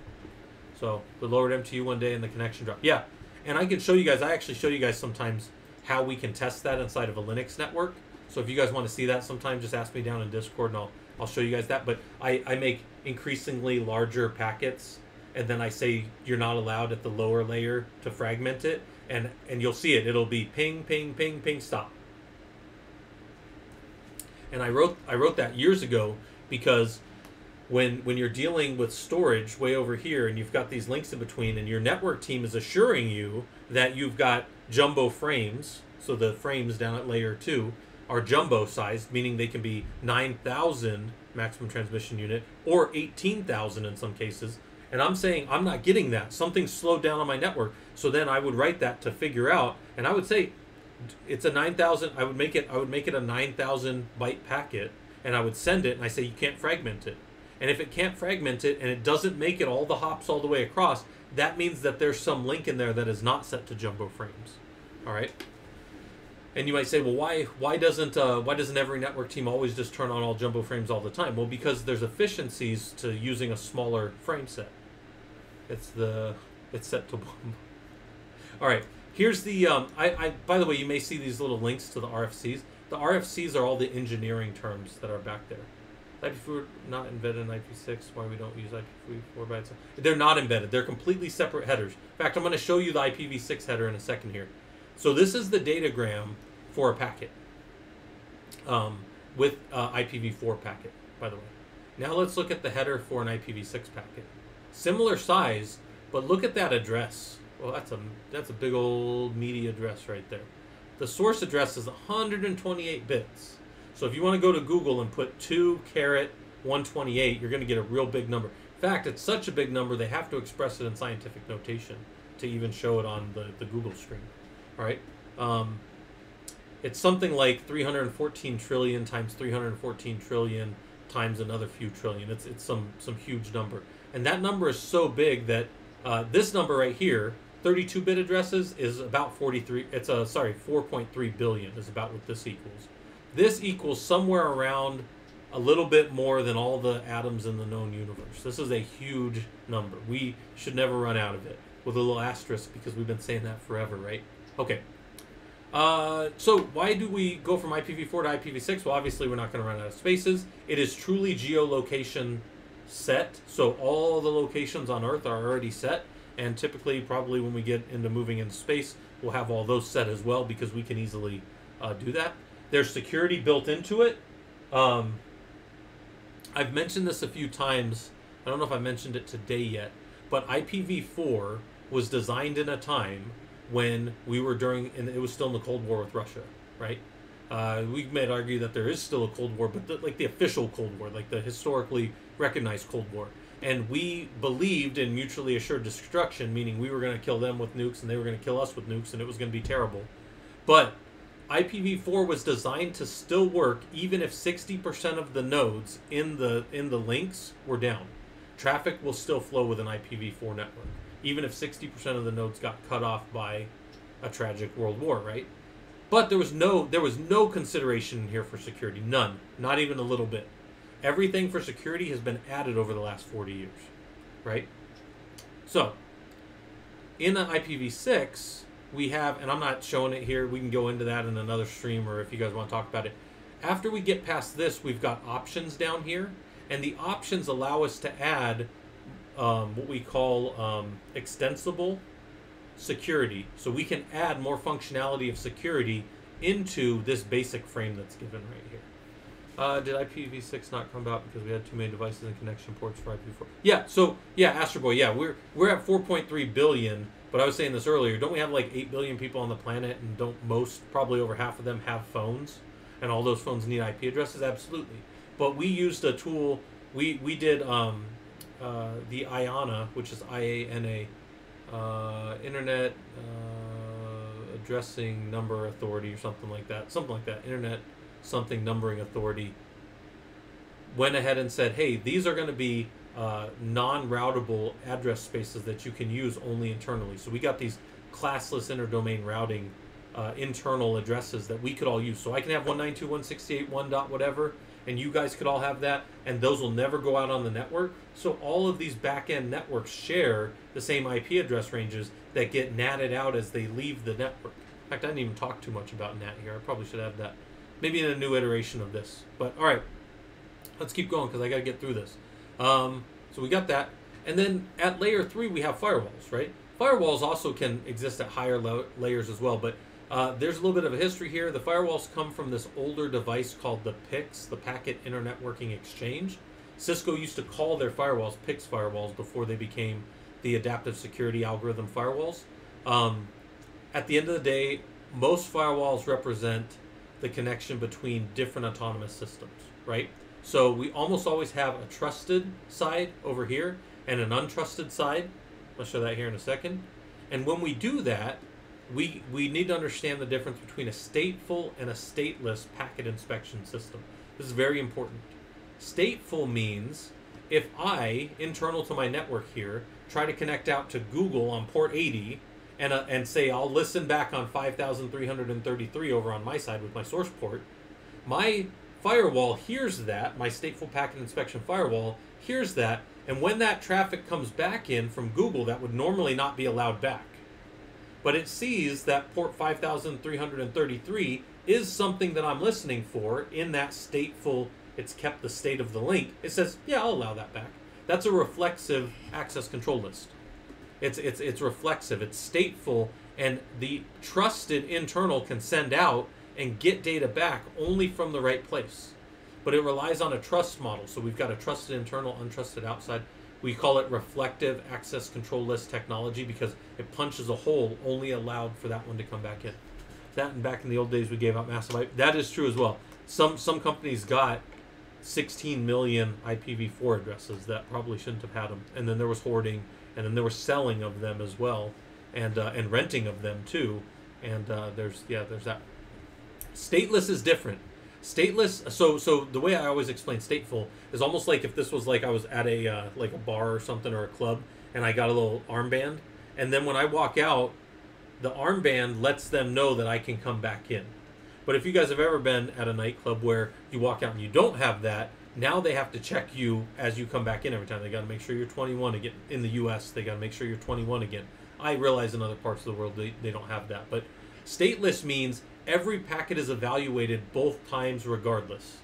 So the lowered MTU one day and the connection drop. Yeah, and I can show you guys. I actually show you guys sometimes how we can test that inside of a Linux network. So if you guys want to see that sometime, just ask me down in Discord and I'll I'll show you guys that. But I, I make increasingly larger packets and then I say you're not allowed at the lower layer to fragment it and and you'll see it. It'll be ping, ping, ping, ping, stop. And I wrote I wrote that years ago because when when you're dealing with storage way over here and you've got these links in between and your network team is assuring you that you've got jumbo frames so the frames down at layer 2 are jumbo sized meaning they can be 9000 maximum transmission unit or 18000 in some cases. And i'm saying i'm not getting that. Something slowed down on my network. So then i would write that to figure out. And i would say it's a 9000 i would make it i would make it a 9000 byte packet. And i would send it and i say you can't fragment it. And if it can't fragment it and it doesn't make it all the hops all the way across, that means that there's some link in there that is not set to jumbo frames. All right. And you might say, well, why why doesn't uh, why doesn't every network team always just turn on all jumbo frames all the time? Well, because there's efficiencies to using a smaller frame set. It's the it's set to one. All right. Here's the um, I, I by the way, you may see these little links to the RFCs. The RFCs are all the engineering terms that are back there. IPv4 not embedded in IP6. Why we don't use IPv4 by itself? They're not embedded. They're completely separate headers. In fact, I'm going to show you the IPv6 header in a second here. So this is the datagram for a packet um, with uh, IPv4 packet, by the way. Now let's look at the header for an IPv6 packet. Similar size, but look at that address. Well, that's a that's a big old media address right there. The source address is 128 bits. So if you want to go to Google and put 2 caret 128, you're going to get a real big number. In fact, it's such a big number, they have to express it in scientific notation to even show it on the, the Google screen. Right? Um, it's something like 314 trillion times 314 trillion times another few trillion. It's, it's some, some huge number. And that number is so big that uh, this number right here, 32-bit addresses, is about 43, it's a, sorry, 4.3 billion is about what this equals. This equals somewhere around a little bit more than all the atoms in the known universe. This is a huge number. We should never run out of it with a little asterisk because we've been saying that forever, right? Okay. Uh, so why do we go from IPv4 to IPv6? Well, obviously we're not going to run out of spaces. It is truly geolocation set, so all the locations on Earth are already set, and typically, probably when we get into moving into space, we'll have all those set as well because we can easily uh, do that. There's security built into it. Um, I've mentioned this a few times. I don't know if I mentioned it today yet, but IPv4 was designed in a time when we were during, and it was still in the Cold War with Russia, right? Uh, we may argue that there is still a Cold War, but the, like the official Cold War, like the historically recognized Cold War. And we believed in mutually assured destruction, meaning we were going to kill them with nukes and they were going to kill us with nukes, and it was going to be terrible. But IPv4 was designed to still work even if 60% of the nodes in the in the links were down. Traffic will still flow with an IPv4 network, even if 60% of the nodes got cut off by a tragic world war, right? But there was no there was no consideration here for security, none, not even a little bit. Everything for security has been added over the last 40 years, right? So, in an IPv6, we have, and I'm not showing it here. We can go into that in another stream, or if you guys want to talk about it. After we get past this, we've got options down here, and the options allow us to add um, what we call um, extensible security. So we can add more functionality of security into this basic frame that's given right here. Uh, did IPv6 not come about because we had too many devices and connection ports for IPv4? Yeah, so yeah, Astro Boy, yeah, we're we're at 4.3 billion but I was saying this earlier. Don't we have like eight billion people on the planet, and don't most, probably over half of them, have phones, and all those phones need IP addresses? Absolutely. But we used a tool. We we did um, uh, the IANA, which is I A N A, uh, Internet uh, Addressing Number Authority, or something like that. Something like that. Internet something numbering authority. Went ahead and said, hey, these are going to be uh, non-routable address spaces that you can use only internally. So we got these classless interdomain routing uh, internal addresses that we could all use. So I can have 192.168.1 dot whatever, and you guys could all have that, and those will never go out on the network. So all of these back-end networks share the same IP address ranges that get natted out as they leave the network. In fact, I didn't even talk too much about NAT here. I probably should have that. Maybe in a new iteration of this. But all right, let's keep going because I got to get through this. Um, so we got that. And then at layer three, we have firewalls, right? Firewalls also can exist at higher la- layers as well, but uh, there's a little bit of a history here. The firewalls come from this older device called the PIX, the Packet Internet Working Exchange. Cisco used to call their firewalls PIX firewalls before they became the adaptive security algorithm firewalls. Um, at the end of the day, most firewalls represent the connection between different autonomous systems, right? So we almost always have a trusted side over here and an untrusted side. I'll show that here in a second. And when we do that, we, we need to understand the difference between a stateful and a stateless packet inspection system. This is very important. Stateful means if I, internal to my network here, try to connect out to Google on port 80 and, uh, and say I'll listen back on 5333 over on my side with my source port, my firewall hears that, my stateful packet inspection firewall hears that, and when that traffic comes back in from Google, that would normally not be allowed back. But it sees that port 5333 is something that I'm listening for in that stateful, it's kept the state of the link. It says, yeah, I'll allow that back. That's a reflexive access control list. It's, it's, it's reflexive, it's stateful, and the trusted internal can send out and get data back only from the right place. But it relies on a trust model. So we've got a trusted internal, untrusted outside. We call it reflective access control list technology because it punches a hole only allowed for that one to come back in. That and back in the old days we gave out massive IP. That is true as well. Some some companies got 16 million IPv4 addresses that probably shouldn't have had them. And then there was hoarding, and then there was selling of them as well, and uh, and renting of them too. And uh, there's yeah there's that. Stateless is different. Stateless. So so the way I always explain stateful is almost like if this was like I was at a uh, like a bar or something or a club, and I got a little armband, and then when I walk out, the armband lets them know that I can come back in. But if you guys have ever been at a nightclub where you walk out and you don't have that, now they have to check you as you come back in every time. They got to make sure you're 21 again. In the U.S., they got to make sure you're 21 again. I realize in other parts of the world they, they don't have that. But stateless means every packet is evaluated both times regardless.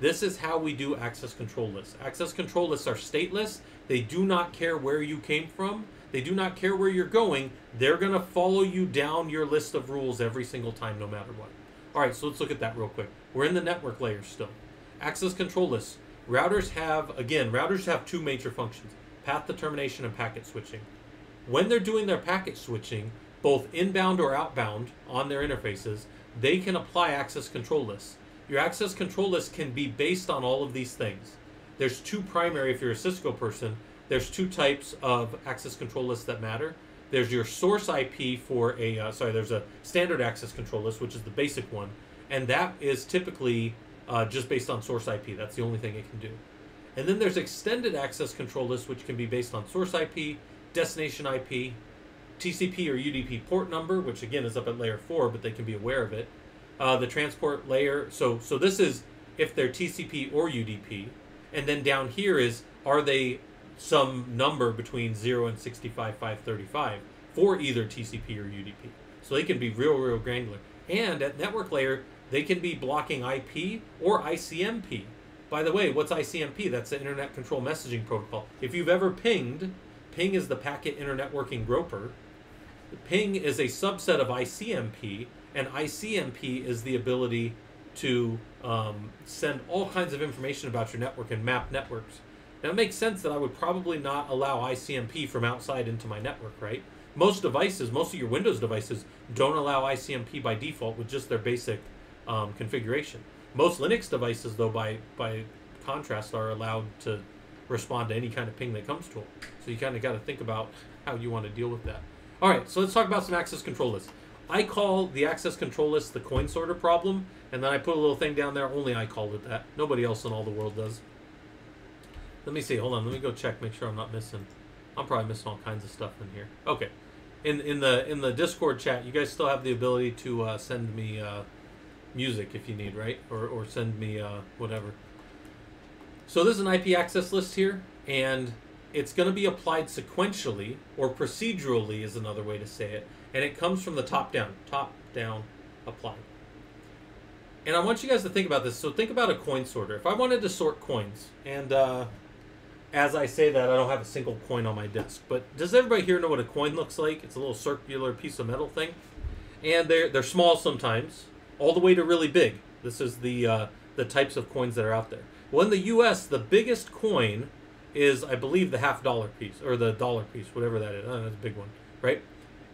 This is how we do access control lists. Access control lists are stateless. They do not care where you came from. They do not care where you're going. They're going to follow you down your list of rules every single time, no matter what. All right, so let's look at that real quick. We're in the network layer still. Access control lists. Routers have, again, routers have two major functions path determination and packet switching. When they're doing their packet switching, both inbound or outbound on their interfaces, they can apply access control lists. Your access control list can be based on all of these things. There's two primary, if you're a Cisco person, there's two types of access control lists that matter. There's your source IP for a, uh, sorry, there's a standard access control list, which is the basic one, and that is typically uh, just based on source IP. That's the only thing it can do. And then there's extended access control lists, which can be based on source IP, destination IP, TCP or UDP port number, which again is up at layer four, but they can be aware of it. Uh, the transport layer. So so this is if they're TCP or UDP, and then down here is are they some number between 0 and 65535 for either TCP or UDP. So they can be real, real granular. And at network layer, they can be blocking IP or ICMP. By the way, what's ICMP? That's the Internet Control Messaging Protocol. If you've ever pinged, ping is the packet internetworking groper. Ping is a subset of ICMP, and ICMP is the ability to um, send all kinds of information about your network and map networks. Now, it makes sense that I would probably not allow ICMP from outside into my network, right? Most devices, most of your Windows devices, don't allow ICMP by default with just their basic um, configuration. Most Linux devices, though, by by contrast, are allowed to respond to any kind of ping that comes to them. So you kind of got to think about how you want to deal with that. All right, so let's talk about some access control lists. I call the access control list the coin sorter problem, and then I put a little thing down there. Only I called it that. Nobody else in all the world does. Let me see. Hold on. Let me go check. Make sure I'm not missing. I'm probably missing all kinds of stuff in here. Okay. In in the in the Discord chat, you guys still have the ability to uh, send me uh, music if you need, right? Or or send me uh, whatever. So this is an IP access list here, and it's going to be applied sequentially or procedurally is another way to say it, and it comes from the top down. Top down, apply. And I want you guys to think about this. So think about a coin sorter. If I wanted to sort coins, and uh, as I say that, I don't have a single coin on my desk. But does everybody here know what a coin looks like? It's a little circular piece of metal thing, and they're they're small sometimes, all the way to really big. This is the uh, the types of coins that are out there. Well, in the U.S., the biggest coin is, I believe, the half dollar piece or the dollar piece, whatever that is. Oh, that's a big one, right?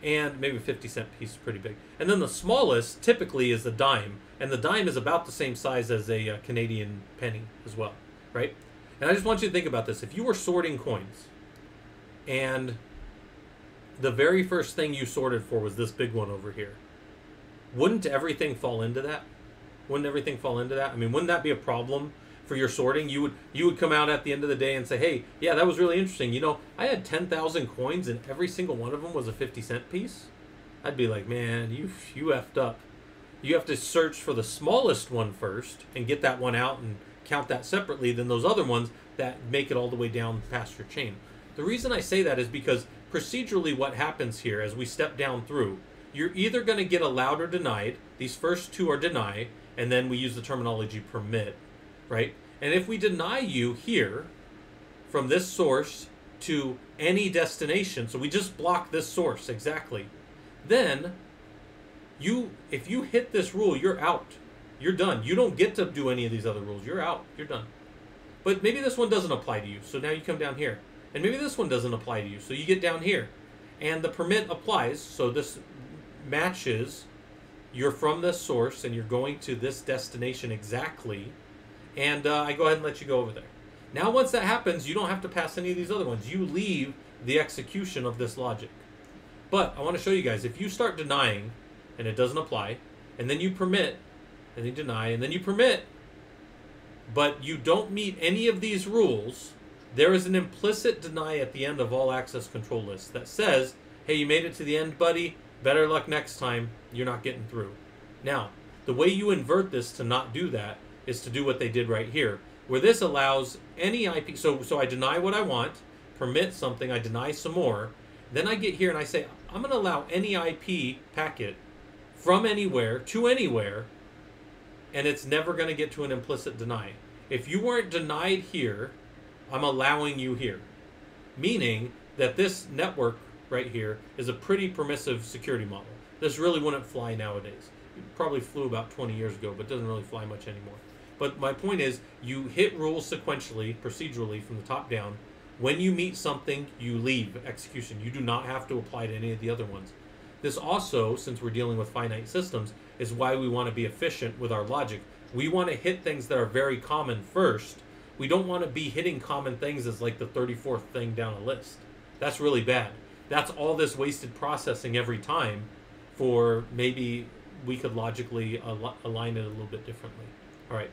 And maybe a 50 cent piece is pretty big. And then the smallest typically is the dime. And the dime is about the same size as a uh, Canadian penny as well, right? And I just want you to think about this. If you were sorting coins and the very first thing you sorted for was this big one over here, wouldn't everything fall into that? Wouldn't everything fall into that? I mean, wouldn't that be a problem for your sorting? You would you would come out at the end of the day and say, "Hey, yeah, that was really interesting. You know, I had 10,000 coins and every single one of them was a 50 cent piece." I'd be like, "Man, you you effed up." You have to search for the smallest one first and get that one out and count that separately than those other ones that make it all the way down past your chain. The reason I say that is because procedurally what happens here as we step down through, you're either going to get allowed or denied. These first two are deny, and then we use the terminology permit, right? And if we deny you here from this source to any destination, so we just block this source exactly, then you if you hit this rule, you're out. You're done. You don't get to do any of these other rules. You're out. You're done. But maybe this one doesn't apply to you. So now you come down here. And maybe this one doesn't apply to you. So you get down here. And the permit applies. So this matches you're from this source and you're going to this destination exactly. And uh, I go ahead and let you go over there. Now, once that happens, you don't have to pass any of these other ones. You leave the execution of this logic. But I want to show you guys if you start denying and it doesn't apply, and then you permit, and then deny, and then you permit, but you don't meet any of these rules, there is an implicit deny at the end of all access control lists that says, hey, you made it to the end, buddy. Better luck next time. You're not getting through. Now, the way you invert this to not do that is to do what they did right here, where this allows any IP. So, so I deny what I want, permit something, I deny some more. Then I get here and I say, I'm going to allow any IP packet from anywhere to anywhere, and it's never going to get to an implicit deny. If you weren't denied here, I'm allowing you here. Meaning that this network right here is a pretty permissive security model. This really wouldn't fly nowadays. It probably flew about 20 years ago, but doesn't really fly much anymore. But my point is, you hit rules sequentially, procedurally from the top down. When you meet something, you leave execution. You do not have to apply to any of the other ones. This also, since we're dealing with finite systems, is why we want to be efficient with our logic. We want to hit things that are very common first. We don't want to be hitting common things as like the 34th thing down a list. That's really bad. That's all this wasted processing every time for maybe we could logically al- align it a little bit differently. All right.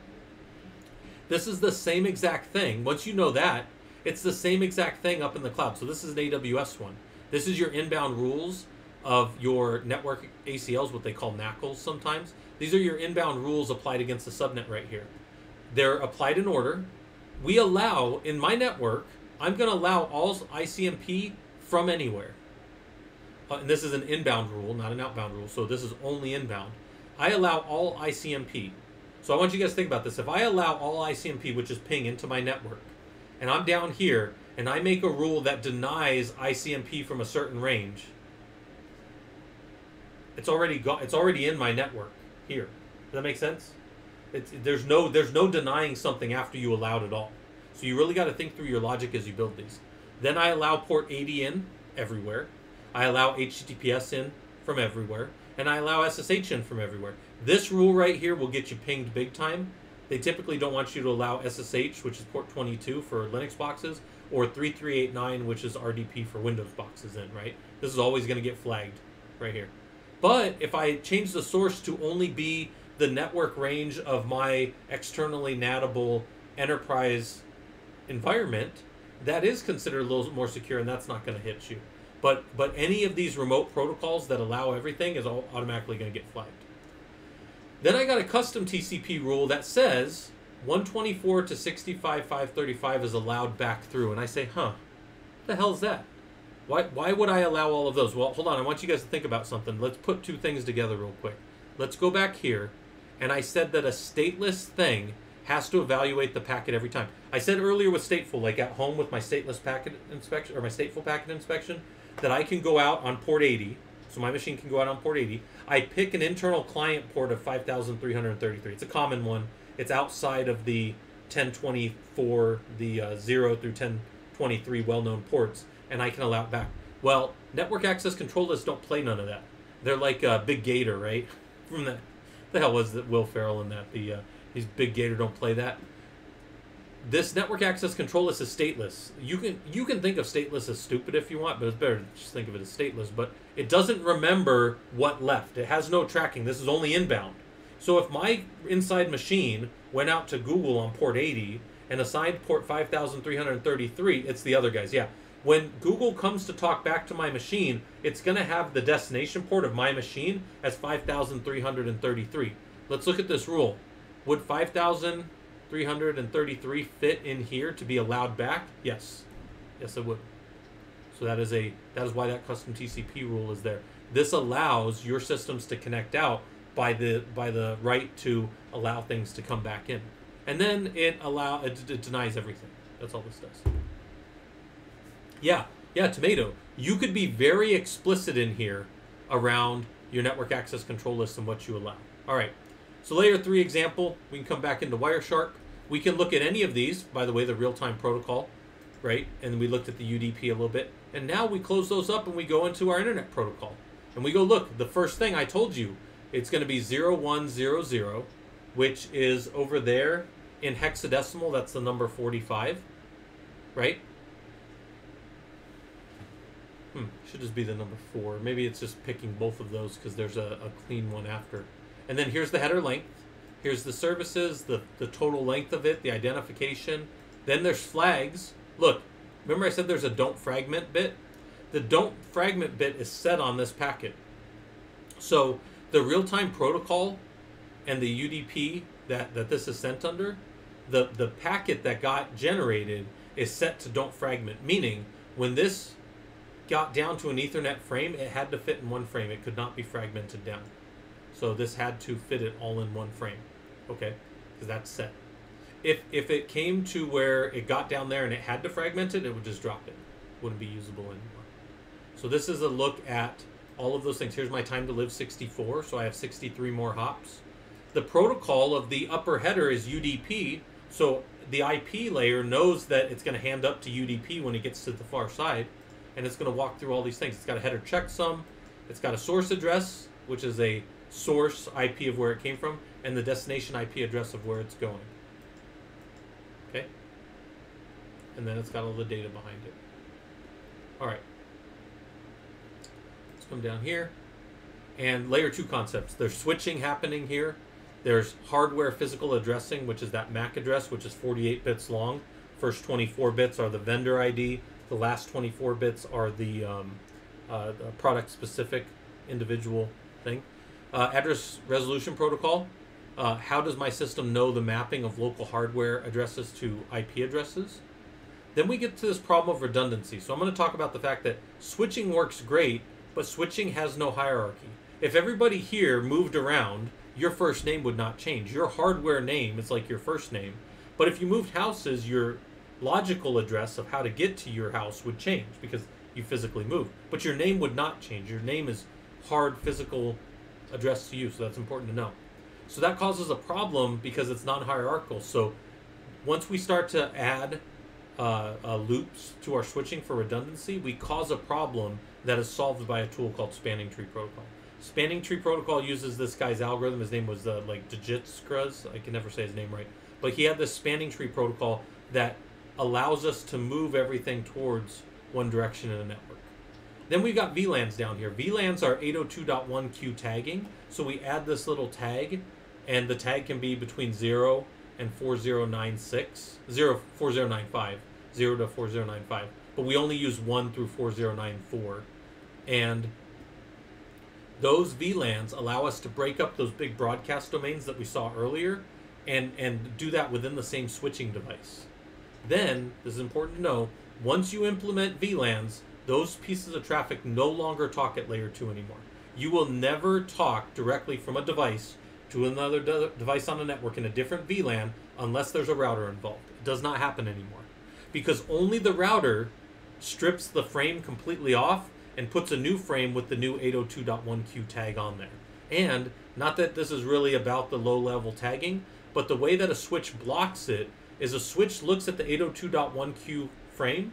This is the same exact thing. Once you know that, it's the same exact thing up in the cloud. So this is an AWS one. This is your inbound rules of your network ACLs, what they call NACLs sometimes. These are your inbound rules applied against the subnet right here. They're applied in order. We allow, in my network, I'm going to allow all ICMP from anywhere. Uh, and this is an inbound rule, not an outbound rule, so this is only inbound. I allow all ICMP. So I want you guys to think about this. If I allow all ICMP, which is ping, into my network, and I'm down here, and I make a rule that denies ICMP from a certain range, it's already got it's already in my network here. Does that make sense? It's, there's no there's no denying something after you allowed it all. So you really got to think through your logic as you build these. Then I allow port 80 in everywhere. I allow HTTPS in from everywhere, and I allow SSH in from everywhere. This rule right here will get you pinged big time. They typically don't want you to allow SSH, which is port 22 for Linux boxes, or 3389, which is RDP for Windows boxes in, right? This is always going to get flagged right here. But if I change the source to only be the network range of my externally NATable enterprise environment, that is considered a little more secure, and that's not going to hit you. But but any of these remote protocols that allow everything is all automatically going to get flagged. Then I got a custom TCP rule that says 124 to 65 535 is allowed back through, and I say, huh, what the hell is that? Why, why would I allow all of those? Well, hold on. I want you guys to think about something. Let's put two things together real quick. Let's go back here. And I said that a stateless thing has to evaluate the packet every time. I said earlier with stateful, like at home with my stateless packet inspection or my stateful packet inspection, that I can go out on port 80. So my machine can go out on port 80. I pick an internal client port of 5333. It's a common one. It's outside of the 1024, the uh, 0 through 1023 well known ports, and I can allow it back. Well, network access control lists don't play none of that. They're like uh, Big Gator, right? From that, the hell was that Will Ferrell in that? The uh, these Big Gator don't play that. This network access control list is stateless. You can you can think of stateless as stupid if you want, but it's better to just think of it as stateless. But it doesn't remember what left. It has no tracking. This is only inbound. So if my inside machine went out to Google on port 80 and assigned port 5333, it's the other guys. Yeah. When Google comes to talk back to my machine, it's going to have the destination port of my machine as 5333. Let's look at this rule. Would 5333 fit in here to be allowed back? Yes. Yes, it would. So that is a that is why that custom TCP rule is there. This allows your systems to connect out by the by the right to allow things to come back in, and then it allow it, it denies everything. That's all this does. Yeah, yeah, tomato. You could be very explicit in here around your network access control list and what you allow. All right. So layer three example, we can come back into Wireshark. We can look at any of these. By the way, the real-time protocol, right? And we looked at the UDP a little bit. And now we close those up and we go into our internet protocol. And we go, look, the first thing I told you, it's going to be 0100, which is over there in hexadecimal. That's the number 45, right? Hmm, should just be the number four. Maybe it's just picking both of those because there's a, a clean one after. And then here's the header length. Here's the services, the, the total length of it, the identification. Then there's flags. Look, remember I said there's a don't fragment bit? The don't fragment bit is set on this packet. So the real-time protocol and the UDP that, that this is sent under, the, the packet that got generated is set to don't fragment, meaning when this got down to an Ethernet frame, it had to fit in one frame. It could not be fragmented down. So this had to fit it all in one frame. Okay, because that's set. If if it came to where it got down there and it had to fragment it, it would just drop it. Wouldn't be usable anymore. So this is a look at all of those things. Here's my time to live 64, so I have 63 more hops. The protocol of the upper header is UDP, so the IP layer knows that it's going to hand up to UDP when it gets to the far side, and it's going to walk through all these things. It's got a header checksum, it's got a source address, which is a source IP of where it came from, and the destination IP address of where it's going. Okay? And then it's got all the data behind it. All right. Let's come down here. And layer two concepts. There's switching happening here. There's hardware physical addressing, which is that MAC address, which is 48 bits long. First 24 bits are the vendor ID. The last 24 bits are the, um, uh, the product specific individual thing. Uh, address resolution protocol. Uh, how does my system know the mapping of local hardware addresses to IP addresses? Then we get to this problem of redundancy. So I'm going to talk about the fact that switching works great, but switching has no hierarchy. If everybody here moved around, your first name would not change. Your hardware name is like your first name. But if you moved houses, your logical address of how to get to your house would change because you physically moved. But your name would not change. Your name is hard physical address to you, so that's important to know. So that causes a problem because it's non-hierarchical. So once we start to add uh, uh, loops to our switching for redundancy, we cause a problem that is solved by a tool called Spanning Tree Protocol. Spanning Tree Protocol uses this guy's algorithm. His name was uh, like Digitskraz. I can never say his name right, but he had this Spanning Tree Protocol that allows us to move everything towards one direction in a network. Then we've got VLANs down here. VLANs are 802.1q tagging. So we add this little tag, and the tag can be between 0 and 4096, 0, 4095, 0 to 4095. But we only use 1 through 4094. And those VLANs allow us to break up those big broadcast domains that we saw earlier and, and do that within the same switching device. Then, this is important to know, once you implement VLANs, those pieces of traffic no longer talk at layer 2 anymore. You will never talk directly from a device to another de- device on a network in a different VLAN unless there's a router involved. It does not happen anymore. Because only the router strips the frame completely off and puts a new frame with the new 802.1q tag on there. And not that this is really about the low level tagging, but the way that a switch blocks it is a switch looks at the 802.1q frame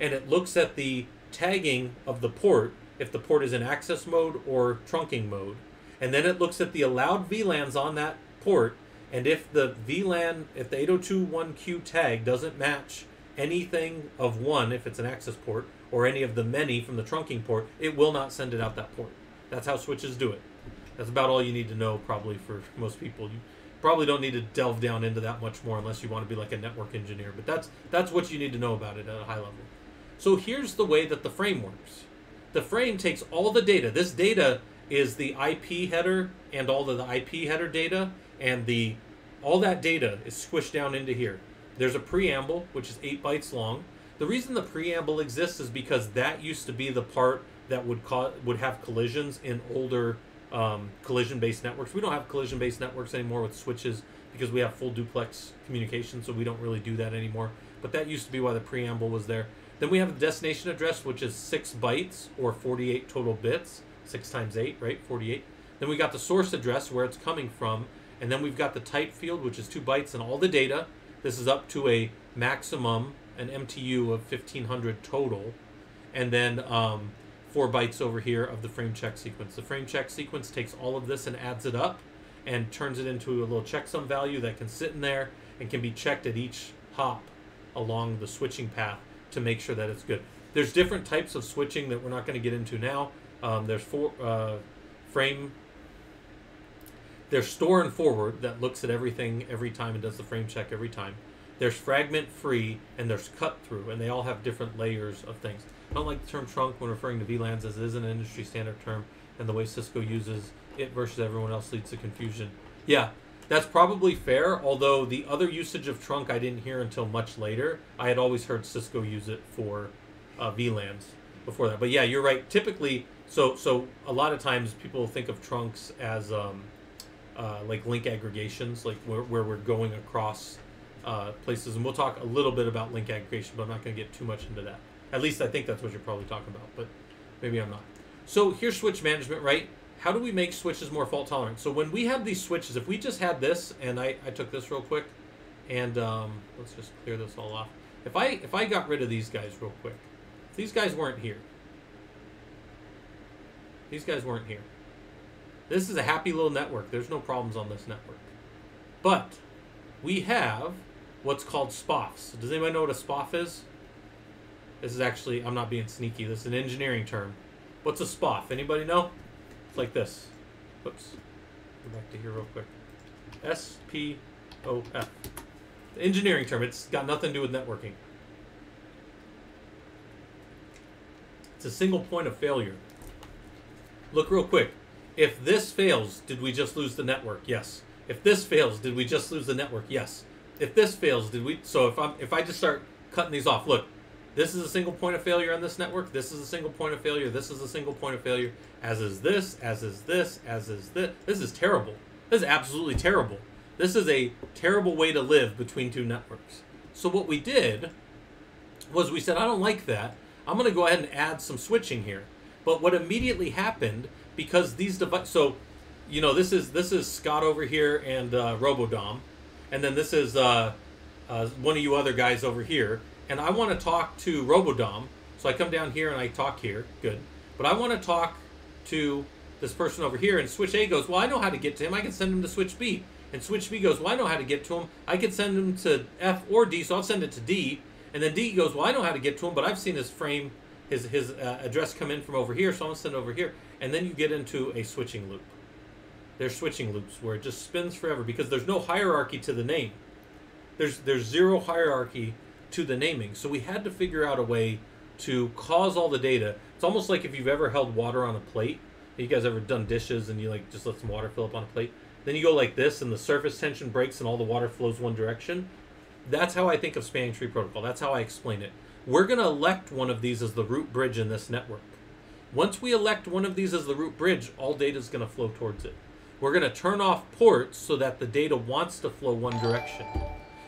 and it looks at the tagging of the port if the port is in access mode or trunking mode. And then it looks at the allowed VLANs on that port and if the VLAN if the 802.1q tag doesn't match anything of one if it's an access port or any of the many from the trunking port, it will not send it out that port. That's how switches do it. That's about all you need to know probably for most people. You probably don't need to delve down into that much more unless you want to be like a network engineer, but that's that's what you need to know about it at a high level. So here's the way that the frame works. The frame takes all the data. This data is the IP header and all of the IP header data and the all that data is squished down into here. There's a preamble which is 8 bytes long. The reason the preamble exists is because that used to be the part that would cause would have collisions in older um, collision-based networks. We don't have collision-based networks anymore with switches because we have full duplex communication, so we don't really do that anymore. But that used to be why the preamble was there. Then we have the destination address, which is six bytes or 48 total bits. Six times eight, right? 48. Then we got the source address where it's coming from, and then we've got the type field, which is two bytes and all the data. This is up to a maximum, an MTU of 1500 total, and then um, four bytes over here of the frame check sequence. The frame check sequence takes all of this and adds it up and turns it into a little checksum value that can sit in there and can be checked at each hop along the switching path to make sure that it's good. There's different types of switching that we're not going to get into now. Um, there's four uh, frame. There's store and forward that looks at everything every time and does the frame check every time. There's fragment free and there's cut through, and they all have different layers of things. I don't like the term trunk when referring to VLANs as it is an industry standard term, and the way Cisco uses it versus everyone else leads to confusion. Yeah, that's probably fair, although the other usage of trunk I didn't hear until much later. I had always heard Cisco use it for uh, VLANs before that. But yeah, you're right. Typically, so so a lot of times people think of trunks as um, uh, like link aggregations, like where, where we're going across uh, places, and we'll talk a little bit about link aggregation, but I'm not going to get too much into that. At least I think that's what you're probably talking about, but maybe I'm not. So here's switch management, right? How do we make switches more fault tolerant? So when we have these switches, if we just had this, and I, I took this real quick, and um, let's just clear this all off. If I if I got rid of these guys real quick, if these guys weren't here, these guys weren't here. This is a happy little network. There's no problems on this network. But we have what's called SPOFs. Does anybody know what a SPOF is? This is actually, I'm not being sneaky. This is an engineering term. What's a SPOF? Anybody know? It's like this. Whoops. Go back to here real quick. S P O F. Engineering term. It's got nothing to do with networking. It's a single point of failure. Look real quick. If this fails, did we just lose the network? Yes. If this fails, did we just lose the network? Yes. If this fails, did we? So if I'm if I just start cutting these off, look, this is a single point of failure on this network. This is a single point of failure. This is a single point of failure. As is this. As is this. As is this. This is terrible. This is absolutely terrible. This is a terrible way to live between two networks. So what we did was we said, I don't like that. I'm going to go ahead and add some switching here. But what immediately happened because these devices, so you know, this is this is Scott over here and uh, Robodom, and then this is uh, uh, one of you other guys over here and I want to talk to Robodom. So I come down here and I talk here. Good. But I want to talk to this person over here. And switch A goes, well, I know how to get to him. I can send him to switch B. And switch B goes, well, I know how to get to him. I can send him to F or D, so I'll send it to D. And then D goes, well, I know how to get to him, but I've seen his frame, his, his uh, address come in from over here, so I'm going to send it over here. And then you get into a switching loop. There's switching loops where it just spins forever because there's no hierarchy to the name. There's, there's zero hierarchy to the naming. So we had to figure out a way to cause all the data. It's almost like if you've ever held water on a plate. You guys ever done dishes and you like just let some water fill up on a plate? Then you go like this and the surface tension breaks and all the water flows one direction. That's how I think of spanning tree protocol. That's how I explain it. We're going to elect one of these as the root bridge in this network. Once we elect one of these as the root bridge, all data is going to flow towards it. We're going to turn off ports so that the data wants to flow one direction.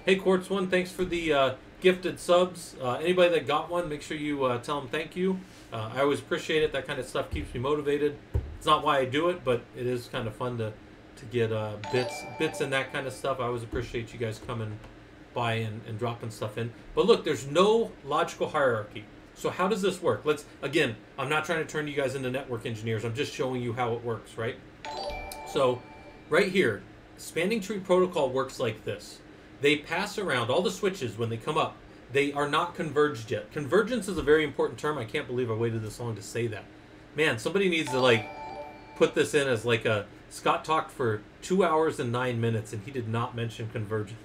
Hey, Quartz One, thanks for the uh, gifted subs. Uh, anybody that got one, make sure you uh, tell them thank you. Uh, I always appreciate it. That kind of stuff keeps me motivated. It's not why I do it, but it is kind of fun to to get uh, bits bits and that kind of stuff. I always appreciate you guys coming by and, and dropping stuff in. But look, there's no logical hierarchy. So how does this work? Let's again, I'm not trying to turn you guys into network engineers. I'm just showing you how it works, right? So right here, spanning tree protocol works like this. They pass around all the switches when they come up. They are not converged yet. Convergence is a very important term. I can't believe I waited this long to say that. Man, somebody needs to like put this in as like a Scott talked for two hours and nine minutes and he did not mention convergence.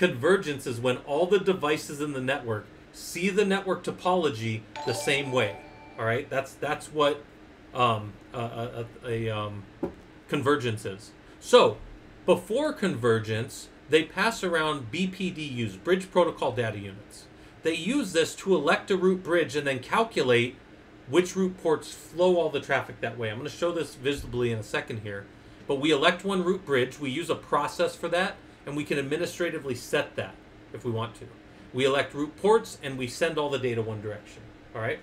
Convergence is when all the devices in the network see the network topology the same way. All right, that's that's what um, a, a, a, um, convergence is. So before convergence, they pass around BPDUs, Bridge Protocol Data Units. They use this to elect a root bridge and then calculate which root ports flow all the traffic that way. I'm going to show this visibly in a second here. But we elect one root bridge, we use a process for that, and we can administratively set that if we want to. We elect root ports and we send all the data one direction. All right.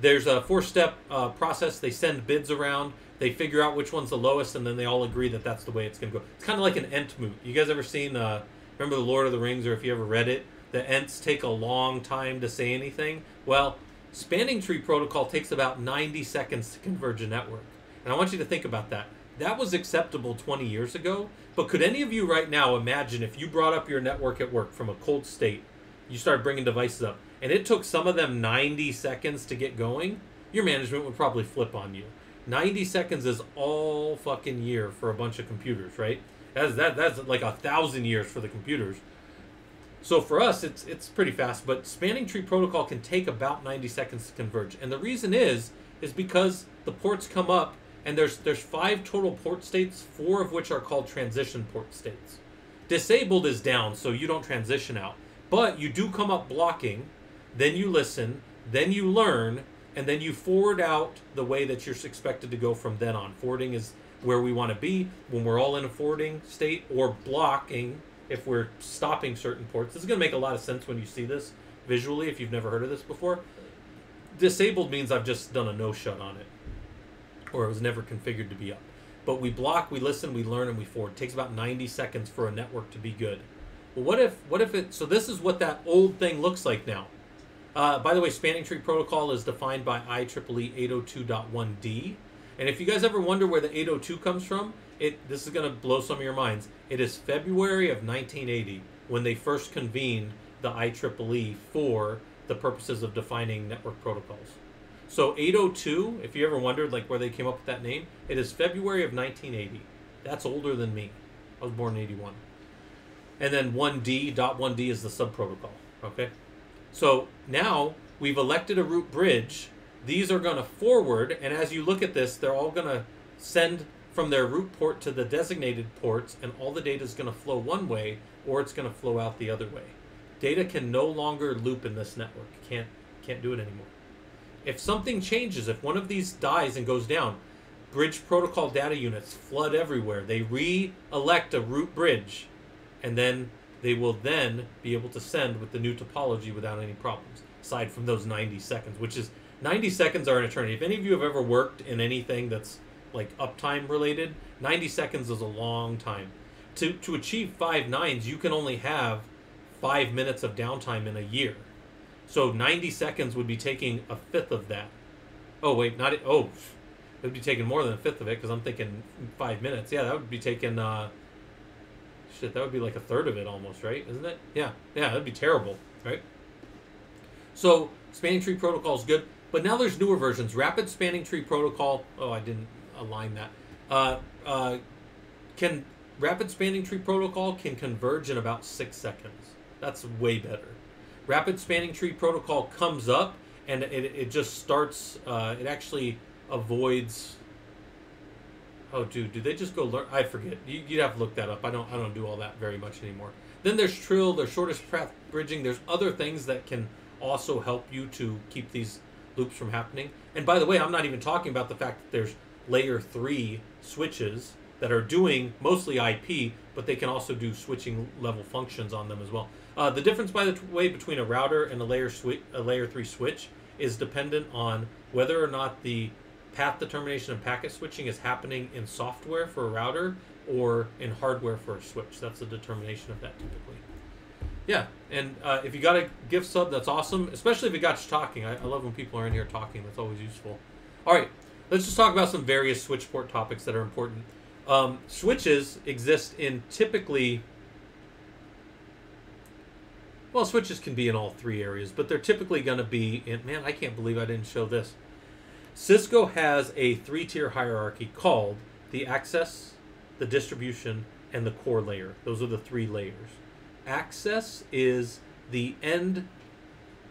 There's a four-step uh, process. They send bids around. They figure out which one's the lowest, and then they all agree that that's the way it's going to go. It's kind of like an Ent moot. You guys ever seen? Uh, remember the Lord of the Rings, or if you ever read it, the Ents take a long time to say anything. Well, Spanning Tree Protocol takes about 90 seconds to converge a network, and I want you to think about that. That was acceptable 20 years ago, but could any of you right now imagine if you brought up your network at work from a cold state, you started bringing devices up, and it took some of them 90 seconds to get going? Your management would probably flip on you. 90 seconds is all fucking year for a bunch of computers, right? That's that that's like a thousand years for the computers. So for us, it's it's pretty fast, but spanning tree protocol can take about 90 seconds to converge, and the reason is is because the ports come up, and there's there's five total port states, four of which are called transition port states. Disabled is down, so you don't transition out, but you do come up blocking, then you listen, then you learn, and then you forward out the way that you're expected to go from then on. Forwarding is where we want to be when we're all in a forwarding state, or blocking if we're stopping certain ports. This is going to make a lot of sense when you see this visually if you've never heard of this before. Disabled means I've just done a no shut on it, or it was never configured to be up. But we block, we listen, we learn, and we forward. It takes about 90 seconds for a network to be good. Well, what if what if it? So this is what that old thing looks like now. Uh, by the way, spanning tree protocol is defined by IEEE 802.1d. And if you guys ever wonder where the 802 comes from, it this is going to blow some of your minds. It is February of 1980 when they first convened the IEEE for the purposes of defining network protocols. So 802, if you ever wondered like where they came up with that name, it is February of 1980. That's older than me. I was born in 81. And then 1D, dot 1D is the subprotocol. Okay? So now we've elected a root bridge. These are going to forward, and as you look at this, they're all going to send from their root port to the designated ports, and all the data is going to flow one way, or it's going to flow out the other way. Data can no longer loop in this network. Can't can't do it anymore. If something changes, if one of these dies and goes down, bridge protocol data units flood everywhere. They re-elect a root bridge, and then they will then be able to send with the new topology without any problems. Aside from those 90 seconds, which is 90 seconds are an eternity. If any of you have ever worked in anything that's like uptime related, 90 seconds is a long time. To to achieve five nines, you can only have five minutes of downtime in a year. So 90 seconds would be taking a fifth of that. Oh wait, not it oh, it would be taking more than a fifth of it because I'm thinking five minutes. Yeah, that would be taking uh, shit. That would be like a third of it almost, right? Isn't it? Yeah, yeah, that'd be terrible, right? So spanning tree protocol is good, but now there's newer versions. Rapid spanning tree protocol. Oh, I didn't align that. Uh, uh, can rapid spanning tree protocol can converge in about six seconds. That's way better. Rapid spanning tree protocol comes up and it, it just starts. Uh, it actually avoids. Oh, dude, do they just go learn? I forget. You, you'd have to look that up. I don't. I don't do all that very much anymore. Then there's Trill. There's shortest path bridging. There's other things that can also help you to keep these loops from happening. And by the way, I'm not even talking about the fact that there's layer three switches that are doing mostly IP, but they can also do switching level functions on them as well. Uh, the difference, by the way, between a router and a layer a layer three switch is dependent on whether or not the path determination and packet switching is happening in software for a router or in hardware for a switch. That's the determination of that typically. Yeah, and uh, if you got a gift sub, that's awesome. Especially if it got you talking. I, I love when people are in here talking. That's always useful. All right, let's just talk about some various switch port topics that are important. Um, switches exist in typically. Well, switches can be in all three areas, but they're typically going to be in. Man, I can't believe I didn't show this. Cisco has a three tier hierarchy called the access, the distribution, and the core layer. Those are the three layers. Access is the end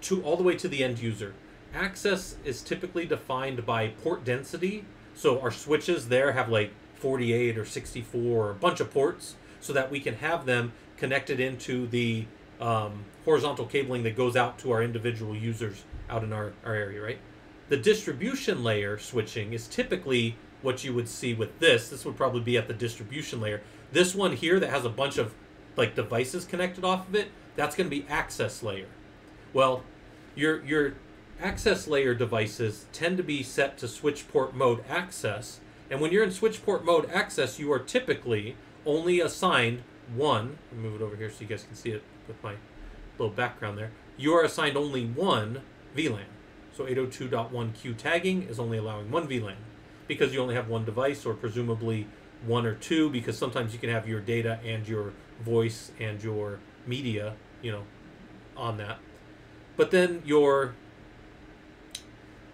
to all the way to the end user. Access is typically defined by port density. So our switches there have like 48 or 64 or a bunch of ports so that we can have them connected into the um, horizontal cabling that goes out to our individual users out in our, our area, right? The distribution layer switching is typically what you would see with this. This would probably be at the distribution layer. This one here that has a bunch of like devices connected off of it, that's going to be access layer. Well, your your access layer devices tend to be set to switch port mode access, and when you're in switch port mode access, you are typically only assigned one. Move it over here so you guys can see it with my little background there. You are assigned only one VLAN. So 802.1q tagging is only allowing one VLAN because you only have one device or presumably one or two because sometimes you can have your data and your voice and your media, you know, on that. But then your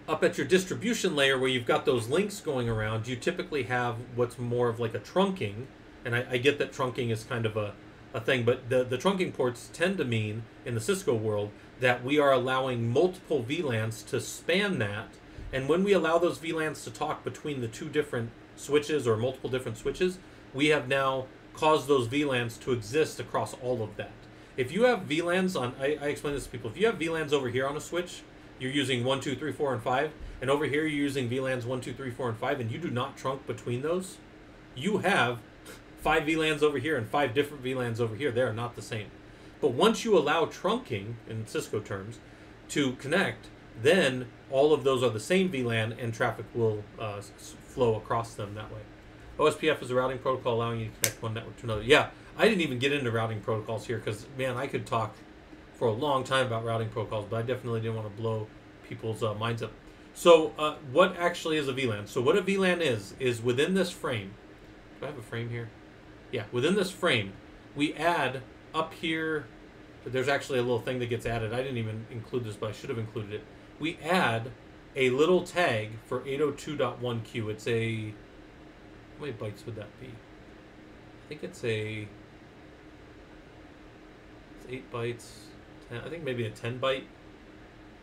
up at your distribution layer where you've got those links going around, you typically have what's more of like a trunking. And I, I get that trunking is kind of a, a thing, but the, the trunking ports tend to mean in the Cisco world that we are allowing multiple VLANs to span that. And when we allow those VLANs to talk between the two different switches or multiple different switches, we have now caused those VLANs to exist across all of that. If you have VLANs on, I, I explain this to people, if you have VLANs over here on a switch, you're using 1, 2, 3, 4, and 5, and over here you're using VLANs 1, 2, 3, 4, and 5, and you do not trunk between those, you have five VLANs over here and five different VLANs over here. They are not the same. But once you allow trunking, in Cisco terms, to connect, then all of those are the same VLAN and traffic will uh, flow across them that way. OSPF is a routing protocol allowing you to connect one network to another. Yeah, I didn't even get into routing protocols here because, man, I could talk for a long time about routing protocols, but I definitely didn't want to blow people's uh, minds up. So, uh, what actually is a VLAN? So, what a VLAN is, is within this frame. Do I have a frame here? Yeah, within this frame, we add up here. There's actually a little thing that gets added. I didn't even include this, but I should have included it. We add a little tag for 802.1q. It's a. How many bytes would that be? I think it's a. It's 8 bytes. 10, I think maybe a 10 byte.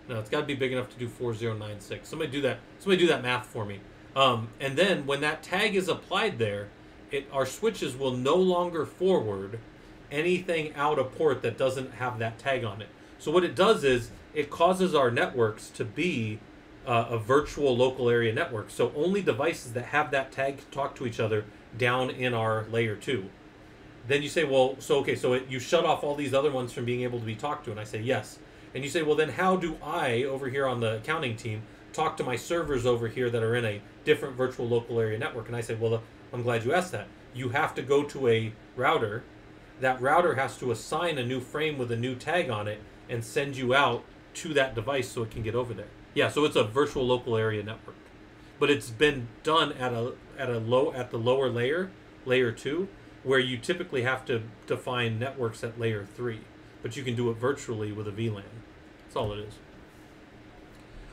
No, it's got to be big enough to do 4096. Somebody do that. Somebody do that math for me. Um, and then when that tag is applied there, it our switches will no longer forward anything out a port that doesn't have that tag on it. So what it does is it causes our networks to be uh, a virtual local area network. So only devices that have that tag talk to each other down in our layer two. Then you say, well, so okay, so it, you shut off all these other ones from being able to be talked to, and I say yes. And you say, well, then how do I over here on the accounting team talk to my servers over here that are in a different virtual local area network? And I say, well, I'm glad you asked that. You have to go to a router. That router has to assign a new frame with a new tag on it and send you out to that device so it can get over there. Yeah, so it's a virtual local area network. But it's been done at a at a low at the lower layer, layer 2, where you typically have to define networks at layer 3, but you can do it virtually with a VLAN. That's all it is.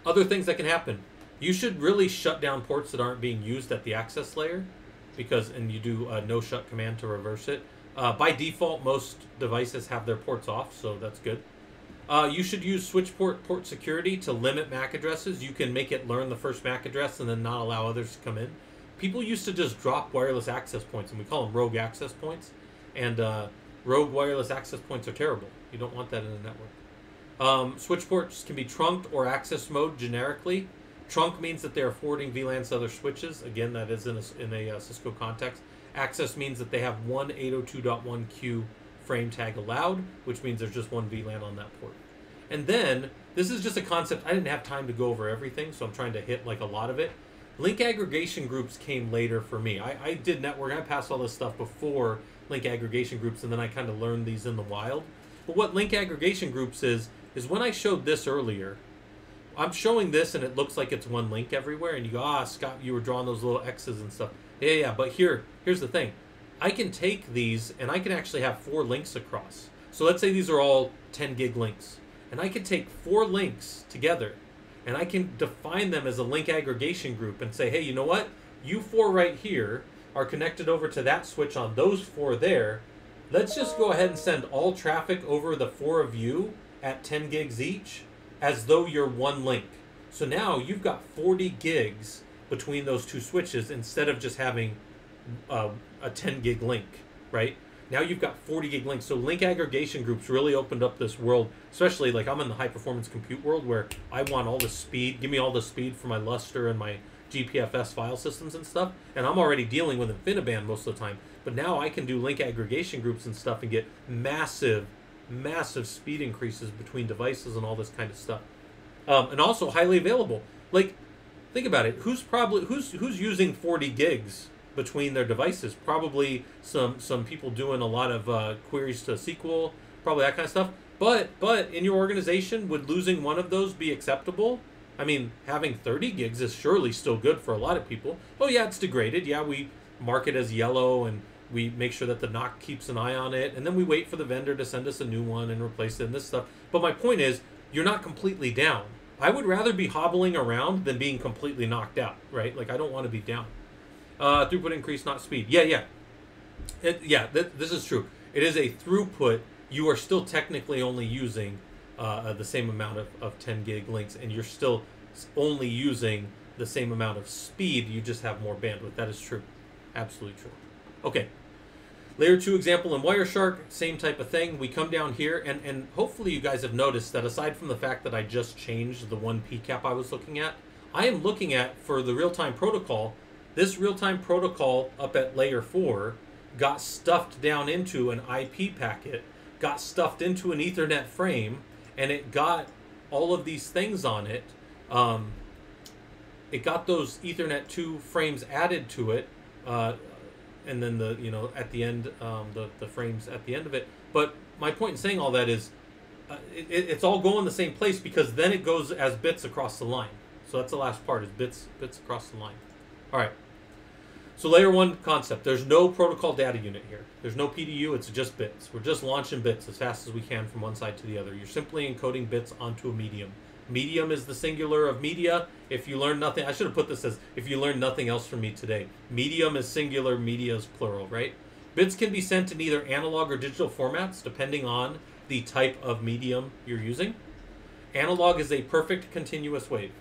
Other things that can happen. You should really shut down ports that aren't being used at the access layer because and you do a no shut command to reverse it. Uh, by default, most devices have their ports off, so that's good. Uh, you should use switch port port security to limit MAC addresses. You can make it learn the first MAC address and then not allow others to come in. People used to just drop wireless access points, and we call them rogue access points. And uh, rogue wireless access points are terrible. You don't want that in a network. Um, switch ports can be trunked or access mode generically. Trunk means that they are forwarding VLANs to other switches. Again, that is in a, in a uh, Cisco context. Access means that they have one 802.1q frame tag allowed, which means there's just one VLAN on that port. And then, this is just a concept, I didn't have time to go over everything, so I'm trying to hit like a lot of it. Link aggregation groups came later for me. I, I did network. I passed all this stuff before link aggregation groups, and then I kind of learned these in the wild. But what link aggregation groups is is when I showed this earlier. I'm showing this, and it looks like it's one link everywhere, and you go, ah, Scott, you were drawing those little X's and stuff. Yeah, yeah. But here, here's the thing. I can take these, and I can actually have four links across. So let's say these are all 10 gig links, and I can take four links together and I can define them as a link aggregation group and say, hey, you know what? You four right here are connected over to that switch on those four there. Let's just go ahead and send all traffic over the four of you at 10 gigs each as though you're one link. So now you've got 40 gigs between those two switches instead of just having uh, a 10 gig link, right? Now you've got 40 gig links. So link aggregation groups really opened up this world, especially like I'm in the high performance compute world where I want all the speed. Give me all the speed for my Lustre and my GPFS file systems and stuff. And I'm already dealing with InfiniBand most of the time. But now I can do link aggregation groups and stuff and get massive, massive speed increases between devices and all this kind of stuff. Um, and also highly available. Like, think about it. Who's probably who's who's using 40 gigs between their devices. Probably some some people doing a lot of uh, queries to SQL, probably that kind of stuff. But but in your organization, would losing one of those be acceptable? I mean, having 30 gigs is surely still good for a lot of people. Oh yeah, it's degraded. Yeah, we mark it as yellow and we make sure that the NOC keeps an eye on it, and then we wait for the vendor to send us a new one and replace it and this stuff. But my point is, you're not completely down. I would rather be hobbling around than being completely knocked out, right? Like I don't want to be down. Uh, throughput increase, not speed. Yeah, yeah. It, yeah, th- this is true. It is a throughput. You are still technically only using uh, the same amount of, of 10 gig links, and you're still only using the same amount of speed. You just have more bandwidth. That is true. Absolutely true. Okay. Layer 2 example in Wireshark, same type of thing. We come down here, and, and hopefully you guys have noticed that aside from the fact that I just changed the one PCAP I was looking at, I am looking at, for the real-time protocol, this real-time protocol up at layer 4 got stuffed down into an IP packet, got stuffed into an Ethernet frame, and it got all of these things on it. Um, it got those Ethernet 2 frames added to it, uh, and then the you know at the end um, the the frames at the end of it. But my point in saying all that is, uh, it, it's all going the same place because then it goes as bits across the line. So that's the last part is bits bits across the line. All right. So layer one concept. There's no protocol data unit here. There's no PDU. It's just bits. We're just launching bits as fast as we can from one side to the other. You're simply encoding bits onto a medium. Medium is the singular of media. If you learn nothing, I should have put this as if you learn nothing else from me today. Medium is singular, media is plural, right? Bits can be sent in either analog or digital formats depending on the type of medium you're using. Analog is a perfect continuous wave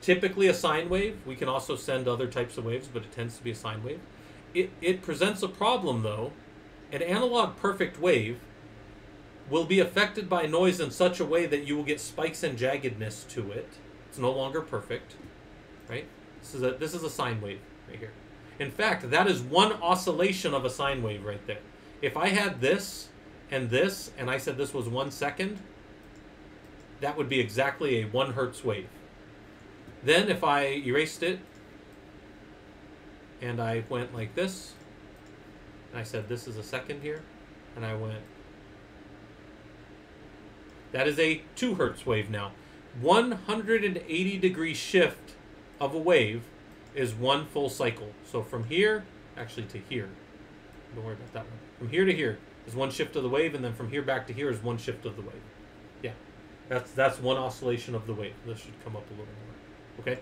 typically a sine wave. We can also send other types of waves, but it tends to be a sine wave. It, it presents a problem though. An analog perfect wave will be affected by noise in such a way that you will get spikes and jaggedness to it. It's no longer perfect, right? This is a this is a sine wave right here. In fact, that is one oscillation of a sine wave right there. If I had this and this, and I said this was one second, that would be exactly a one hertz wave. Then if I erased it and I went like this, and I said this is a second here, and I went, that is a 2 hertz wave now. 180 degree shift of a wave is one full cycle. So from here, actually to here, don't worry about that one. From here to here is one shift of the wave, and then from here back to here is one shift of the wave. Yeah, that's that's one oscillation of the wave. This should come up a little more. Okay?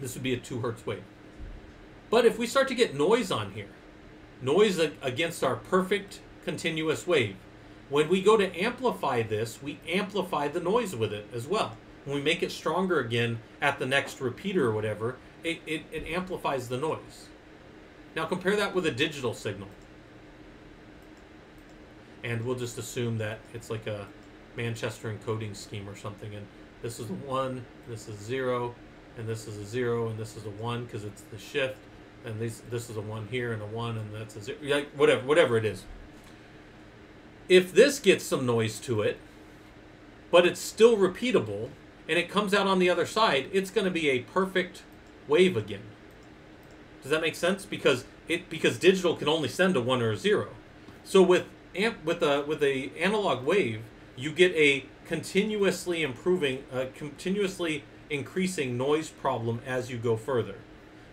This would be a 2 hertz wave. But if we start to get noise on here, noise against our perfect continuous wave, when we go to amplify this, we amplify the noise with it as well. When we make it stronger again at the next repeater or whatever, it, it, it amplifies the noise. Now compare that with a digital signal. And we'll just assume that it's like a Manchester encoding scheme or something. And this is a 1, this is 0, and this is a 0, and this is a 1 because it's the shift, and this, this is a 1 here and a 1, and that's a 0. Like, whatever, whatever it is. If this gets some noise to it, but it's still repeatable, and it comes out on the other side, it's going to be a perfect wave again. Does that make sense? Because it because digital can only send a one or a zero. So with amp with a with a analog wave, you get a continuously improving, uh, continuously increasing noise problem as you go further.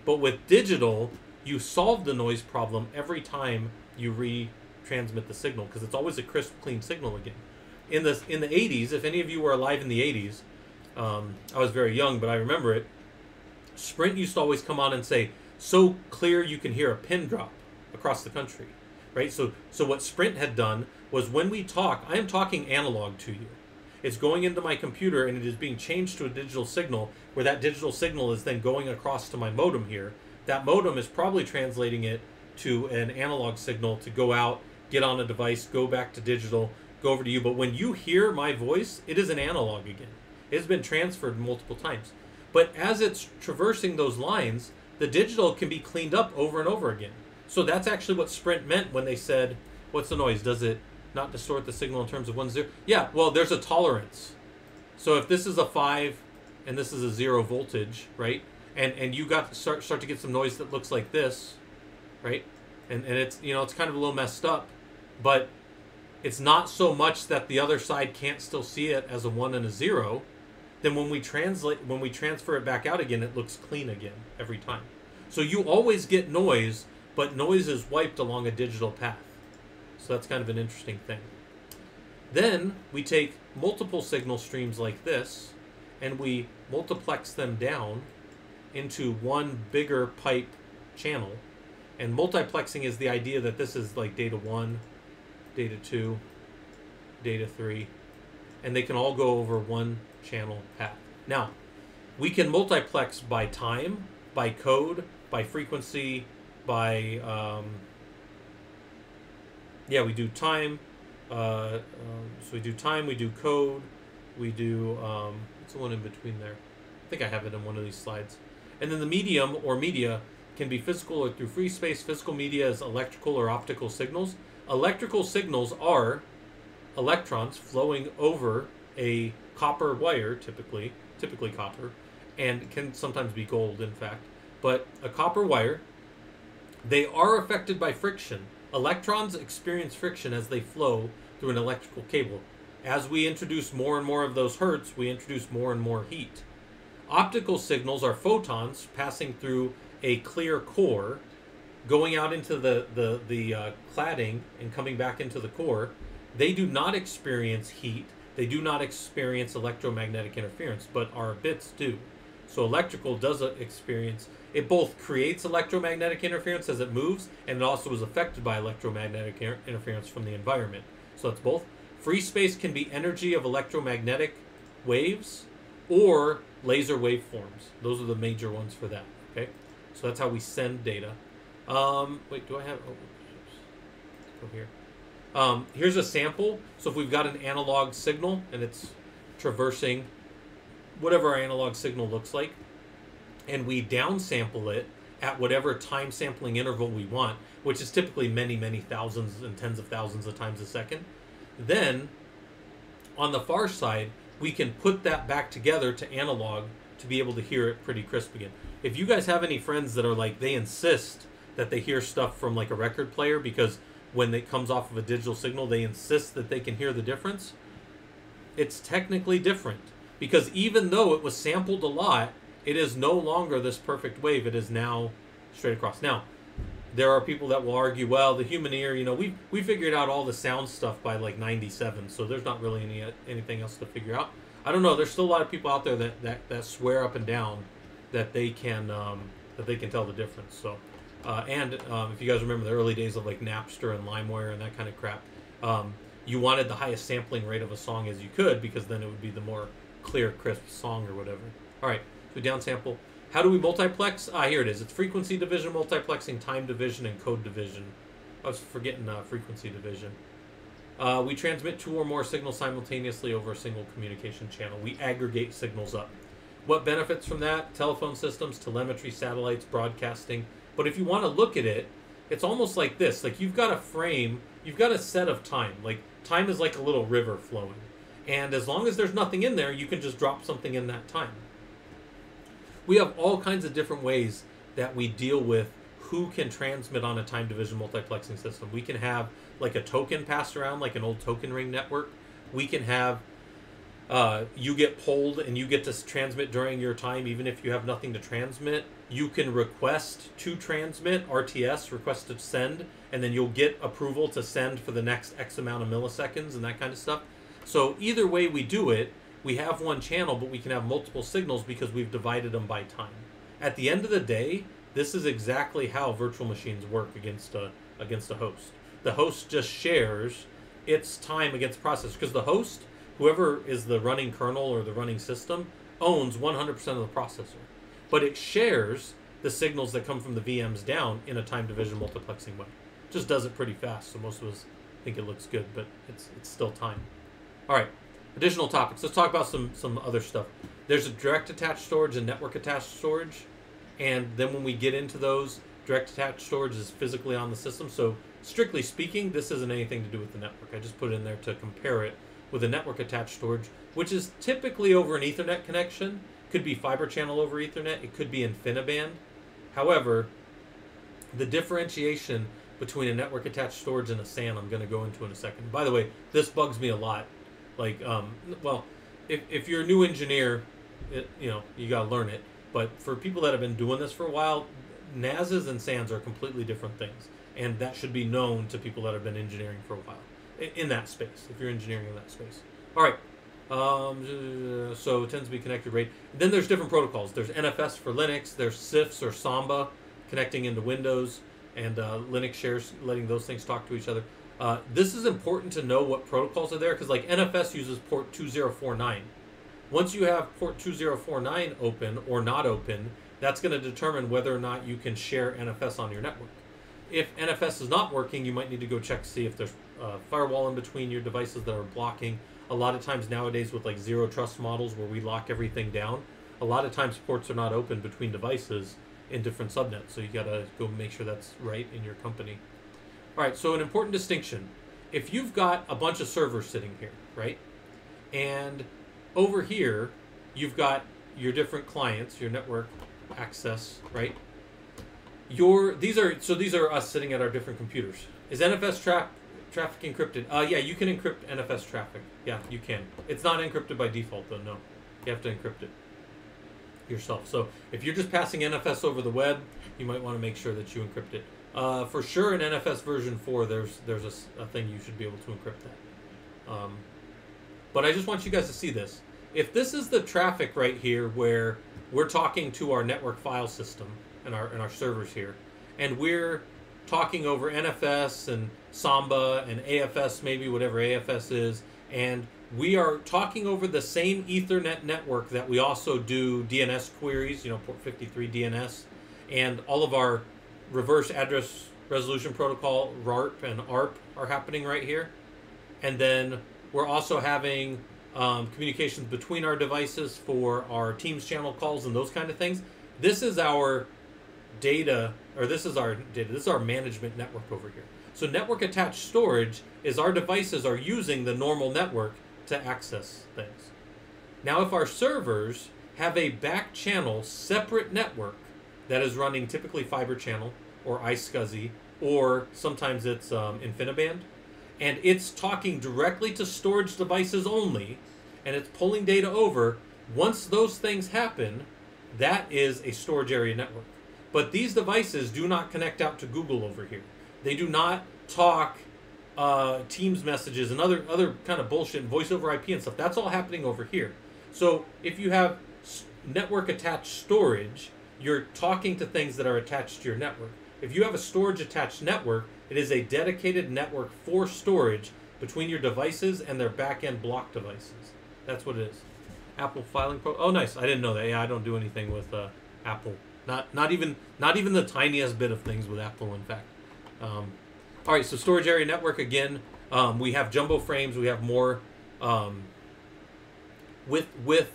But with digital, you solve the noise problem every time you retransmit the signal because it's always a crisp, clean signal again. In the in the 80s, if any of you were alive in the 80s, um, I was very young, but I remember it. Sprint used to always come on and say, "So clear you can hear a pin drop across the country." Right? So so what Sprint had done was when we talk, I am talking analog to you. It's going into my computer and it is being changed to a digital signal where that digital signal is then going across to my modem here. That modem is probably translating it to an analog signal to go out, get on a device, go back to digital, go over to you. But when you hear my voice, it is an analog again. It has been transferred multiple times. But as it's traversing those lines, the digital can be cleaned up over and over again. So that's actually what Sprint meant when they said, "What's the noise? Does it not distort the signal in terms of one zero?" Yeah, well, there's a tolerance. So if this is a five and this is a zero voltage, right? And and you got to start start to get some noise that looks like this, right? And and it's you know it's kind of a little messed up, but it's not so much that the other side can't still see it as a one and a zero. Then when we translate when we transfer it back out again, it looks clean again every time. So you always get noise, but noise is wiped along a digital path. So that's kind of an interesting thing. Then we take multiple signal streams like this and we multiplex them down into one bigger pipe channel. And multiplexing is the idea that this is like data 1, data 2, data 3, and they can all go over one channel path. Now, we can multiplex by time, by code, by frequency, by um, yeah, we do time. Uh, um, so we do time, we do code, we do um, what's the one in between there? I think I have it in one of these slides. And then the medium or media can be physical or through free space. Physical media is electrical or optical signals. Electrical signals are electrons flowing over a copper wire, typically, typically copper, and can sometimes be gold, in fact. But a copper wire, they are affected by friction. Electrons experience friction as they flow through an electrical cable. As we introduce more and more of those hertz, we introduce more and more heat. Optical signals are photons passing through a clear core, going out into the, the, the uh, cladding and coming back into the core. They do not experience heat. They do not experience electromagnetic interference, but our bits do. So electrical does uh, experience, it both creates electromagnetic interference as it moves, and it also is affected by electromagnetic inter- interference from the environment. So it's both. Free space can be energy of electromagnetic waves or laser waveforms. Those are the major ones for that. Okay, so that's how we send data. Um, wait, do I have? Oh, oops. Go here. Um, here's a sample. So if we've got an analog signal and it's traversing whatever our analog signal looks like, and we downsample it at whatever time sampling interval we want, which is typically many, many thousands and tens of thousands of times a second, then on the far side, we can put that back together to analog to be able to hear it pretty crisp again. If you guys have any friends that are like, they insist that they hear stuff from like a record player because when it comes off of a digital signal, they insist that they can hear the difference, it's technically different. Because even though it was sampled a lot, it is no longer this perfect wave. It is now straight across. Now, there are people that will argue, well, the human ear, you know, we we figured out all the sound stuff by like '97, so there's not really any anything else to figure out. I don't know. There's still a lot of people out there that that, that swear up and down that they can um, that they can tell the difference. So, uh, and um, if you guys remember the early days of like Napster and LimeWire and that kind of crap, um, you wanted the highest sampling rate of a song as you could because then it would be the more clear, crisp song or whatever. All right, so downsample. How do we multiplex? Ah, here it is. It's frequency division, multiplexing, time division, and code division. I was forgetting uh, frequency division. Uh, we transmit two or more signals simultaneously over a single communication channel. We aggregate signals up. What benefits from that? Telephone systems, telemetry, satellites, broadcasting. But if you want to look at it, it's almost like this. Like you've got a frame, you've got a set of time. Like time is like a little river flowing. And as long as there's nothing in there, you can just drop something in that time. We have all kinds of different ways that we deal with who can transmit on a time division multiplexing system. We can have like a token passed around, like an old token ring network. We can have uh, you get pulled and you get to transmit during your time, even if you have nothing to transmit. You can request to transmit RTS, request to send, and then you'll get approval to send for the next X amount of milliseconds and that kind of stuff. So either way we do it, we have one channel, but we can have multiple signals because we've divided them by time. At the end of the day, this is exactly how virtual machines work against a against a host. The host just shares its time against processor because the host, whoever is the running kernel or the running system, owns 100% of the processor, but it shares the signals that come from the VMs down in a time division multiplexing way. Just does it pretty fast, so most of us think it looks good, but it's it's still time. All right, additional topics. Let's talk about some some other stuff. There's a direct attached storage and network attached storage, and then when we get into those, direct attached storage is physically on the system. So strictly speaking, this isn't anything to do with the network. I just put it in there to compare it with a network attached storage, which is typically over an Ethernet connection. Could be fiber channel over Ethernet. It could be InfiniBand. However, the differentiation between a network attached storage and a SAN, I'm going to go into in a second. By the way, this bugs me a lot. Like, um, well, if, if you're a new engineer, it, you know, you got to learn it. But for people that have been doing this for a while, NASs and SANs are completely different things. And that should be known to people that have been engineering for a while in, in that space, if you're engineering in that space. All right. Um, so it tends to be connected rate. Then there's different protocols. There's NFS for Linux. There's CIFS or Samba connecting into Windows, and uh, Linux shares letting those things talk to each other. Uh, this is important to know what protocols are there because like NFS uses port 2049. Once you have port 2049 open or not open, that's going to determine whether or not you can share NFS on your network. If NFS is not working, you might need to go check to see if there's a firewall in between your devices that are blocking. A lot of times nowadays with like zero trust models where we lock everything down, a lot of times ports are not open between devices in different subnets. So you got to go make sure that's right in your company. All right, so an important distinction. If you've got a bunch of servers sitting here, right? And over here, you've got your different clients, your network access, right? Your these are so these are us sitting at our different computers. Is NFS trap traffic encrypted? Uh yeah, you can encrypt NFS traffic. Yeah, you can. It's not encrypted by default though, no. You have to encrypt it yourself. So if you're just passing NFS over the web, you might want to make sure that you encrypt it. Uh, for sure, in NFS version four, there's there's a, a thing you should be able to encrypt that. Um, but I just want you guys to see this. If this is the traffic right here, where we're talking to our network file system and our and our servers here, and we're talking over NFS and Samba and AFS, maybe whatever AFS is, and we are talking over the same Ethernet network that we also do DNS queries, you know, port 53 DNS, and all of our reverse address resolution protocol, RARP and ARP, are happening right here. And then we're also having um, communications between our devices for our Teams channel calls and those kind of things. This is our data, or this is our data, this is our management network over here. So network attached storage is our devices are using the normal network to access things. Now, if our servers have a back channel separate network that is running typically fiber channel or iSCSI, or sometimes it's um, InfiniBand, and it's talking directly to storage devices only, and it's pulling data over, once those things happen, that is a storage area network. But these devices do not connect out to Google over here. They do not talk uh, Teams messages and other other kind of bullshit, and voice over IP and stuff. That's all happening over here. So if you have network attached storage, you're talking to things that are attached to your network. If you have a storage attached network, it is a dedicated network for storage between your devices and their back end block devices. That's what it is. Apple filing pro. Oh, nice. I didn't know that. Yeah, I don't do anything with uh, Apple. Not not even not even the tiniest bit of things with Apple. In fact. Um, all right. So storage area network again. Um, we have jumbo frames. We have more um, with with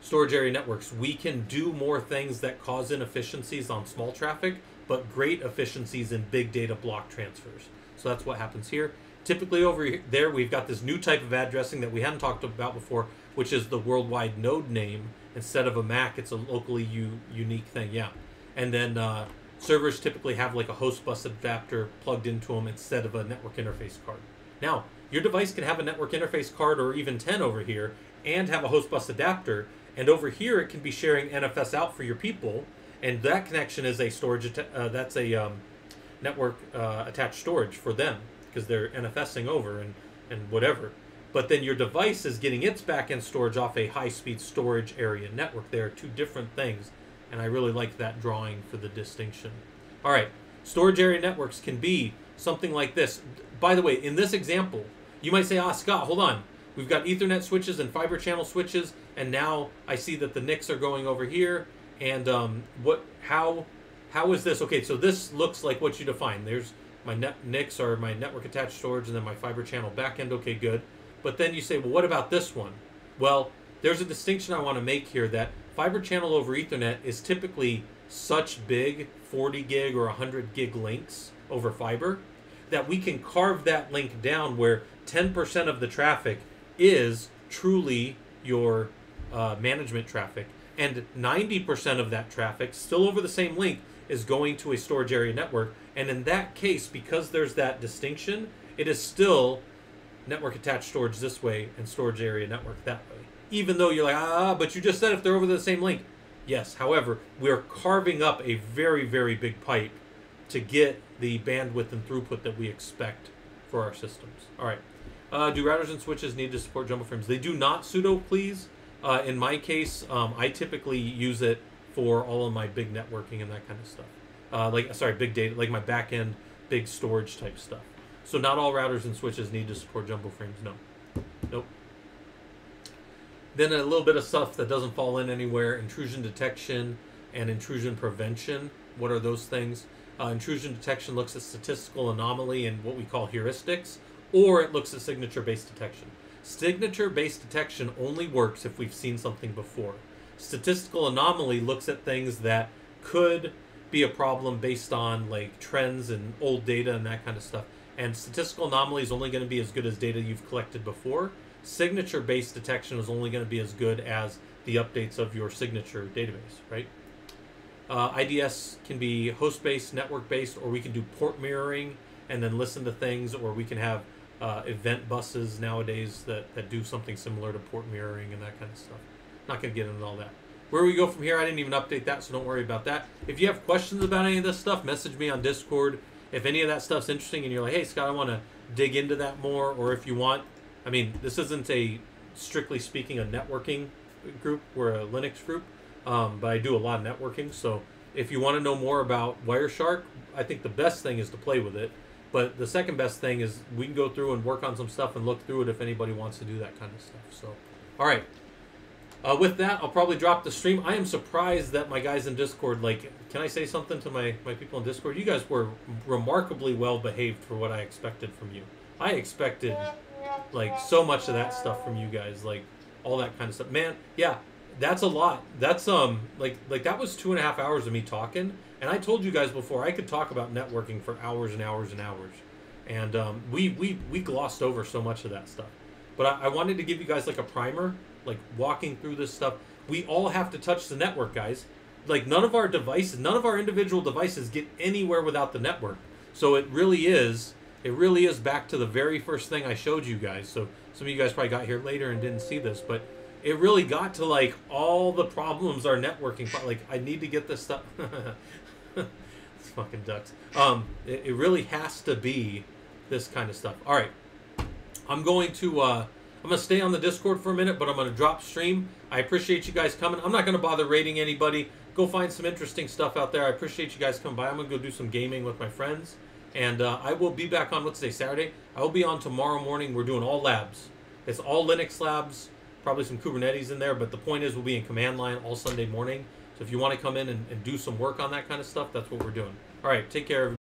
storage area networks. We can do more things that cause inefficiencies on small traffic, but great efficiencies in big data block transfers. So that's what happens here. Typically over he- there, we've got this new type of addressing that we hadn't talked about before which is the worldwide node name. Instead of a MAC, it's a locally u- unique thing. Yeah, and then uh, servers typically have like a host bus adapter plugged into them instead of a network interface card. Now, your device can have a network interface card or even 10 over here and have a host bus adapter. And over here, it can be sharing NFS out for your people. And that connection is a storage, uh, that's a um, network uh, attached storage for them because they're NFSing over and, and whatever. But then your device is getting its backend storage off a high speed storage area network. They are two different things. And I really like that drawing for the distinction. All right, storage area networks can be something like this. By the way, in this example, you might say, ah, Scott, hold on. We've got Ethernet switches and fiber channel switches, and now I see that the NICs are going over here. And um, what? How? How is this? Okay, so this looks like what you define. There's my net NICs are my network attached storage, and then my fiber channel backend. Okay, good. But then you say, well, what about this one? Well, there's a distinction I want to make here that fiber channel over Ethernet is typically such big 40 gig or 100 gig links over fiber that we can carve that link down where 10% of the traffic is truly your uh, management traffic, and 90% of that traffic, still over the same link, is going to a storage area network. And in that case, because there's that distinction, it is still network attached storage this way and storage area network that way. Even though you're like, ah, but you just said if they're over the same link. Yes, however, we're carving up a very, very big pipe to get the bandwidth and throughput that we expect for our systems. All right. Uh, do routers and switches need to support jumbo frames? They do not pseudo, please. Uh, in my case, um, I typically use it for all of my big networking and that kind of stuff. Uh, like, sorry, big data, like my back end, big storage type stuff. So not all routers and switches need to support jumbo frames. No. Nope. Then a little bit of stuff that doesn't fall in anywhere: intrusion detection and intrusion prevention. What are those things? Uh, intrusion detection looks at statistical anomaly and what we call heuristics, or it looks at signature-based detection. Signature-based detection only works if we've seen something before. Statistical anomaly looks at things that could be a problem based on like trends and old data and that kind of stuff. And statistical anomaly is only going to be as good as data you've collected before. Signature based detection is only going to be as good as the updates of your signature database, right? Uh, IDS can be host based, network based, or we can do port mirroring and then listen to things, or we can have uh, event buses nowadays that, that do something similar to port mirroring and that kind of stuff. Not going to get into all that. Where we go from here, I didn't even update that, so don't worry about that. If you have questions about any of this stuff, message me on Discord. If any of that stuff's interesting and you're like, hey, Scott, I want to dig into that more, or if you want, I mean, this isn't a strictly speaking a networking group, we're a Linux group, um, but I do a lot of networking. So if you want to know more about Wireshark, I think the best thing is to play with it. But the second best thing is we can go through and work on some stuff and look through it if anybody wants to do that kind of stuff. So, all right. Uh, with that, I'll probably drop the stream. I am surprised that my guys in Discord, like, can I say something to my, my people in Discord? You guys were remarkably well behaved for what I expected from you. I expected, like, so much of that stuff from you guys, like, all that kind of stuff. Man, yeah, that's a lot. That's, um, like, like that was two and a half hours of me talking. And I told you guys before, I could talk about networking for hours and hours and hours. And um, we, we, we glossed over so much of that stuff. But I, I wanted to give you guys, like, a primer like walking through this stuff. We all have to touch the network, guys. Like none of our devices, none of our individual devices get anywhere without the network. So it really is, it really is back to the very first thing I showed you guys. So some of you guys probably got here later and didn't see this, but it really got to like all the problems are networking. Like I need to get this stuff. it's fucking ducks. Um, it, it really has to be this kind of stuff. All right, I'm going to. Uh, I'm going to stay on the Discord for a minute, but I'm going to drop stream. I appreciate you guys coming. I'm not going to bother rating anybody. Go find some interesting stuff out there. I appreciate you guys coming by. I'm going to go do some gaming with my friends. And uh, I will be back on, what's today, Saturday? I will be on tomorrow morning. We're doing all labs. It's all Linux labs, probably some Kubernetes in there, but the point is we'll be in command line all Sunday morning. So if you want to come in and, and do some work on that kind of stuff, that's what we're doing. All right, take care, everybody.